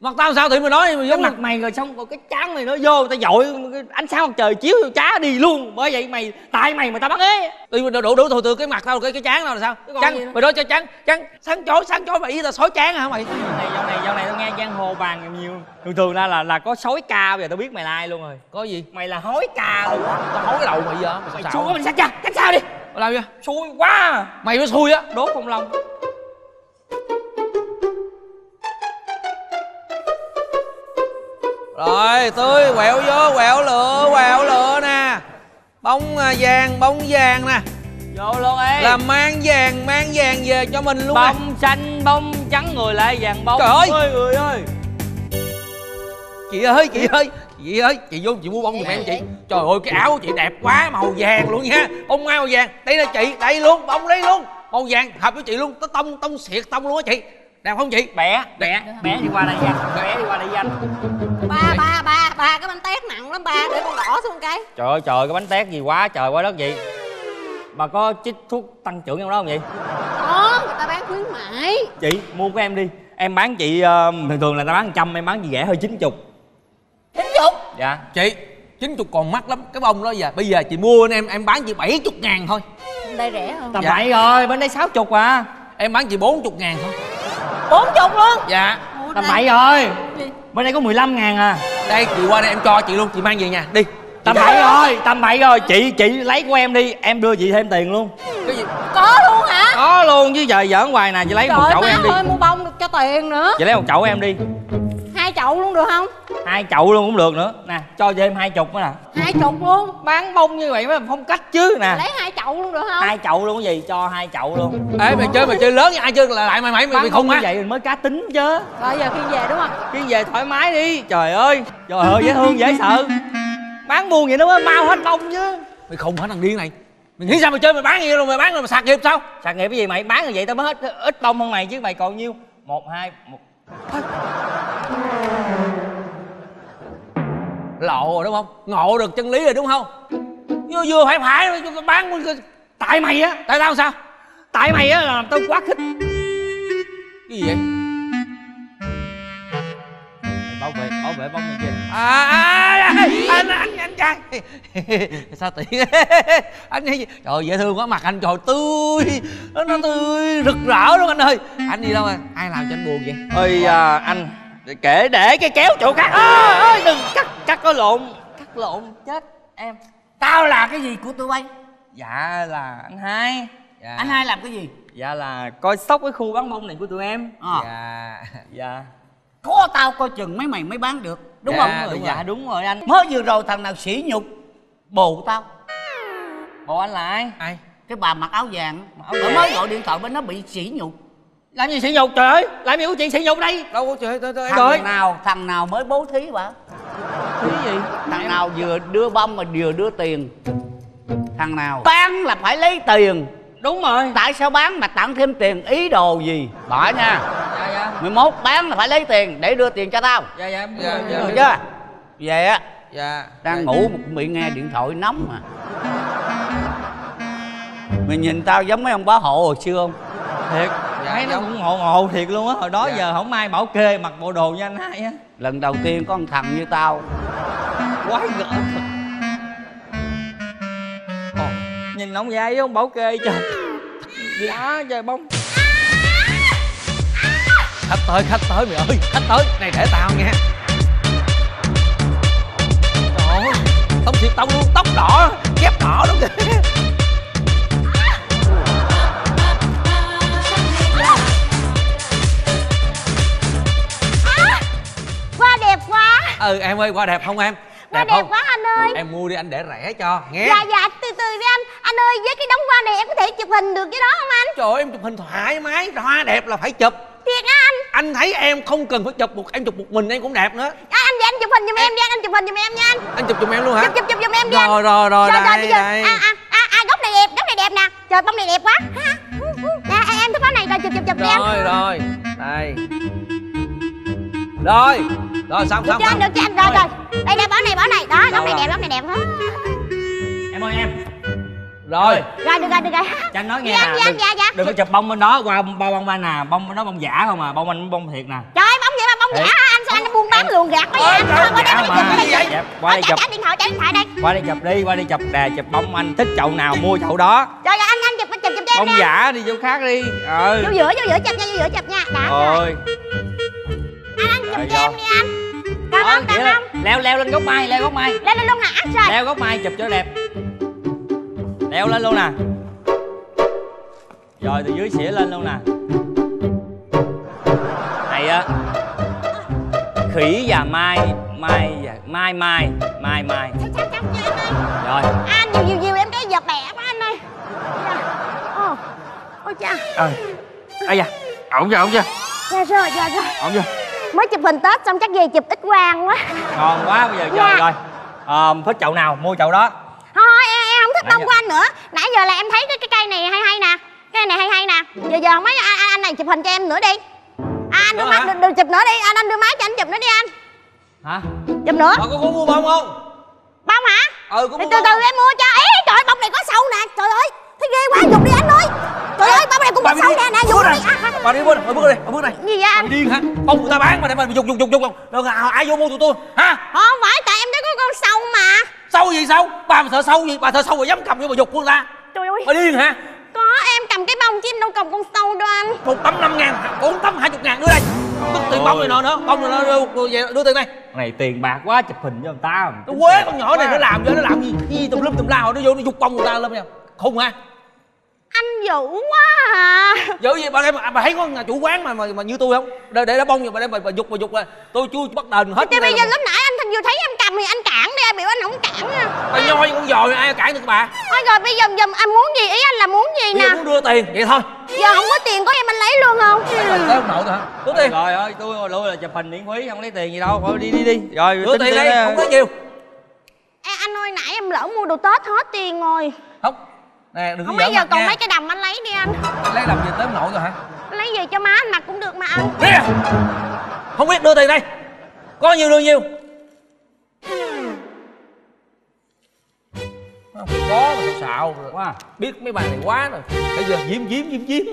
Mặt tao sao thì mày nói mày cái giống mặt mày rồi xong rồi cái trán mày nó vô tao dội cái ánh sáng mặt trời chiếu chá đi luôn. Bởi vậy mày tại mày mà tao bán ế. Đi mà đủ đủ đủ từ cái mặt tao cái cái chán tao là sao? Chán mày nói cho chán chán sáng chói sáng chói mày ý tao sói chán hả mày? Này dạo này dạo này tao nghe giang hồ bàn nhiều. Thường thường ra là là có sói ca bây giờ tao biết mày là ai luôn rồi. Có gì? Mày là hói ca luôn tao hối cái đầu mày giờ mày mày sao xui quá. mình sát cha cách sao đi. Mày làm gì? Xui quá. Mày mới xui á. Đốt không lòng rồi tươi quẹo vô quẹo lựa quẹo lựa nè. Bông à, vàng bông vàng nè. Vô luôn ê là mang vàng mang vàng về cho mình luôn bông xanh bông trắng người lại vàng bông. Trời ơi! ơi người ơi. Chị ơi chị ơi chị ơi chị vô chị mua bông giùm em chị. trời ơi cái áo của chị đẹp quá màu vàng luôn nha. Bông mai màu vàng. Đây là chị đây luôn bông đây luôn. Màu vàng hợp với chị luôn. Nó tông tông xiệt tông luôn á chị. Đẹp không chị? Bẻ bẻ bẻ đi qua đây danh bẻ đi qua đây danh ba ba ba ba cái bánh tét nặng lắm ba để con đỏ xuống cái. Trời ơi trời cái bánh tét gì quá trời quá đất gì bà có chích thuốc tăng trưởng trong đó không vậy? Có người ta bán khuyến mãi. Chị mua của em đi. Em bán chị ờ, thường thường là ta bán trăm em bán chị rẻ hơi chín chục. Chín chục? Dạ. Chị chín chục còn mắc lắm cái bông đó giờ. Bây giờ chị mua anh em em bán chị bảy chục ngàn thôi. Đây rẻ hơn tầm bậy rồi bên đây sáu chục à. Em bán chị bốn chục ngàn thôi. Bốn chục luôn? Dạ. Tầm bậy rồi bên đây có 15 ngàn à. Đây chị qua đây em cho chị luôn chị mang về nhà. Đi tầm bậy rồi tầm bậy rồi. Chị chị lấy của em đi em đưa chị thêm tiền luôn. Cái gì? Có luôn hả? Có luôn chứ giờ giỡn hoài nè chị lấy một trời chậu má em đi. ơi mua bông được cho tiền nữa. Chị lấy một chậu em đi chậu luôn được không? Hai chậu luôn cũng được nữa. Nè cho thêm hai chục nữa nè. Hai chục luôn? Bán bông như vậy mới phong cách chứ nè. Lấy hai chậu luôn được không? Hai chậu luôn cái gì? Cho hai chậu luôn. Ê mày chơi mày chơi lớn với ai chơi là lại mày mày mày, không á vậy mới cá tính chứ. Rồi giờ khi về đúng không? Khi về thoải mái đi. Trời ơi trời ơi dễ thương dễ sợ. Bán buồn vậy nó mới mau hết bông chứ. Mày không hả thằng điên này. Mày nghĩ sao mày chơi mày bán gì rồi mày bán rồi mày sạc nghiệp sao? Sạc nghiệp cái gì mày? Bán như vậy tao mới hết ít bông hơn mày chứ. Mày còn nhiêu? Một hai một lộ rồi đúng không? Ngộ được chân lý rồi đúng không? Vừa vừa phải phải bán tại mày á. Tại tao sao? Tại mày á là làm tao quá khích. Cái gì vậy? Bảo vệ bảo vệ bóng này kia à, à, à anh anh anh trai. Sao tiện anh ấy trời dễ thương quá mặt anh trời tươi. Nó, tươi rực rỡ luôn anh ơi. Anh đi đâu à ai làm cho anh buồn vậy? Ơi à, anh kể để cái kéo chỗ khác. Ơi ơi đừng cắt cắt có lộn. cắt lộn chết em. Tao là cái gì của tụi bay? Dạ là anh hai. Dạ. Anh hai làm cái gì? Dạ là coi sóc cái khu bán bông này của tụi em. Ờ. dạ dạ Có tao coi chừng mấy mày mới bán được. Đúng Dạ, không? Đúng dạ đúng rồi anh. Mới vừa rồi thằng nào sỉ nhục Bồ tao. Bộ anh là ai? Ai? Cái bà mặc áo vàng. Áo vàng. mới gọi điện thoại bên nó bị sỉ nhục. Làm gì sỉ nhục? Trời ơi làm gì có chuyện sỉ nhục đây? Đâu có trời tôi tôi Thằng nào thằng nào mới bố thí bà? Thí gì? Thằng nào vừa đưa bông mà vừa đưa tiền? Thằng nào? Bán là phải lấy tiền Đúng rồi. Tại sao bán mà tặng thêm tiền? Ý đồ gì? Bỏ nha. Dạ dạ. 11 bán là phải lấy tiền để đưa tiền cho tao. Dạ dạ dạ dạ Được chưa? Về á dạ. Đang ngủ mà cũng bị nghe điện thoại nóng mà. Mày nhìn tao giống mấy ông bá hộ hồi xưa không? Thiệt. Dạ, thấy nó cũng ngộ ngộ thiệt luôn á. Hồi đó Dạ. giờ không ai bảo kê mặc bộ đồ như anh hai á. Lần đầu tiên có một thằng như tao. Quái gở nhìn ông dai không bảo kê trời. Dạ trời bông. Khách tới khách tới mày ơi khách tới. Này để tao nha trời ơi tông thiệt tông luôn tóc đỏ dép đỏ luôn. Kìa Hoa đẹp quá. Ừ em ơi qua đẹp không em Hoa đẹp không? quá anh ơi. Em mua đi anh để rẻ cho nghe. Dạ dạ từ từ đi anh. Anh ơi với cái đống hoa này em có thể chụp hình được với đó không anh? Trời ơi em chụp hình thoải mái hoa đẹp là phải chụp. Thiệt á anh? Anh thấy em không cần phải chụp một em chụp một mình em cũng đẹp nữa. À, Anh vậy anh chụp hình giùm em đi anh Anh chụp hình giùm em nha anh. Anh chụp giùm em luôn hả? Chụp chụp chụp giùm em đi anh. Rồi rồi rồi Rồi, rồi, đây bây giờ- đây. À à à, à góc này đẹp góc này đẹp nè. Trời bông này đẹp quá. Nè em, em thích bó này. Rồi chụp chụp chụp đi anh. Rồi rồi. Đây. Rồi rồi xong Được xong chưa anh? xong. Được chưa anh? Rồi. rồi Đây đây bó này bó này. Đó góc này đẹp góc này đẹp. Đó em ơi em. Rồi. Rồi được rồi được rồi. Cho anh nói nghe Dạ, nè. dạ, đừng, dạ, dạ. đừng có chụp bông bên đó. Qua bao bông ban nè. Bông bên đó bông giả không à? Bông anh bông thiệt nè. Trời ơi bông vậy mà bông giả. Hả? anh sao anh buôn bán luồn gạt quá vậy anh? qua đây qua đây. Chụp qua đây chụp. Ờ, điện thoại trả điện thoại đây. Qua đây chụp đi qua đây chụp nè. Chụp bông anh. Thích chậu nào mua chậu đó. Rồi rồi anh anh chụp chụp chụp cho em bông anh. giả đi chỗ khác đi. Ừ Vô giữa vô giữa chụp nha vô giữa chụp nha. Đó rồi. Anh anh chụp cho em đi anh Cầm vậy là không leo leo lên gốc mai leo gốc mai. Lên lên luôn hả? Rồi leo gốc mai chụp cho đẹp. Leo lên luôn nè. Rồi từ dưới xỉa lên luôn nè. Này á khỉ và mai mai và mai mai mai mai. Rồi. Anh nhiều nhiều nhiều em cái giật bẻ quá anh ơi. Dạ. Ồ Ôi cha. Ơi ây da. Ổn chưa ổn chưa? Dạ rồi dạ rồi. Ổn chưa Mới chụp hình Tết xong chắc về chụp ít quang quá. Ngon quá bây giờ Dạ. rồi Ờ, thích chậu nào mua chậu đó. Thôi em, em không thích Nãy bông giờ- của anh nữa. Nãy giờ là em thấy cái, cái cây này hay hay nè Cây này hay hay nè. Giờ giờ mấy anh, anh, anh này chụp hình cho em nữa đi. À, anh đưa máy đưa, đưa chụp nữa đi. Anh anh đưa máy cho anh chụp nữa đi anh. Hả? Chụp nữa. Ờ, có, có mua bông không? Bông hả? Ừ có từ mua từ bông từ không? em mua cho. Ấy trời ơi, bông này có sâu nè. Trời ơi thấy ghê quá dùng đi anh ơi trời ơi bông này cũng có sâu nè nè dùng đi. bà đi bước này bước này bước này gì vậy anh? Điên hả? Bông người ta bán mà để mà dục dục dục dục dục. Đâu ai, ai vô mua tụi tôi? Hả? Không phải tại em thấy có con sâu mà. Sâu gì sâu? Bà mà sợ sâu gì? Bà sợ sâu mà dám cầm vô mà dục của người ta. Trời ơi. Bà điên hả? Có em cầm cái bông chứ em đâu cầm con sâu đâu anh. Một tấm năm ngàn bốn tấm hai chục ngàn đưa đây. Tức tiền bông này nọ nữa bông này nó đưa, đưa, đưa tiền đây. Này tiền bạc quá chụp hình cho người ta. Nó quế con nhỏ này nó làm cho nó làm gì? Gì tùm lum tùm la nó vô nó dục bông người ta lên nha khùng hả anh dữ quá à. Dữ gì? Bà đây bà, bà thấy có chủ quán mà mà, mà như tôi không? Để để đá bông rồi bà đây bà, bà dục bà dục à. Tôi chưa bắt đền hết chứ bây giờ lúc nãy anh thành vừa thấy em cầm thì anh cản đi biểu anh không cản nha. Bà nhoi con dòi ai cản được bà? Thôi rồi bây giờ giờ anh muốn gì? Ý anh là muốn gì bây giờ nè? muốn đưa tiền. Vậy thôi. Giờ không có tiền có em anh lấy luôn không? Tới ông nội thôi hả? Đưa tiền. Rồi ơi tôi lui là chụp hình miễn phí không lấy tiền gì đâu. Thôi đi đi đi. Rồi đưa tiền đó. không có nhiều. Ê, anh ơi nãy em lỡ mua đồ tết hết tiền rồi nè đừng có không bây giờ còn nha. mấy cái đầm anh lấy đi anh. Lấy làm gì tới nội rồi hả? Lấy về cho má anh mặc cũng được mà anh. Nè không biết đưa tiền đây. Có nhiều đưa không có mà xạo xạo quá. Biết mấy bà này quá rồi. Bây giờ diếm diếm diếm diếm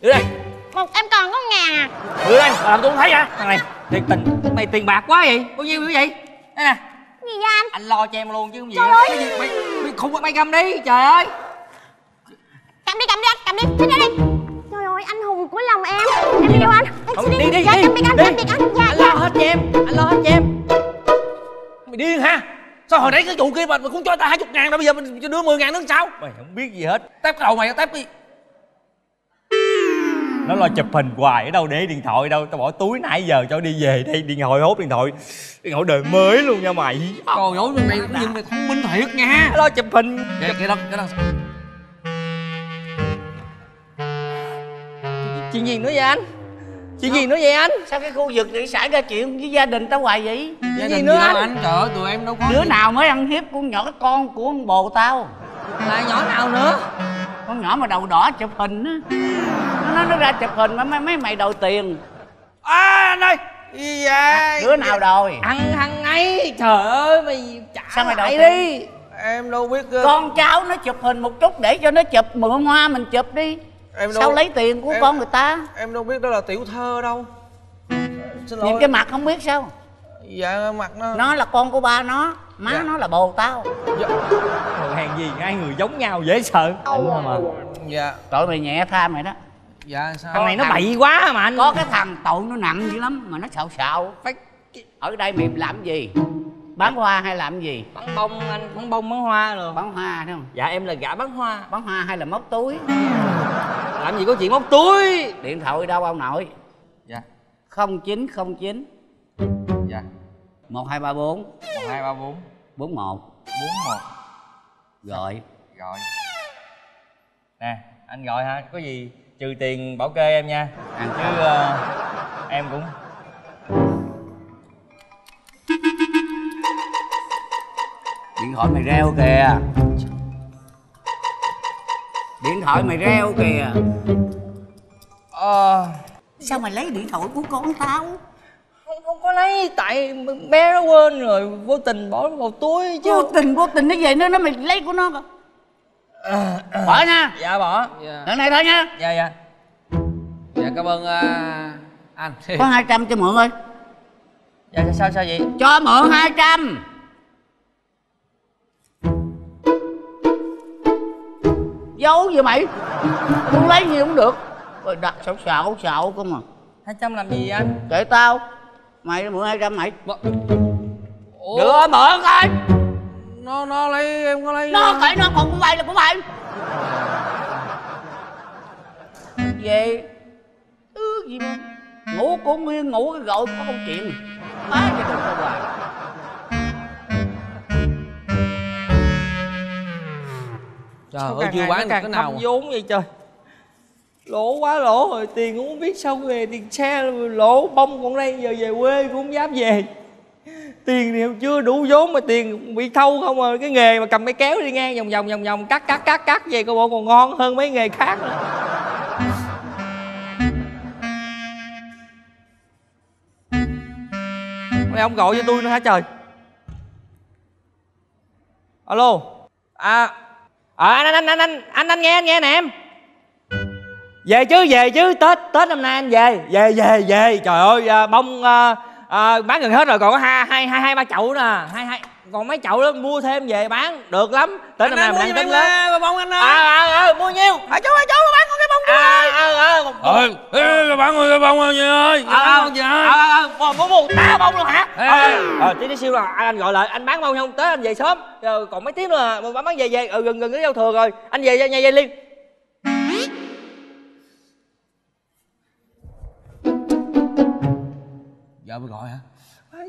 đưa đây. Một em còn có ngàn à. Đưa đây. Làm tôi không thấy hả? Thằng này thiệt tình. Mày tiền bạc quá vậy. Bao nhiêu cái gì đây nè. Gì vậy anh? Anh lo cho em luôn chứ không gì Trời ơi. mày, mày không mày cầm đi. Trời ơi cầm đi cầm đi anh cầm đi. Thích đi trời ơi anh hùng của lòng em. Em đi đâu anh Không, xin đi, đi, dạ, đi, cầm đi anh đi. cầm đi. anh. Dạ anh dạ. lo hết cho em anh lo hết cho em. Mày điên hả? Sao hồi nãy cái vụ kia mà mày cũng cho ta hai chục ngàn rồi bây giờ mình cho đưa 10 ngàn nữa sao? Mày không biết gì hết. Tép cái đầu mày tép đi nó lo chụp hình hoài ở đâu để điện thoại đâu. Tao bỏ túi nãy giờ cho đi về đây điện thoại hốt điện thoại. Điện thoại đời mới luôn nha mày. Trời ơi mày cái gì mày thông minh thiệt nha. Lo chụp hình. Kìa kìa đâu kìa đâu chuyện gì nữa vậy anh. Chuyện gì nữa vậy anh. Sao cái khu vực này xảy ra chuyện với gia đình tao hoài vậy? Gia gì đình nữa gì đâu anh? anh trời ơi tụi em đâu có đứa nào mới ăn hiếp con nhỏ con của ông bồ tao? Là nhỏ nào nữa? Con nhỏ mà đầu đỏ chụp hình á. Nó nói nó ra chụp hình mà mấy mấy mày đòi tiền. À anh ơi. Gì vậy? Đứa nào đòi? Ăn hằng ngày trời ơi mày trả Sao mày lại đòi đi. Em đâu biết con cháu nó chụp hình một chút để cho nó chụp. Mượn hoa mình chụp đi Em đâu- sao lấy tiền của em- con người ta? em đâu biết đó là tiểu thơ đâu. Xin lỗi. Nhìn cái mặt không biết sao? Dạ mặt nó nó là con của ba nó má Dạ. nó là bồ tao. Rồi hàng gì? Hai người giống nhau dễ sợ. Đúng không à dạ. Tội mày nhẹ tha mày đó. Dạ sao? Thằng này nó bậy quá mà anh. Có cái thằng tội nó nặng dữ lắm mà nó xạo xạo. Phải ở đây mày làm gì bán hoa hay làm gì? Bắn bông anh bắn bông bắn hoa rồi. Bán hoa thấy không? Dạ em là gã bắn hoa. Bán hoa hay là móc túi? Làm gì có chuyện móc túi? Điện thoại đâu ông nội? Dạ. không chín không chín. Dạ. một hai ba bốn. một hai ba bốn. bốn một. bốn một. Gọi. Gọi. Nè anh gọi hả? Có gì trừ tiền bảo kê em nha. Chứ ờ, em cũng điện thoại mày reo kìa. Điện thoại mày reo kìa. Ờ. Sao mày lấy điện thoại của con tao? Không không có lấy tại bé nó quên rồi vô tình bỏ vào túi chứ. Vô tình vô tình nó về nó nó mày lấy của nó kìa. Bỏ nha. Dạ bỏ. Lần này thôi nha. Dạ dạ. Dạ cảm ơn à, anh. Có 200 cho mượn ơi dạ sao sao vậy? Cho mượn 200 giấu gì mày? Muốn lấy gì cũng được. Rồi đặt xạo xạo xạo không à hai trăm làm gì anh? Kệ tao. Mày mượn 200 mày. Ủa? đưa mượn coi. Nó nó lấy em có lấy nó kệ nó còn của mày là của mày. Về ư gì mà ngủ cũng nguyên ngủ cái gọi có công chuyện. Má cho có hoài trời Sao ơi chưa bán càng cái nào vốn vậy trời. Lỗ quá lỗ rồi tiền cũng không biết sao về tiền xe lỗ bông còn đây giờ về quê cũng không dám về. Tiền thì chưa đủ vốn mà tiền bị thâu không à cái nghề mà cầm cái kéo đi ngang vòng vòng vòng vòng cắt cắt cắt cắt về coi bộ còn ngon hơn mấy nghề khác nữa. Mày ông gọi cho tôi nữa hả trời? Alo? À à anh anh anh anh anh anh anh nghe anh nghe nè em. Về chứ về chứ tết tết năm nay anh về. Về về về. Trời ơi à, bông à, à, bán gần hết rồi còn có hai hai hai hai ba chậu nè. Hai hai còn mấy chậu đó mua thêm về bán được lắm. Tết năm nay mình đang tính bông anh à à à mua nhiêu? À chú ơi chú bán con cái bông ơi à à à ơi bán người bông ơi ơi à à à à mua mua tao bông luôn hả? Ờ tí tí siêu là anh gọi lại anh bán bông không? Tới anh về sớm. Còn mấy tiếng nữa mà bán bán về về. Ừ, gần gần cái giao thừa rồi. Anh về nhà về liền. Giờ mới gọi hả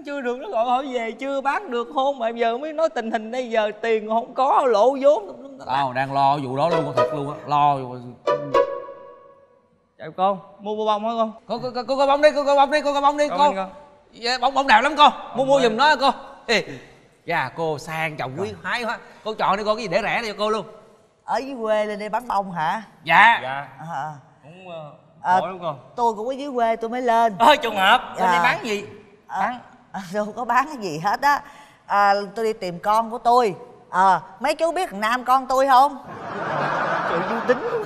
bán chưa được nó gọi hỏi về chưa bán được hôn mà giờ mới nói tình hình đây giờ tiền không có lộ vốn. Tao đang lo vụ đó luôn thật luôn á lo chào con mua bô bông hả con cô cô cô cô bông đi cô cô bông đi cô cô bông đi Con cô. con. Dạ, bông bông đẹp lắm cô mua mua giùm nó cô. Ê, dạ cô sang trọng quý phái quá. Cô chọn đi cô cái gì để rẻ cho cô luôn. Ở dưới quê lên đây bán bông hả? Dạ. Dạ. À, cũng à, lắm con tôi cũng ở dưới quê tôi mới lên. Ơi trùng hợp lên đây Dạ. bán gì? Bán à, đâu có bán cái gì hết á. À, tôi đi tìm con của tôi. À, mấy chú biết thằng nam con tôi không? Trời du tính.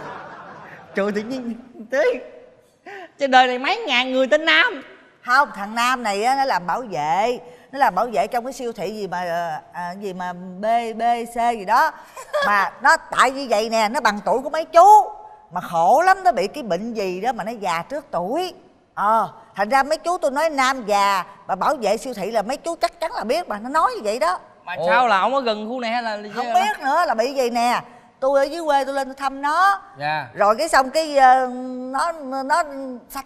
Trời tự nhiên tới trên đời này mấy ngàn người tên nam. Không thằng nam này á nó làm bảo vệ. Nó làm bảo vệ trong cái siêu thị gì mà ờ, à, gì mà b b c gì đó. Mà nó tại như vậy nè nó bằng tuổi của mấy chú. Mà khổ lắm nó bị cái bệnh gì đó mà nó già trước tuổi ờ thành ra mấy chú tôi nói nam già và bảo vệ siêu thị là mấy chú chắc chắn là biết mà nó nói như vậy đó. Mà sao là ông ở gần khu này hay là không biết nữa là bị gì nè. Tôi ở dưới quê tôi lên tôi thăm nó. Dạ. Rồi cái xong cái ờ, nó nó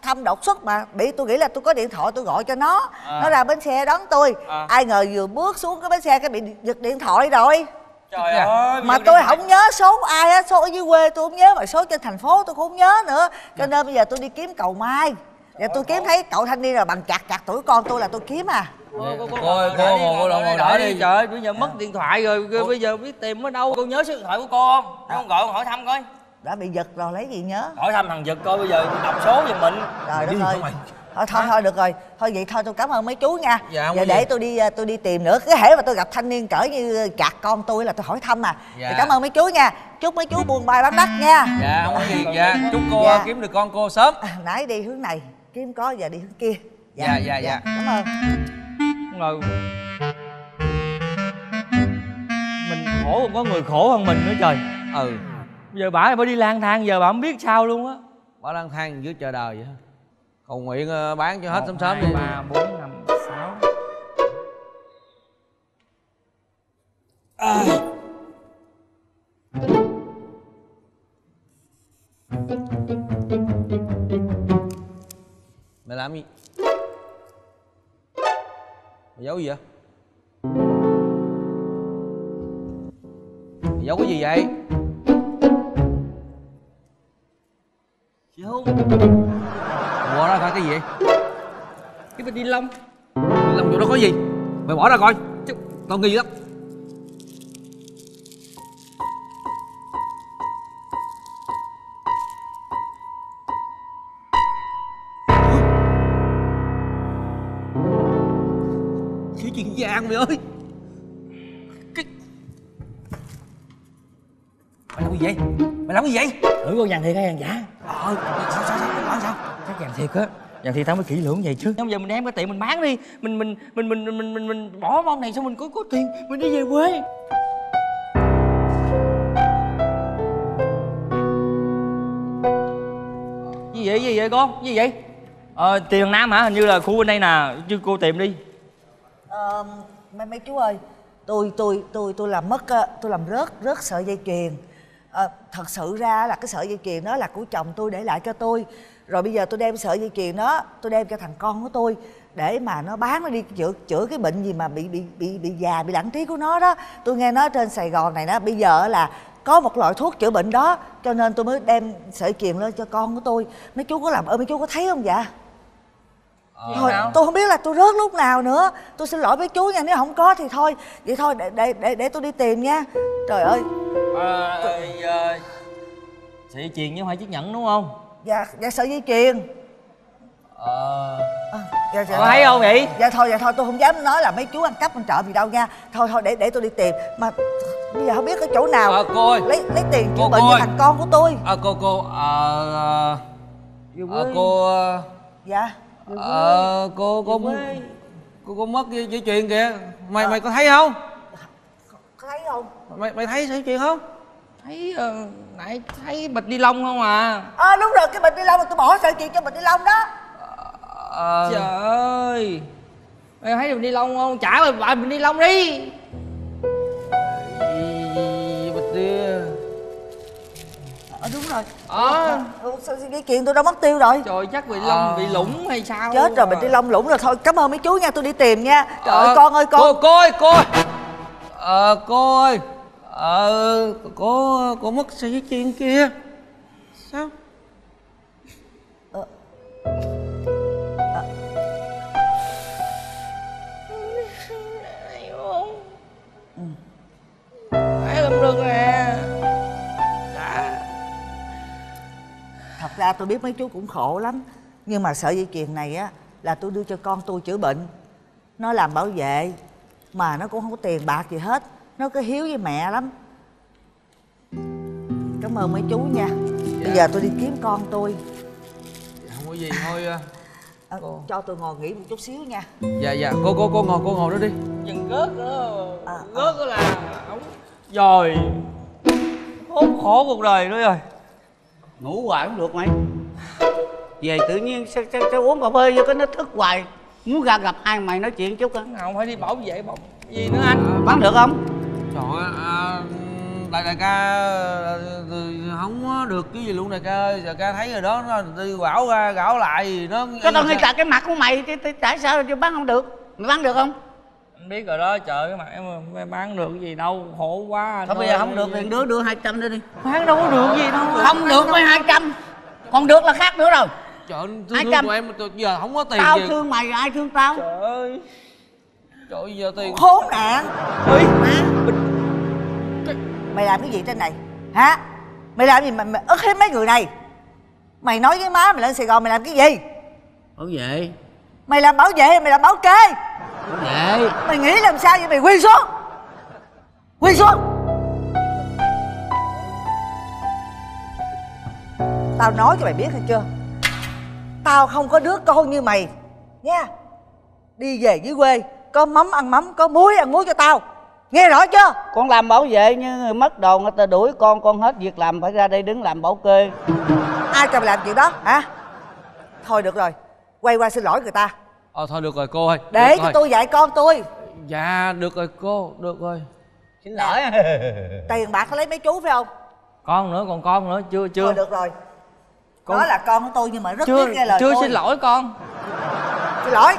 thăm đột xuất mà bị tôi nghĩ là tôi có điện thoại tôi gọi cho nó. À. nó ra bến xe đón tôi. À. ai ngờ vừa bước xuống cái bến xe cái bị giật điện thoại rồi. Trời ơi mà tôi không nhớ số ai á số ở dưới quê tôi không nhớ mà số trên thành phố tôi cũng không nhớ nữa. Cho nên bây giờ tôi đi kiếm cầu mai và tôi kiếm thấy cậu thanh niên là bằng chặt chặt tuổi con tôi là tôi kiếm à. Cô cô cô cô cô ngồi cô ngồi đỡ đi. trời ơi bây giờ mất điện thoại rồi bây giờ biết tìm ở đâu cô nhớ số điện thoại của cô không? Không gọi con hỏi thăm coi. Đã bị giật rồi lấy gì nhớ? Hỏi thăm thằng giật coi bây giờ đọc số giùm mình. Trời đất ơi. thôi. Thôi thôi được rồi. Thôi vậy thôi tôi cảm ơn mấy chú nha. Dạ, không giờ có để gì. tôi đi tôi đi tìm nữa. Cái hễ mà tôi gặp thanh niên cỡ như chặt con tôi là tôi hỏi thăm à. Dạ. Thì cảm ơn mấy chú nha. Chúc mấy chú buôn bài bán đắt nha. Dạ không có gì dạ chúc cô Dạ. à, kiếm được con cô sớm. Nãy đi hướng này kiếm có giờ đi hướng kia. Dạ, dạ, dạ. cảm ơn. Rồi mình khổ còn có người khổ hơn mình nữa trời. Ừ. Giờ bà bà đi lang thang giờ bà không biết sao luôn á. Bỏ lang thang dưới chờ đời vậy hả? Cầu nguyện ờ, bán cho hết sớm sớm đi. ba bốn năm sáu làm gì? Mày giấu gì vậy? Mày giấu cái gì vậy? Mày bỏ ra coi cái gì vậy? Cái bịch ni lông. Ni lông vô đó có gì? Mày bỏ ra coi. Chứ tao nghi lắm mày ơi. Mày làm gì vậy? Mày làm gì vậy? Thử con vàng thiệt hay vàng giả? Ờ sao sao sao nói sao chắc vàng thiệt á. Vàng thiệt tao mới kỹ lưỡng vậy chứ. Bây giờ mình đem cái tiệm mình bán đi. Mình mình mình mình mình mình mình, mình bỏ món này xong mình có có tiền mình đi về quê. Gì vậy gì vậy con? Gì vậy? Ờ tiền nam hả? Hình như là khu bên đây nè. Chứ cô tìm đi. Ờ, mấy mấy chú ơi tôi tôi tôi tôi làm mất tôi làm rớt rớt sợi dây chuyền. À, thật sự ra là cái sợi dây chuyền đó là của chồng tôi để lại cho tôi. Rồi bây giờ tôi đem sợi dây chuyền đó tôi đem cho thằng con của tôi để mà nó bán nó đi chữa chữa cái bệnh gì mà bị bị bị bị già bị lãng trí của nó đó. Tôi nghe nói trên sài gòn này đó bây giờ là có một loại thuốc chữa bệnh đó cho nên tôi mới đem sợi chuyền lên cho con của tôi. Mấy chú có làm ơn mấy chú có thấy không dạ? Thôi tôi không biết là tôi rớt lúc nào nữa. Tôi xin lỗi với chú nha nếu không có thì thôi. Vậy thôi để để để, để tôi đi tìm nha. Trời ơi. Ờ ờ sợi dây chuyền chứ không phải chiếc nhẫn đúng không? Dạ dạ sợi dây chuyền. Ờ. Dạ, dạ. Có thấy không vậy? dạ thôi dạ thôi tôi không dám nói là mấy chú ăn cắp ăn trộm gì đâu nha. Thôi thôi để để tôi đi tìm. Mà bây giờ không biết cái chỗ nào Ờ, cô ơi. lấy lấy tiền chữa bệnh cho thằng con của tôi. Ờ cô cô ờ ờ, ờ, cô ờ, dạ ờ cô cô cô cô mất dây dây chuyền kìa. Mày mày có thấy không? Có thấy không? Mày mày thấy sợi chuyền không? Thấy ờ, nãy thấy bịch ni lông không à? Ờ đúng rồi cái bịch ni lông mà tôi bỏ sợi chuyền cho bịch ni lông đó. Ờ. Trời ơi. Mày thấy bịch ni lông không? Trả mày lại bịch ni lông đi rồi. Ờ. Ừ, sao dây chuyền tôi đâu mất tiêu rồi? Trời chắc bị Ờ. lông bị lủng hay sao? Chết rồi bịch ni lông lủng rồi. Thôi cảm ơn mấy chú nha tôi đi tìm nha. Trời ơi Ờ, con ơi con. Cô cô ơi cô ơi. Ờ cô ơi. Ờ cô cô mất sợi dây chuyền kia. Sao? Phải làm được nè ra tôi biết mấy chú cũng khổ lắm. Nhưng mà sợi dây chuyền này á là tôi đưa cho con tôi chữa bệnh. Nó làm bảo vệ mà nó cũng không có tiền bạc gì hết. Nó cứ hiếu với mẹ lắm. Cảm ơn mấy chú nha. Bây giờ tôi đi kiếm con tôi. Không có gì thôi ờ. Ờ, cho tôi ngồi nghỉ một chút xíu nha. Dạ dạ. Cô cô cô ngồi cô ngồi đó đi. Chừng rớt nữa À, rớt đó là ổng. Rồi khốn khổ cuộc đời nữa rồi ngủ hoài không được mày. Về tự nhiên sao, sao, sao uống cà phê vô cái nó thức hoài. Muốn ra gặp hai mày nói chuyện chút á. Nào phải đi bảo vệ bảo gì nữa anh? Bán được không? Trời ơi à, đại đại ca không có được cái gì luôn đại ca ơi. Đại ca thấy rồi đó nó đi bảo ra gảo lại gì nó cái tao nghi tại cái mặt của mày tại sao chứ bán không được? Mày bán được không biết rồi đó trời cái mặt em bán được cái gì đâu khổ quá thôi bây giờ không được thì đứa đưa 200 đi đi. Bán đâu có được gì đâu. Không được mới 200 còn được là khác nữa rồi. Trời ơi, thương, thương 200. tụi em giờ không có tiền tao gì thương mày ai thương tao? Trời ơi. Trời ơi, giờ tiền khốn nạn. Mày làm cái gì trên này? Hả? Mày làm gì mà mày ức hiếp mấy người này? Mày nói với má mày lên sài gòn mày làm cái gì? Bảo vệ. Mày làm bảo vệ hay mày làm bảo kê vệ mày nghĩ làm sao vậy? Mày quy xuống quy xuống tao nói cho mày biết hay chưa? Tao không có đứa con như mày nha. Đi về dưới quê có mắm ăn mắm có muối ăn muối cho tao. Nghe rõ chưa? Con làm bảo vệ nhưng người mất đồ người ta đuổi con con hết việc làm phải ra đây đứng làm bảo kê. Ai cho mày làm chuyện đó hả? Thôi được rồi quay qua xin lỗi người ta ờ thôi được rồi cô ơi. Để được cho tôi dạy con tôi. Dạ được rồi cô. Được rồi. Xin lỗi. Tiền bạc có lấy mấy chú phải không? Con nữa còn con nữa chưa chưa. Thôi được rồi. Con- đó là con của tôi nhưng mà rất chưa biết nghe lời chưa tôi xin lỗi con. Xin lỗi.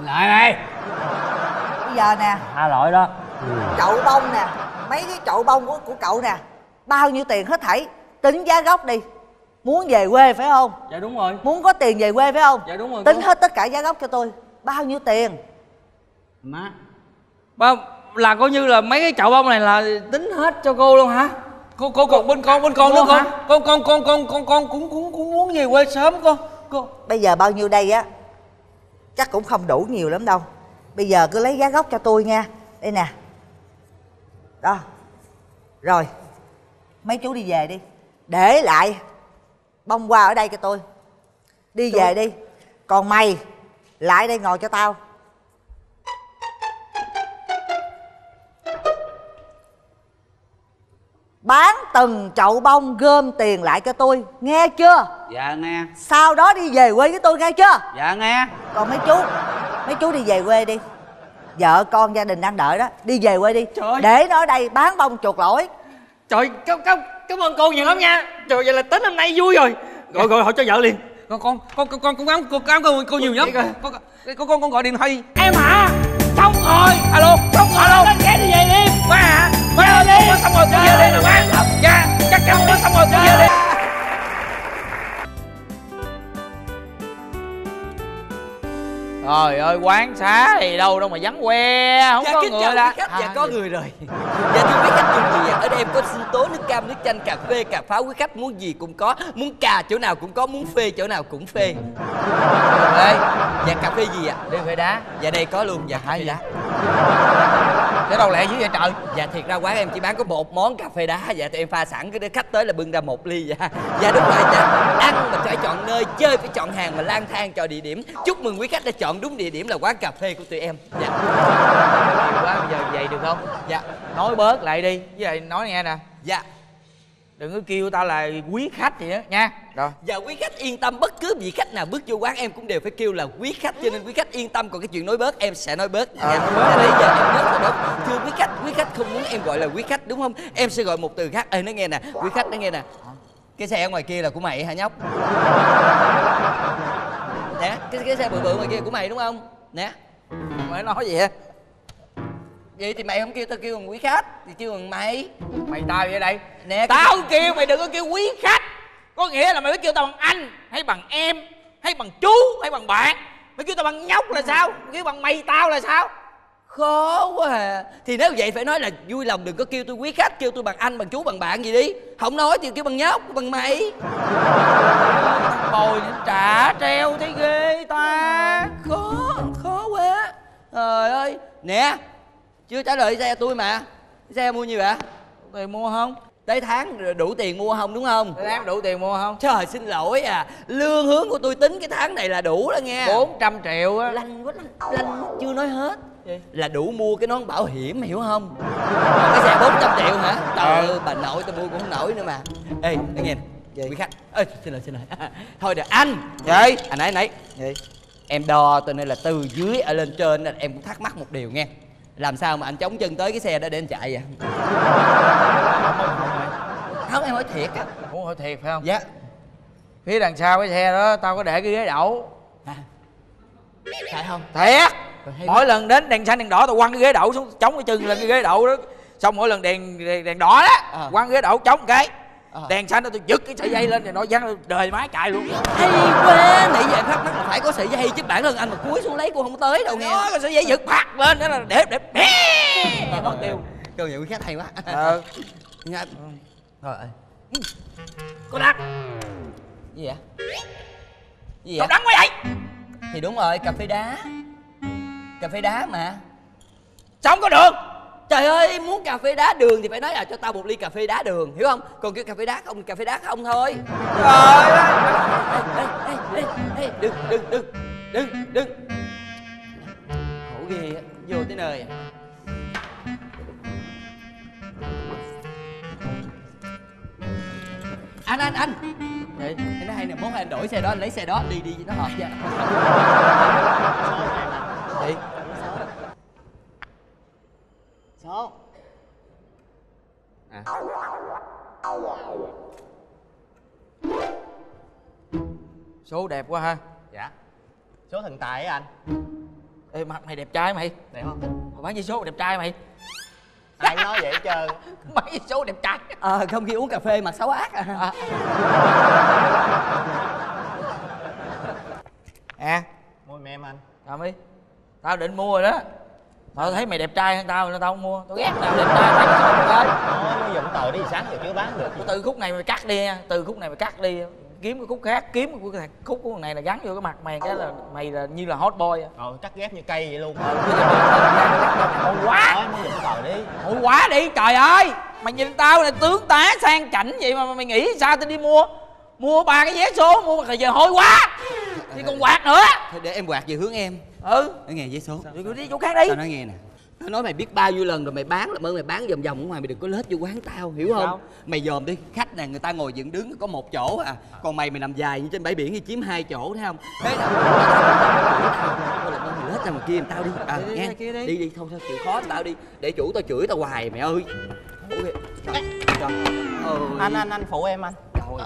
Lại đây. Bây giờ nè. Tha lỗi đó. Chậu bông nè. Mấy cái chậu bông của, của cậu nè. Bao nhiêu tiền hết thảy. Tính giá gốc đi muốn về quê phải không? Dạ đúng rồi. Muốn có tiền về quê phải không? Dạ đúng rồi tính cô. hết tất cả giá gốc cho tôi. Bao nhiêu tiền? Má. Ba là coi như là mấy cái chậu bông này là tính hết cho cô luôn hả? Cô cô còn bên con bên con Cô nữa con con con con con con con cũng cũng cũng muốn về quê sớm con cô. Bây giờ bao nhiêu đây á? Chắc cũng không đủ nhiều lắm đâu. Bây giờ cứ lấy giá gốc cho tôi nha. Đây nè. Đó. Rồi. Mấy chú đi về đi. Để lại bông hoa ở đây cho tôi. Đi về đi. Còn mày lại đây ngồi cho tao. Bán từng chậu bông gom tiền lại cho tôi nghe chưa? Dạ nghe. Sau đó đi về quê với tôi nghe chưa? Dạ nghe. Còn mấy chú mấy chú đi về quê đi. Vợ con gia đình đang đợi đó đi về quê đi. Trời để nó ở đây bán bông chuột lỗi. Trời cảm cảm cảm ơn cô nhiều lắm nha trời vậy là tính hôm nay vui rồi gọi gọi hỏi cho vợ liền con con con con con con cảm con cảm ơn cô nhiều lắm con con con con gọi điện thoại đi em hả xong rồi alo xong rồi alo ghé đi về đi má hả ơi đi xong rồi tôi về đi rồi má dạ chắc chắn xong rồi tôi về đi Trời ơi quán xá thì đâu đâu mà vắng que không dạ, có người quý khách dạ có người rồi. Dạ thưa quý khách dùng gì ạ ở đây em có sinh tố nước cam nước chanh cà phê cà pháo quý khách muốn gì cũng có muốn cà chỗ nào cũng có muốn phê chỗ nào cũng phê. Ê, dạ cà phê gì ạ? Đi phê đá. Dạ đây có luôn dạ cà phê đá. Cái đâu lẹ dữ vậy trời? Dạ thiệt ra quán em chỉ bán có một món cà phê đá dạ tụi em pha sẵn cái khách tới là bưng ra một ly dạ. Dạ đúng rồi dạ. Ăn mà phải chọn nơi chơi phải chọn hàng mà lang thang chọn địa điểm. Chúc mừng quý khách đã chọn đúng địa điểm là quán cà phê của tụi em. Dạ. Nhiều quá bây giờ vậy được không? Dạ. Nói bớt lại đi. Với lại nói nghe nè. Dạ. Đừng có kêu tao là quý khách gì đó nha. Rồi. Dạ quý khách yên tâm. Bất cứ vị khách nào bước vô quán em cũng đều phải kêu là quý khách. Cho nên quý khách yên tâm. Còn cái chuyện nói bớt em sẽ nói bớt. Dạ, dạ bây giờ em bớt rồi bớt. Thưa quý khách, quý khách không muốn em gọi là quý khách đúng không? Em sẽ gọi một từ khác. Ê nói nghe nè, quý khách nói nghe nè. Cái xe ở ngoài kia là của mày hả nhóc? Nè, cái cái xe bự bự ngoài kia của mày đúng không? Nè. Mày nói gì vậy? Vậy thì mày không kêu tao kêu bằng quý khách thì kêu bằng mày. Mày tao vậy đây. Nè, tao kêu mày đừng có kêu quý khách có nghĩa là mày phải kêu tao bằng anh hay bằng em hay bằng chú hay bằng bạn mày kêu tao bằng nhóc là sao kêu bằng mày tao là sao Khó quá à. Thì nếu vậy phải nói là vui lòng đừng có kêu tôi quý khách Kêu tôi bằng anh, bằng chú, bằng bạn gì đi. Không nói thì kêu bằng nhóc, bằng mày. Bồi trả treo thấy ghê ta. Khó, khó quá. Trời ơi. Nè Chưa trả lời xe tôi mà. Xe mua nhiêu ạ? Tiền mua không? Tới tháng đủ tiền mua không đúng không? Tới tháng đủ tiền mua không? Trời xin lỗi à. Lương hướng của tôi tính cái tháng này là đủ đó nghe. 400 triệu á. Lanh quá lanh, lanh chưa nói hết là đủ mua cái nón bảo hiểm hiểu không? Cái xe 400 triệu hả? Trời ơi bà nội tôi mua cũng không nổi nữa mà. Ê nghe nè quý khách. Ê xin lỗi xin lỗi. Thôi được anh. Vậy anh ấy nấy em đo tôi nên là từ dưới ở lên trên em cũng thắc mắc một điều nghe. Làm sao mà anh chống chân tới cái xe đó để anh chạy vậy? Không em hỏi thiệt á. Muốn hỏi thiệt phải không? Dạ. Phía đằng sau cái xe đó tao có để cái ghế đậu. Phải không? Thiệt mỗi lần đến đèn xanh đèn đỏ tao quăng cái ghế đậu xuống chống cái chân lên cái ghế đậu đó. Xong mỗi lần đèn đèn, đèn đỏ đó quăng ghế đậu chống cái. Đèn xanh đó tôi giật cái sợi dây lên rồi nó văng đời má chạy luôn. Hay quá nãy giờ thắc mắc là phải có sợi dây chứ bản thân anh mà cúi xuống lấy cô không tới đâu nghe. Đó, cái sợi dây giật phạt lên đó là để để để mất tiêu. Nhận quý khách hay quá. Ờ. Nghe- rồi. Cô đắc gì vậy? Gì cậu vậy? đắng quá vậy. Thì đúng rồi cà phê đá cà phê đá mà. Sao không có đường trời ơi muốn cà phê đá đường thì phải nói là cho tao một ly cà phê đá đường hiểu không? Còn cái cà phê đá không cà phê đá không thôi. Trời ơi. Ê, ê, ê, đừng đừng đừng đừng đừng. Khổ ghê á vô tới nơi à. anh anh anh. Cái nó hay nè mốt anh đổi xe đó anh lấy xe đó đi đi nó hợp nha. Chị số à. số đẹp quá ha. Dạ. Số thần tài á anh. Ê mặt mày đẹp trai mày. Đẹp không? Mà bán giấy số đẹp trai mày. Ai nói vậy hết trơn. Bán giấy số đẹp trai. Ờ không khi uống cà phê mặt xấu ác à, à. Mua giùm em anh. Làm đi tao định mua rồi đó tao thấy mày đẹp trai hơn tao nên tao không mua. Tao ghét tao đẹp trai thôi Nói mua giùm tờ đi sáng giờ chưa bán được. Từ khúc này mày cắt đi nha từ khúc này mày cắt đi. Kiếm cái khúc khác kiếm cái thằng khúc của thằng này là gắn vô cái mặt mày cái là mày là như là hot boy. Ờ cắt ghép như cây vậy luôn. Hôi quá. Đi. Hôi quá đi trời ơi. Mày nhìn tao là tướng tá sang chảnh vậy mà mày nghĩ sao tao đi mua? Mua ba cái vé số mua mà giờ hôi quá. Đi còn quạt nữa. Thôi để em quạt về hướng em Ừ. Nói nghe giấy số. Đi, đi chỗ khác đi. Tao nói nghe nè. Tao nói mày biết bao nhiêu lần rồi mày bán làm ơn mày bán vòng vòng ở ngoài mày đừng có lết vô quán tao hiểu không? Sao? mày dòm đi. Khách nè người ta ngồi dựng đứng có một chỗ à. Còn mày mày nằm dài như trên bãi biển thì chiếm hai chỗ thấy không? Thế ơn mày lết ra ngoài kia tao đi. À, nghe. đi. đi đi không sao chịu khó tao đi. Để chủ tao chửi tao hoài mày ơi. Kìa. Trời, trời. Anh anh anh phụ em anh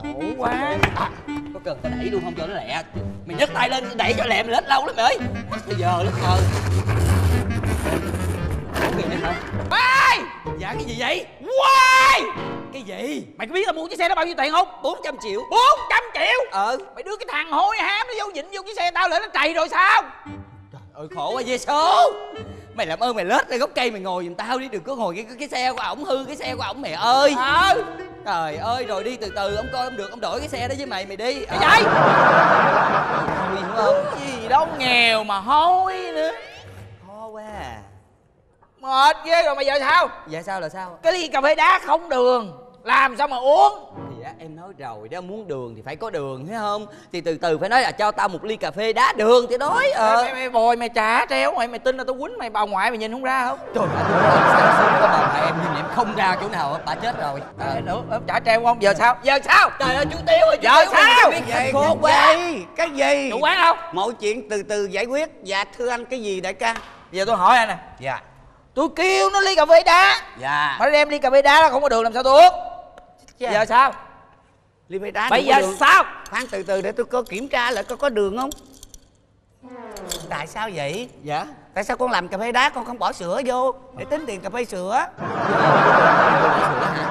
Trời ơi, quá. À, Có cần tao đẩy luôn không cho nó lẹ? Mày nhấc tay lên đẩy cho lẹ mày lết lâu lắm mày ơi. Bây giờ kìa hả? Ê Dạ cái gì vậy? Quay! Cái gì? Mày có biết là mua chiếc xe đó bao nhiêu tiền không? 400 triệu. 400 triệu? Ờ Mày đưa cái thằng hôi hám nó vô dịnh vô cái xe tao lại nó trầy rồi sao? Ôi khổ quá dê số Mày làm ơn mày lết ra gốc cây mày ngồi giùm tao đi Đừng có ngồi cái, cái, cái xe của ổng hư cái xe của ổng mày ơi. Ờ Trời ơi rồi đi từ từ ông coi ông được ông đổi cái xe đó với mày mày đi. Cái Thôi hiểu không Gì đâu nghèo mà hôi nữa. Khó quá à. Mệt ghê rồi mà giờ sao? Dạ sao là sao? Cái ly cà phê đá không đường Làm sao mà uống Á, em nói rồi đó muốn đường thì phải có đường thấy không? Thì từ từ phải nói là cho tao một ly cà phê đá đường thì nói ờ. Mày, mày bồi mày trả treo mày mày tin là tao quýnh mày bà ngoại mày nhìn không ra không? Trời ơi, sớm có bà mẹ em nhìn em không ra chỗ nào hết, bà chết rồi. À, nữa em trả treo không? Giờ sao? Giờ sao? Trời ơi chú Tiêu ơi chú Giờ Tiêu sao? biết Vậy, cái quá. gì? cái gì? Chủ quán không? Mọi chuyện từ từ giải quyết. Dạ thưa anh cái gì đại ca? Giờ tôi hỏi anh nè. Dạ. Tôi kêu nó ly cà phê đá. Dạ. Mà nó đem ly cà phê đá nó không có đường làm sao tôi uống? Giờ sao ly phê đá bây có giờ đường. sao? Khoan từ từ để tôi có kiểm tra lại có có đường không. Tại sao vậy? Dạ. Tại sao con làm cà phê đá con không bỏ sữa vô? Để tính tiền cà phê sữa.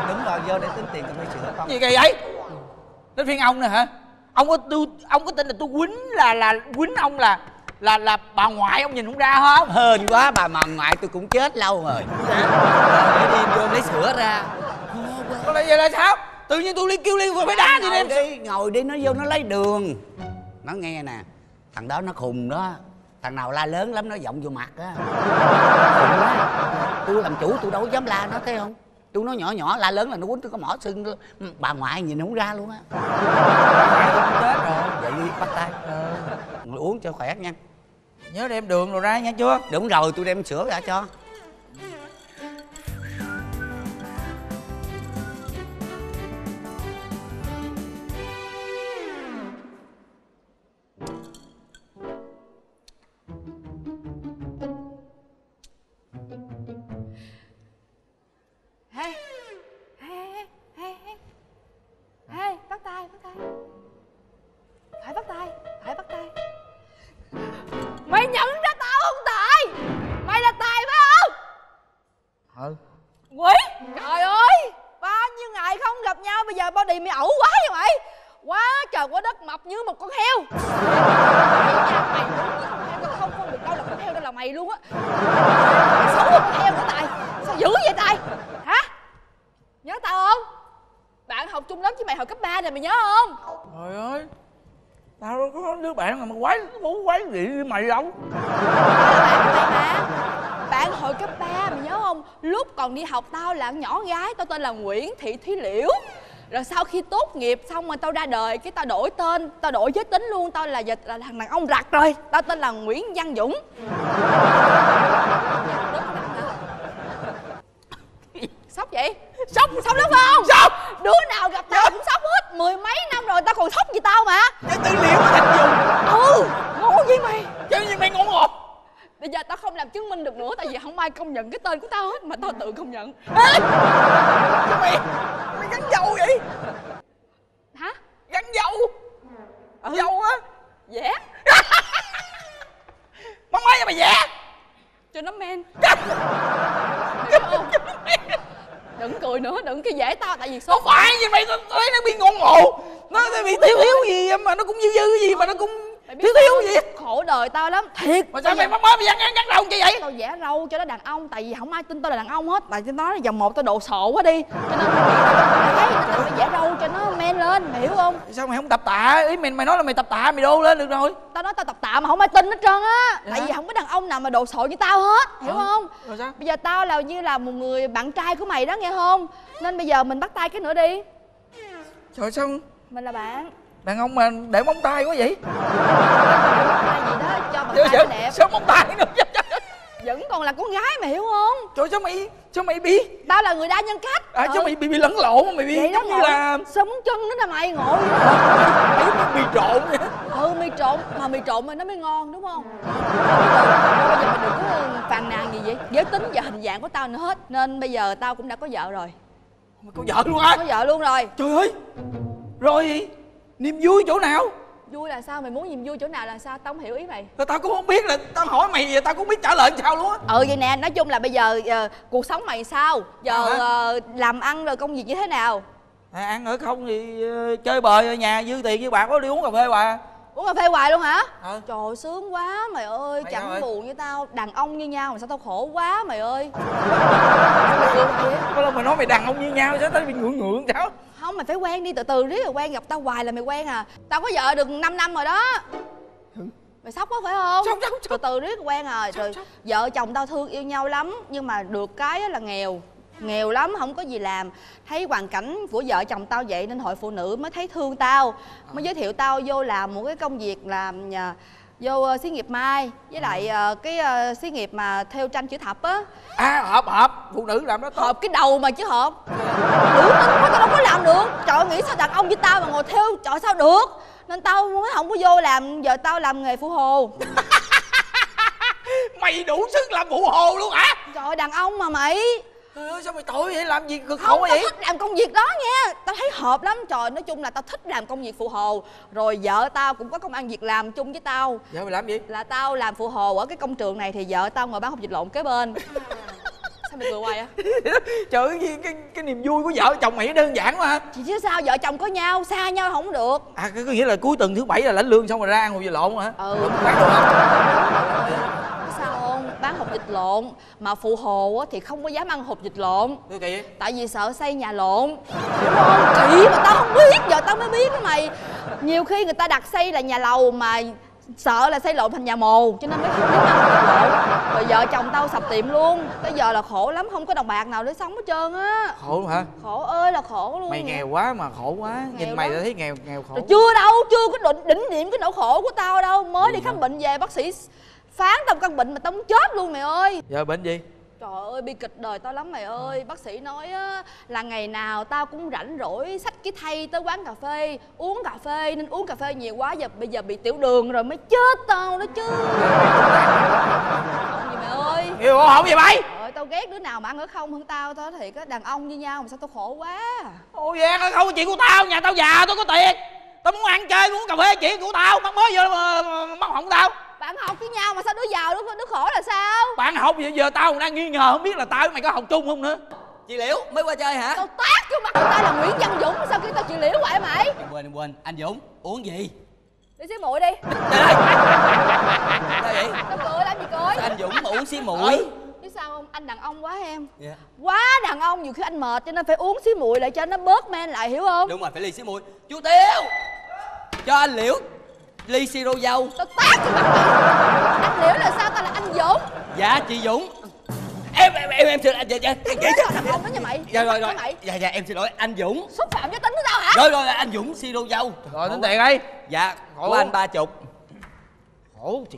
Đúng rồi vô để tính tiền cà phê sữa con. Gì kỳ vậy? Đến phiên ông nè hả? Ông có tôi ông có tin là tôi quýnh là là quýnh ông là là là bà ngoại ông nhìn không ra không? Hên quá bà mà ngoại tôi cũng chết lâu rồi. Để đi vô lấy sữa ra. Còn là giờ là sao tự nhiên tôi đi kêu ly cà phê đá thì ngồi em đi ngồi đi nó vô nó lấy đường. Nó nghe nè thằng đó nó khùng đó. Thằng nào la lớn lắm nó giọng vô mặt á. Tôi làm chủ tôi đâu dám la nó thấy không? Tôi nói nhỏ nhỏ la lớn là nó quýnh tôi có mỏ sưng bà ngoại nhìn không ra luôn á. Chết rồi. Vậy đi bắt tay. Ngồi uống cho khỏe nha. Nhớ đem đường rồi ra nha chưa đúng rồi tôi đem sữa ra cho là Nguyễn Thị Thúy Liễu. Rồi sau khi tốt nghiệp xong rồi tao ra đời cái tao đổi tên tao đổi giới tính luôn. Tao là giờ là thằng đàn ông rặt rồi. Tao tên là nguyễn văn dũng. Sốc vậy? Sốc sốc lắm không? Sốc! Đứa nào gặp tao cũng sốc hết. Mười mấy năm rồi tao còn sốc gì tao mà. Cái tư liệu mà thằng dùng ừ ngon gì mày? Chứ gì mày ngon ngọt ai công nhận cái tên của tao hết mà tao tự công nhận. Ê! Sao mày mày gắn dâu vậy? Hả? Gắn dâu dâu á? Vẽ mắm mấy mày vẽ cho nó men. Đừng cười nữa đừng cái dễ tao tại vì số không phải gì mày tao thấy nó bị ngon ngộ. Nó nó bị thiếu thiếu gì mà nó cũng dư dư gì mà nó cũng thiếu thiếu gì? khổ đời tao lắm. Thiệt. Mà sao mày mắm mới mày gắn gắn râu chi vậy? Tao vẽ râu cho nó đàn ông tại vì không ai tin tao là đàn ông hết. Tại cho nó là vòng một tao độ sộ quá đi. Cho nên mày tao phải vẽ râu cho nó men lên mày hiểu không? Sao mày không tập tạ? Ý mày mày nói là mày tập tạ mày đô lên được rồi. Tao nói tao tập tạ mà không ai tin hết trơn á. Tại vì không có đàn ông nào mà đồ sộ như tao hết hiểu không? Rồi sao? Bây giờ tao là như là một người bạn trai của mày đó nghe không? Nên bây giờ mình bắt tay cái nữa đi. Trời sao? Mình là bạn đàn ông mà để móng tay quá vậy? Đó đẹp. sao móng tay nữa. Vẫn còn là con gái mày hiểu không? Trời sao mày sao mày biết tao là người đa nhân cách. À chứ mày bị bị lẫn lộn mày bị vậy đó giống như là sống chân nữa nè mày ngồi mày giống mì trộn vậy. Ừ mì trộn mà mì trộn mà nó mới ngon đúng không? Bây giờ mày đừng có phàn nàn gì vậy. Giới tính và hình dạng của tao nữa hết nên bây giờ tao cũng đã có vợ rồi. Mày có vợ luôn á? Có vợ luôn rồi. Trời ơi rồi niềm vui chỗ nào? Vui là sao? Mày muốn niềm vui chỗ nào là sao? Tao không hiểu ý mày. Tao cũng không biết là tao hỏi mày vậy tao cũng biết trả lời sao luôn á. Ừ vậy nè nói chung là bây giờ ờ, cuộc sống mày sao? Giờ À hả? ờ, làm ăn rồi công việc như thế nào? À, ăn ở không thì ờ, chơi bời ở nhà dư tiền với bạn có đi uống cà phê hoài uống cà phê hoài luôn hả? Ờ. trời ơi, sướng quá mày ơi Mày sao chẳng vậy? buồn với tao. Đàn ông như nhau mà sao tao khổ quá mày ơi. Có lần mày nói mày đàn ông như nhau sao tao bị ngượng ngượng sao mày phải quen đi từ từ riết rồi quen gặp tao hoài là mày quen à. Tao có vợ được 5 năm rồi đó. Mày sốc quá phải không? Sốc, sốc, từ từ riết quen rồi rồi vợ chồng tao thương yêu nhau lắm nhưng mà được cái là nghèo. Nghèo lắm không có gì làm. Thấy hoàn cảnh của vợ chồng tao vậy nên hội phụ nữ mới thấy thương tao. Mới giới thiệu tao vô làm một cái công việc làm nhà vô ờ, xí nghiệp mai với lại ờ, cái ờ, xí nghiệp mà theo tranh chữ thập á. À hợp hợp. Phụ nữ làm đó tốt. hợp cái đầu mà chứ hợp. Nữ tính quá tao đâu có làm được. Trời nghĩ sao đàn ông như tao mà ngồi theo trời sao được? Nên tao mới không có vô làm giờ tao làm nghề phụ hồ. Mày đủ sức làm phụ hồ luôn hả? Trời ơi, đàn ông mà mày Trời ơi, sao mày tội vậy? Làm gì cực không khổ tao vậy thích làm công việc đó nha. Tao thấy hợp lắm. Trời nói chung là tao thích làm công việc phụ hồ. Rồi vợ tao cũng có công ăn việc làm chung với tao. Giờ mày làm gì? Là tao làm phụ hồ ở cái công trường này thì vợ tao ngồi bán hộp vịt lộn kế bên sao mày cười hoài á? Trời ơi cái, cái, niềm vui của vợ chồng mày đơn giản mà chị chứ sao vợ chồng có nhau xa nhau không được. À cái có nghĩa là cuối tuần thứ bảy là lãnh lương xong rồi ra ăn hột vịt lộn hả? Ừ. Đúng, bán đồ không sao không? Bán hộp vịt lộn. Mà phụ hồ á thì không có dám ăn hộp vịt lộn. Kỳ vậy? Tại vì sợ xây nhà lộn. Không kỳ mà tao không biết giờ tao mới biết đó mày. Nhiều khi người ta đặt xây là nhà lầu mà sợ là xây lộn thành nhà mồ cho nên mới ăn hộp vịt lộn rồi vợ chồng tao sập tiệm luôn. Tới giờ là khổ lắm không có đồng bạc nào để sống hết trơn á. Khổ hả? Khổ ơi là khổ luôn mày nghèo quá mà khổ quá. Nhìn Nghèo mày lắm. đã thấy nghèo nghèo khổ. Rồi chưa đâu chưa có đỉnh, đỉnh điểm cái nỗi khổ của tao đâu. Mới đi khám bệnh về bác sĩ phán tao căn bệnh mà tao muốn chết luôn mày ơi. Giờ bệnh gì Trời ơi bi kịch đời tao lắm mày ơi. Bác sĩ nói á, là ngày nào tao cũng rảnh rỗi Xách cái thay tới quán cà phê Uống cà phê nên uống cà phê nhiều quá giờ Bây giờ bị tiểu đường rồi mới chết tao đó chứ. Không gì mày ơi? Yêu không vậy mày? Trời ơi tao ghét đứa nào mà ăn ở không hơn tao Tao thiệt á đàn ông như nhau mà sao tao khổ quá. Ôi giang ơi không chuyện của tao nhà tao già tao có tiền. Tao muốn ăn chơi muốn cà phê chuyện của tao mắc mới vô mắc hỏng tao Bạn học với nhau mà sao đứa giàu đứa, đứa khổ là sao? Bạn học giờ, giờ tao còn đang nghi ngờ không biết là tao với mày có học chung không nữa. Chị liễu mới qua chơi hả? Tao tát vô mặt người ta là Nguyễn Văn Dũng Sao khi tao chịu liễu vậy mày? Em quên em quên. Anh dũng uống gì? Đi xí muội đi. Sao vậy? Tao cười làm gì cười? Sao anh dũng mà uống xí muội? Ừ. Biết sao không? Anh đàn ông quá em. Dạ. Quá đàn ông nhiều khi anh mệt cho nên phải uống xí muội lại cho nó bớt men lại hiểu không? đúng rồi phải ly xí muội. Chú tiêu cho anh liễu ly siro dâu Tao tát cái mặt mày. Anh liễu là sao? Tao là anh Dũng? Dạ chị dũng. Em em em, em xin anh dạ dạ dạ Quá dạ. Đàn ông đó nha mày. Dạ rồi rồi. dạ dạ em xin lỗi. Anh dũng. Xúc phạm giới tính của tao hả? rồi rồi anh dũng siro dâu rồi tính tiền đi. Dạ của Khổ. anh ba chục. Khổ chị.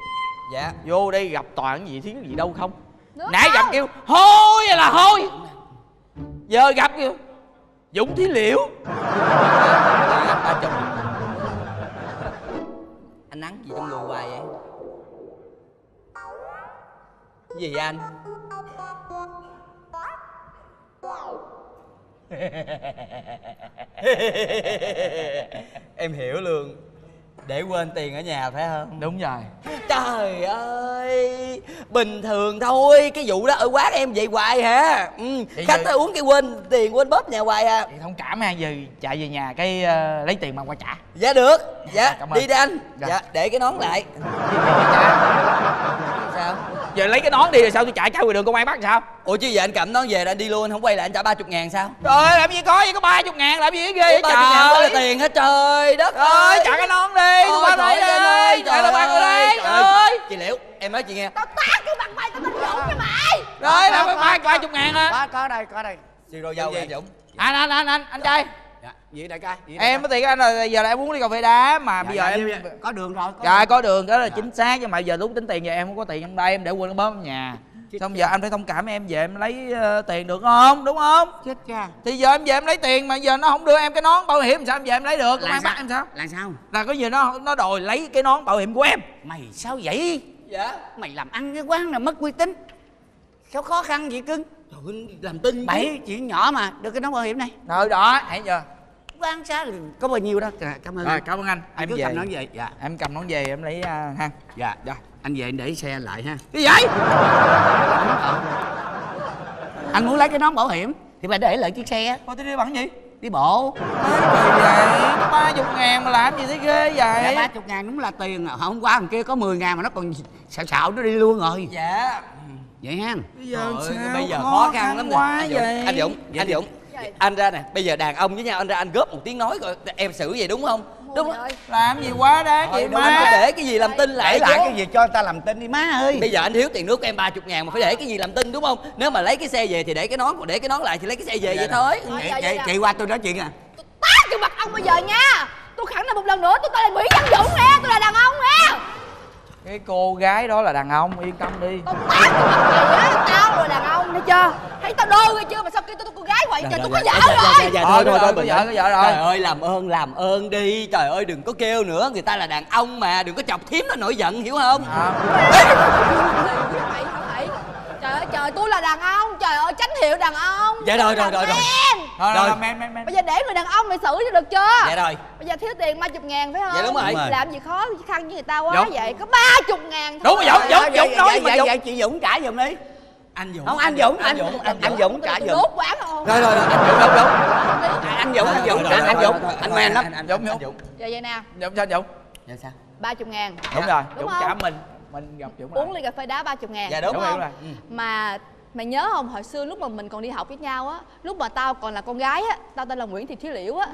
Dạ. Vô đây gặp toàn gì thiếu gì đâu không? Nữa nãy không? gặp kêu hôi hay là hôi. Giờ gặp kêu dũng thí liễu. Anh ba chục anh nắng gì trong lùa hoài vậy? Gì vậy anh? Em hiểu luôn để quên tiền ở nhà phải không? Đúng rồi. Trời ơi bình thường thôi cái vụ đó ở quán em vậy hoài hả? Ừ. Vậy khách vậy- tới uống cái quên tiền quên bóp nhà hoài à. Chị thông cảm ha giờ chạy về nhà cái ờ, lấy tiền mà qua trả. Dạ được. Dạ cảm ơn. đi đi anh. Dạ. dạ để cái nón lại. Sao? Giờ lấy cái nón đi rồi sao tôi chạy trả ngoài đường công an bắt sao ủa chứ giờ anh cầm nón về là anh đi luôn anh không quay lại anh trả ba chục ngàn sao? Trời ơi làm gì có gì có ba chục ngàn làm gì ghê vậy ba ngàn đó là trời tiền hết trời đất Trời ơi ơi, trả cái nón đi, tôi Ôi, qua đây trời đây. ơi, Trả là ba người đây, trời trời ơi. chị liễu em nói chị nghe. Tao tát cái mặt mày tao tin dũng cho mày. Rồi, là ba ba chục ngàn à có đây có đây. Xì rồi dâu anh dũng anh anh anh anh anh trai. Dạ gì đại ca đại em có tiền anh rồi giờ là em uống ly cà phê đá mà bây giờ dạ, em dạ, dạ. có đường rồi có Dạ đường. có đường đó là chính xác nhưng mà giờ lúc tính tiền giờ em không có tiền trong đây em để quên cái bóp ở nhà xong giờ anh phải thông cảm em về em lấy ờ, tiền được không? Đúng không? Chết cha. Thì giờ em về em lấy tiền mà giờ nó không đưa em cái nón bảo hiểm sao em về em lấy được? Công an bắt em sao? Là sao? Là có gì nó nó đòi lấy cái nón bảo hiểm của em. Mày sao vậy? Dạ. Mày làm ăn cái quán là mất uy tín. Sao khó khăn vậy cưng? Trời làm tin bảy chuyện nhỏ mà được cái nón bảo hiểm này. Rồi đó hãy giờ. Quán xá có bao nhiêu đó? Cảm ơn. Rồi anh. cảm ơn anh. Anh em cứ về. cầm nón về. Dạ. Em cầm nón về em lấy uh, ha. Dạ dạ anh về anh để xe lại ha. Cái gì vậy? Anh muốn lấy cái nón bảo hiểm. Thì phải để lại chiếc xe thôi tôi đi bằng gì? Đi bộ. Vậy ba chục ngàn mà làm gì thế ghê dạ vậy ba chục ngàn đúng là tiền à. hôm qua thằng kia có 10 ngàn mà nó còn xạo xạo nó đi luôn rồi. Dạ. Vậy ha. Bây giờ Trời sao bây giờ khó khó khăn lắm nè. quá anh Dũng, vậy? anh Dũng anh Dũng. Anh ra nè bây giờ đàn ông với nhau anh ra anh góp một tiếng nói coi em xử vậy đúng không đúng không làm gì quá đáng Thôi, vậy má? anh phải để cái gì làm tin lại để lại chứ. cái gì cho người ta làm tin đi má ơi. Bây giờ anh thiếu tiền nước của em ba chục ngàn mà phải để cái gì làm tin đúng không? Nếu mà lấy cái xe về thì để cái nón còn để cái nón lại thì lấy cái xe về vậy thôi. Chị, chị, qua tôi nói chuyện à. Tát cái mặt ông bây giờ nha. Tôi khẳng định một lần nữa tôi tên là mỹ văn dũng nè tôi là đàn ông nè cái cô gái đó là đàn ông yên tâm đi. Tát cái mặt mày á tao là đàn ông thấy chưa? Thấy tao đơ ghê chưa gái vậy trời tôi có vợ rồi dạ, Thôi, thôi thôi có bình vợ, có vợ rồi. trời ơi làm ơn làm ơn đi. Trời ơi đừng có kêu nữa người ta là đàn ông mà đừng có chọc thím nó nổi giận hiểu không? Trời ơi trời tôi là đàn ông. Trời ơi tránh hiệu đàn ông. Dạ rồi rồi rồi rồi. Rồi. rồi, men, men, men. bây giờ để người đàn ông mày xử cho được chưa? Dạ rồi. Bây giờ thiếu tiền ba chục ngàn phải không Dạ, đúng rồi. Làm gì khó khăn với người ta quá vậy? Có ba chục ngàn Đúng rồi, Dũng, Dũng, Vậy- Dũng vậy- nói vậy- mà Dũng. vậy chị Dũng trả giùm đi anh Dũng. Không anh Dũng anh Dũng anh, anh Dũng. Trả giùm. Đốt quán không rồi rồi rồi. Anh Dũng Dũng. Dũng À, anh Dũng. Anh Dũng. Anh Dũng. Anh men lắm anh- Dũng, anh Dũng. Dũng giờ vậy nè Dũng sao Dũng? Dạ sao? Ba chục ngàn. Đúng rồi Đúng Dũng không? trả mình. Mình gặp Dũng uống ly cà phê đá ba chục ngàn. Dạ, đúng. Đúng rồi, không? Đúng rồi. Ừ. mà mày nhớ không? Hồi xưa lúc mà mình còn đi học với nhau á lúc mà tao còn là con gái á tao tên là nguyễn thị thúy liễu á.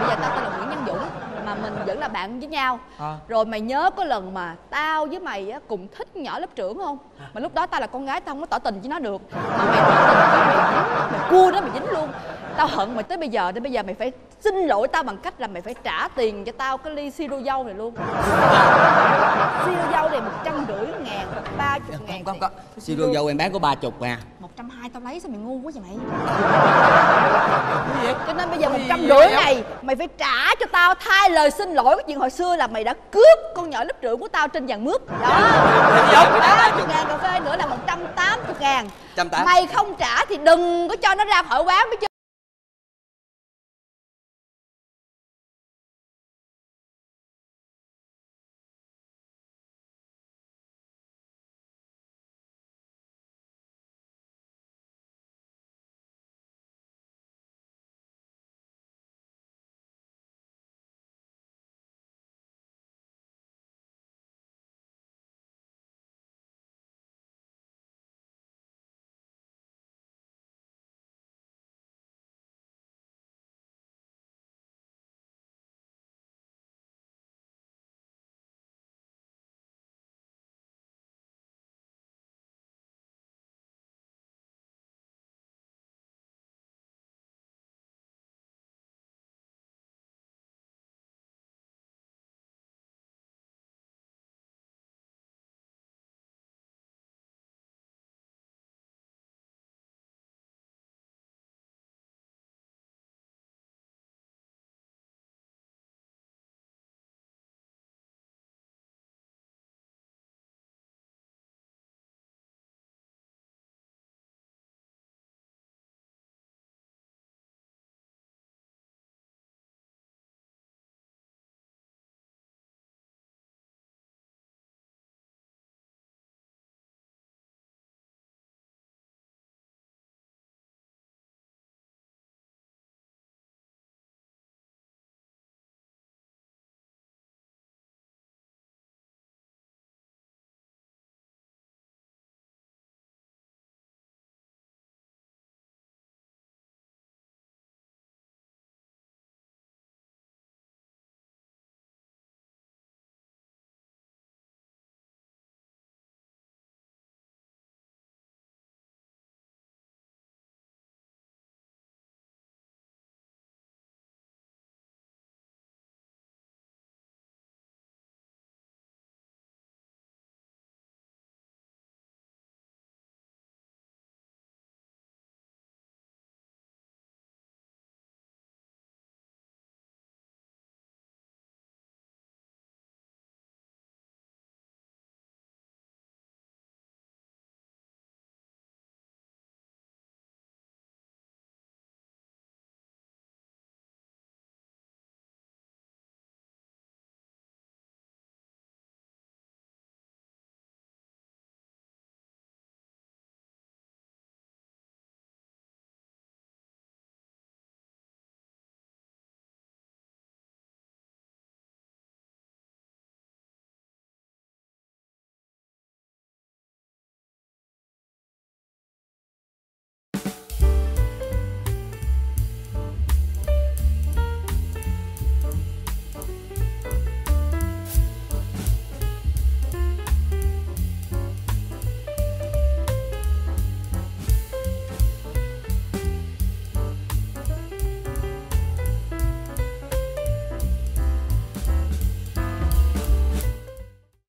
Bây giờ- tao tên là nguyễn văn dũng mà mình vẫn là bạn với nhau. À. rồi mày nhớ có lần mà tao với mày á cùng thích nhỏ lớp trưởng không? Mà lúc đó tao là con gái tao không có tỏ tình với nó được. Mà mày tỏ tình với mày dính mày cua nó mày dính luôn tao hận mày tới bây giờ tới bây giờ mày phải xin lỗi tao bằng cách là mày phải trả tiền cho tao cái ly siro dâu này luôn. Siro dâu này một trăm rưỡi ngàn ba chục ngàn không có siro dâu em bán có ba chục à. một trăm hai tao lấy sao mày ngu quá vậy mày? Cho nên bây giờ một trăm rưỡi này mày phải trả cho tao thay lời xin lỗi cái chuyện hồi xưa là mày đã cướp con nhỏ lớp trưởng của tao trên vàng mướp. Đó. Ba chục ngàn cà phê nữa là một trăm tám mươi ngàn. Mày không trả thì đừng có cho nó ra khỏi quán biết chưa